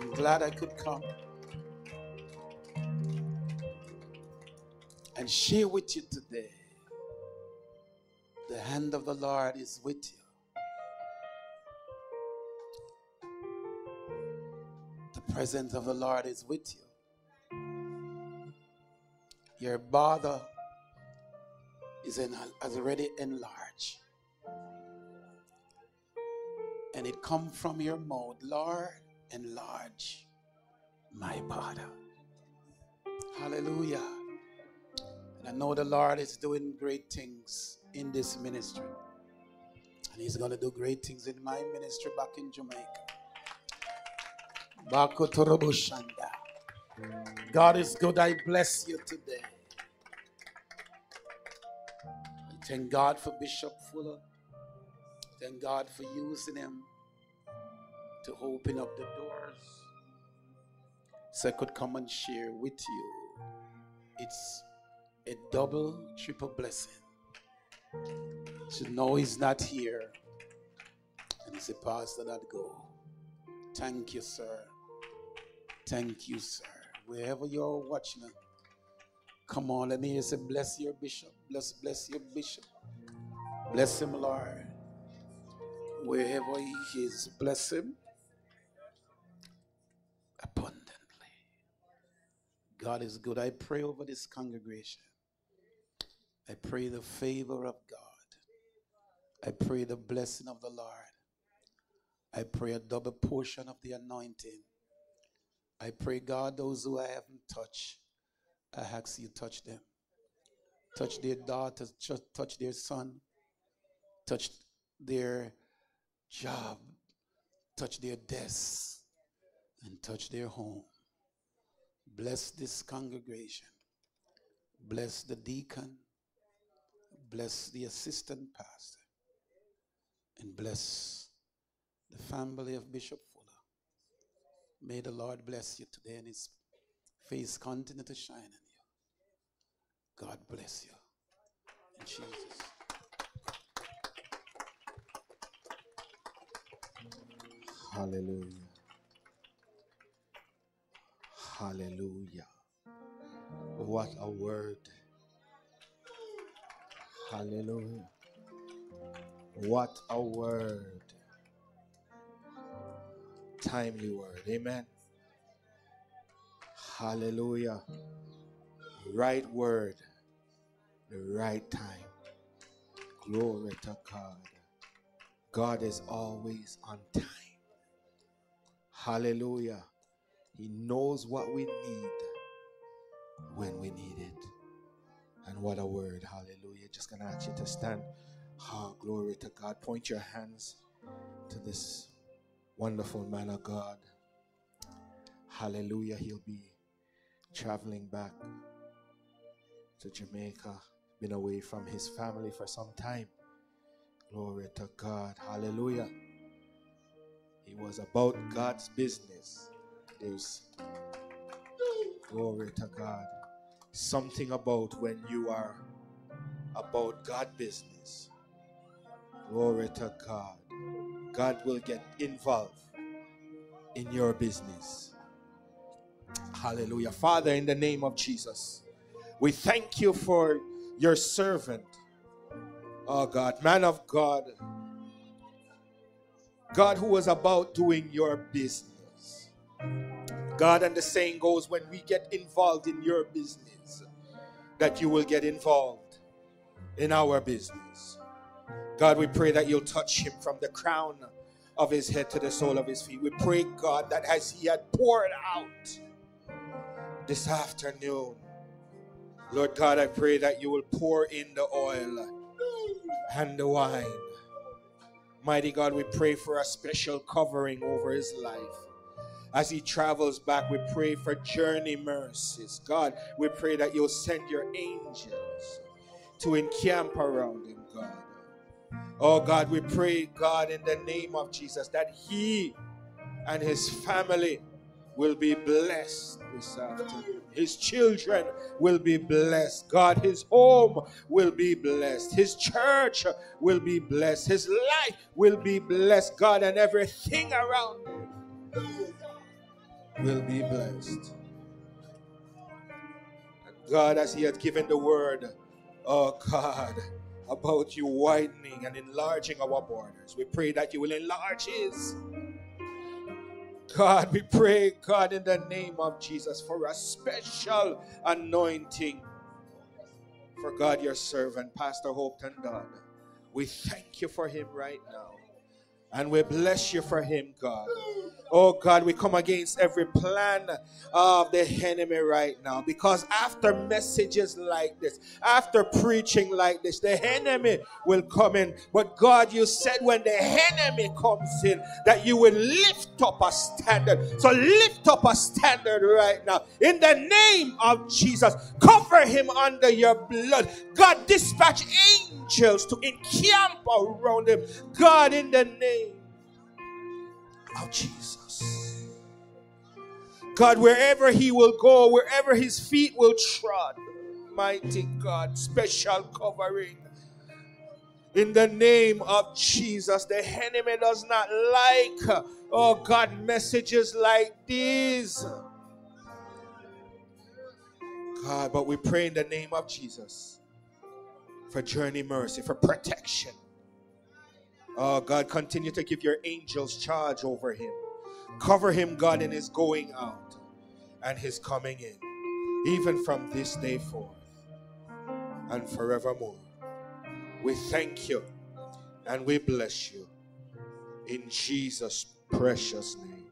I'm glad I could come and share with you today. The hand of the Lord is with you. The presence of the Lord is with you. Your bother is in, has already enlarged. And it come from your mouth, Lord, enlarge my body. Hallelujah. And I know the Lord is doing great things in this ministry. And He's going to do great things in my ministry back in Jamaica. God is good. I bless you today. Thank God for Bishop Fuller. Thank God for using him to open up the doors so I could come and share with you. It's a double, triple blessing. To know he's not here and he's a pastor that go. Thank you, sir. Thank you, sir. Wherever you're watching Come on, let me hear say, bless your bishop. Bless, bless your bishop. Bless him, Lord. Wherever he is, bless him abundantly. God is good. I pray over this congregation. I pray the favor of God. I pray the blessing of the Lord. I pray a double portion of the anointing. I pray, God, those who I haven't touched, I ask you touch them. Touch their daughters, touch their son, touch their job, touch their desks, and touch their home. Bless this congregation. Bless the deacon. Bless the assistant pastor. And bless the family of Bishop Fuller. May the Lord bless you today and his face continue to shine on you. God bless you. In Jesus. Hallelujah. Hallelujah. What a word. Hallelujah. What a word. Timely word. Amen. Hallelujah. Right word, the right time. Glory to God. God is always on time. Hallelujah. He knows what we need when we need it. And what a word. Hallelujah. Just going to ask you to stand. Ah, glory to God. Point your hands to this wonderful man of God. Hallelujah. He'll be traveling back to Jamaica. Been away from his family for some time. Glory to God. Hallelujah. He was about God's business. There's glory to God. Something about when you are about God business. Glory to God. God will get involved in your business. Hallelujah. Father, in the name of Jesus, we thank you for your servant. Oh God, man of God. God who was about doing your business. God, and the saying goes when we get involved in your business, that you will get involved in our business. God, we pray that you'll touch him from the crown of his head to the sole of his feet. We pray, God, that as he had poured out this afternoon, Lord God, I pray that you will pour in the oil and the wine. Mighty God, we pray for a special covering over his life. As he travels back, we pray for journey mercies. God, we pray that you'll send your angels to encamp around him, God. Oh God, we pray, God, in the name of Jesus, that he and his family will be blessed this afternoon. His children will be blessed. God, his home will be blessed. His church will be blessed. His life will be blessed. God, and everything around him will be blessed. God, as he had given the word, oh God, about you widening and enlarging our borders, we pray that you will enlarge his. God, we pray, God, in the name of Jesus, for a special anointing for God, your servant, Pastor Hopeton Dodd. We thank you for him right now. And we bless you for him, God. Oh God, we come against every plan of the enemy right now because after messages like this, after preaching like this, the enemy will come in. But God, you said when the enemy comes in that you will lift up a standard. So lift up a standard right now in the name of Jesus. Cover him under your blood. God, dispatch angels to encamp around him. God, in the name of Jesus. God, wherever he will go, wherever his feet will trod, mighty God, special covering. In the name of Jesus, the enemy does not like, oh God, messages like these. God, but we pray in the name of Jesus for journey mercy, for protection. Oh God, continue to give your angels charge over him. Cover him, God, in his going out and his coming in, even from this day forth and forevermore. We thank you and we bless you in Jesus' precious name.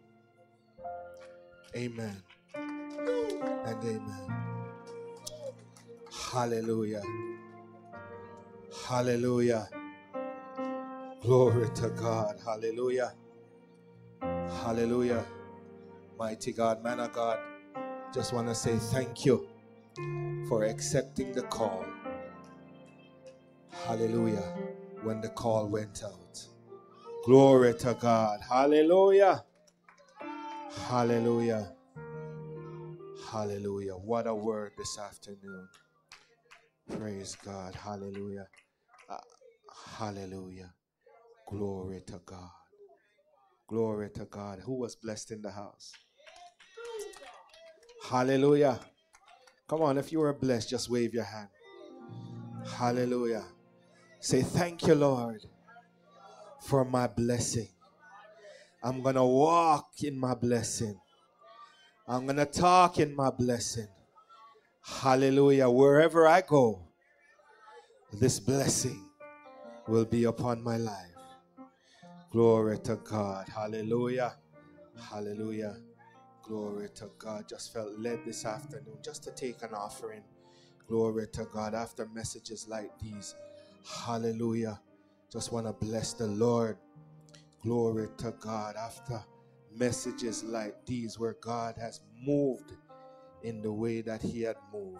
Amen and amen. Hallelujah. Hallelujah. Glory to God. Hallelujah. Hallelujah. Mighty God, man of God, just want to say thank you for accepting the call. Hallelujah. When the call went out. Glory to God. Hallelujah. Hallelujah. Hallelujah. What a word this afternoon. Praise God. Hallelujah. Uh, hallelujah. Glory to God. Glory to God. Who was blessed in the house? Hallelujah. Come on, if you were blessed, just wave your hand. Hallelujah. Say, Thank you, Lord, for my blessing. I'm going to walk in my blessing. I'm going to talk in my blessing. Hallelujah. Wherever I go, this blessing will be upon my life. Glory to God. Hallelujah. Hallelujah. Glory to God. Just felt led this afternoon just to take an offering. Glory to God. After messages like these. Hallelujah. Just want to bless the Lord. Glory to God. After messages like these, where God has moved in the way that He had moved,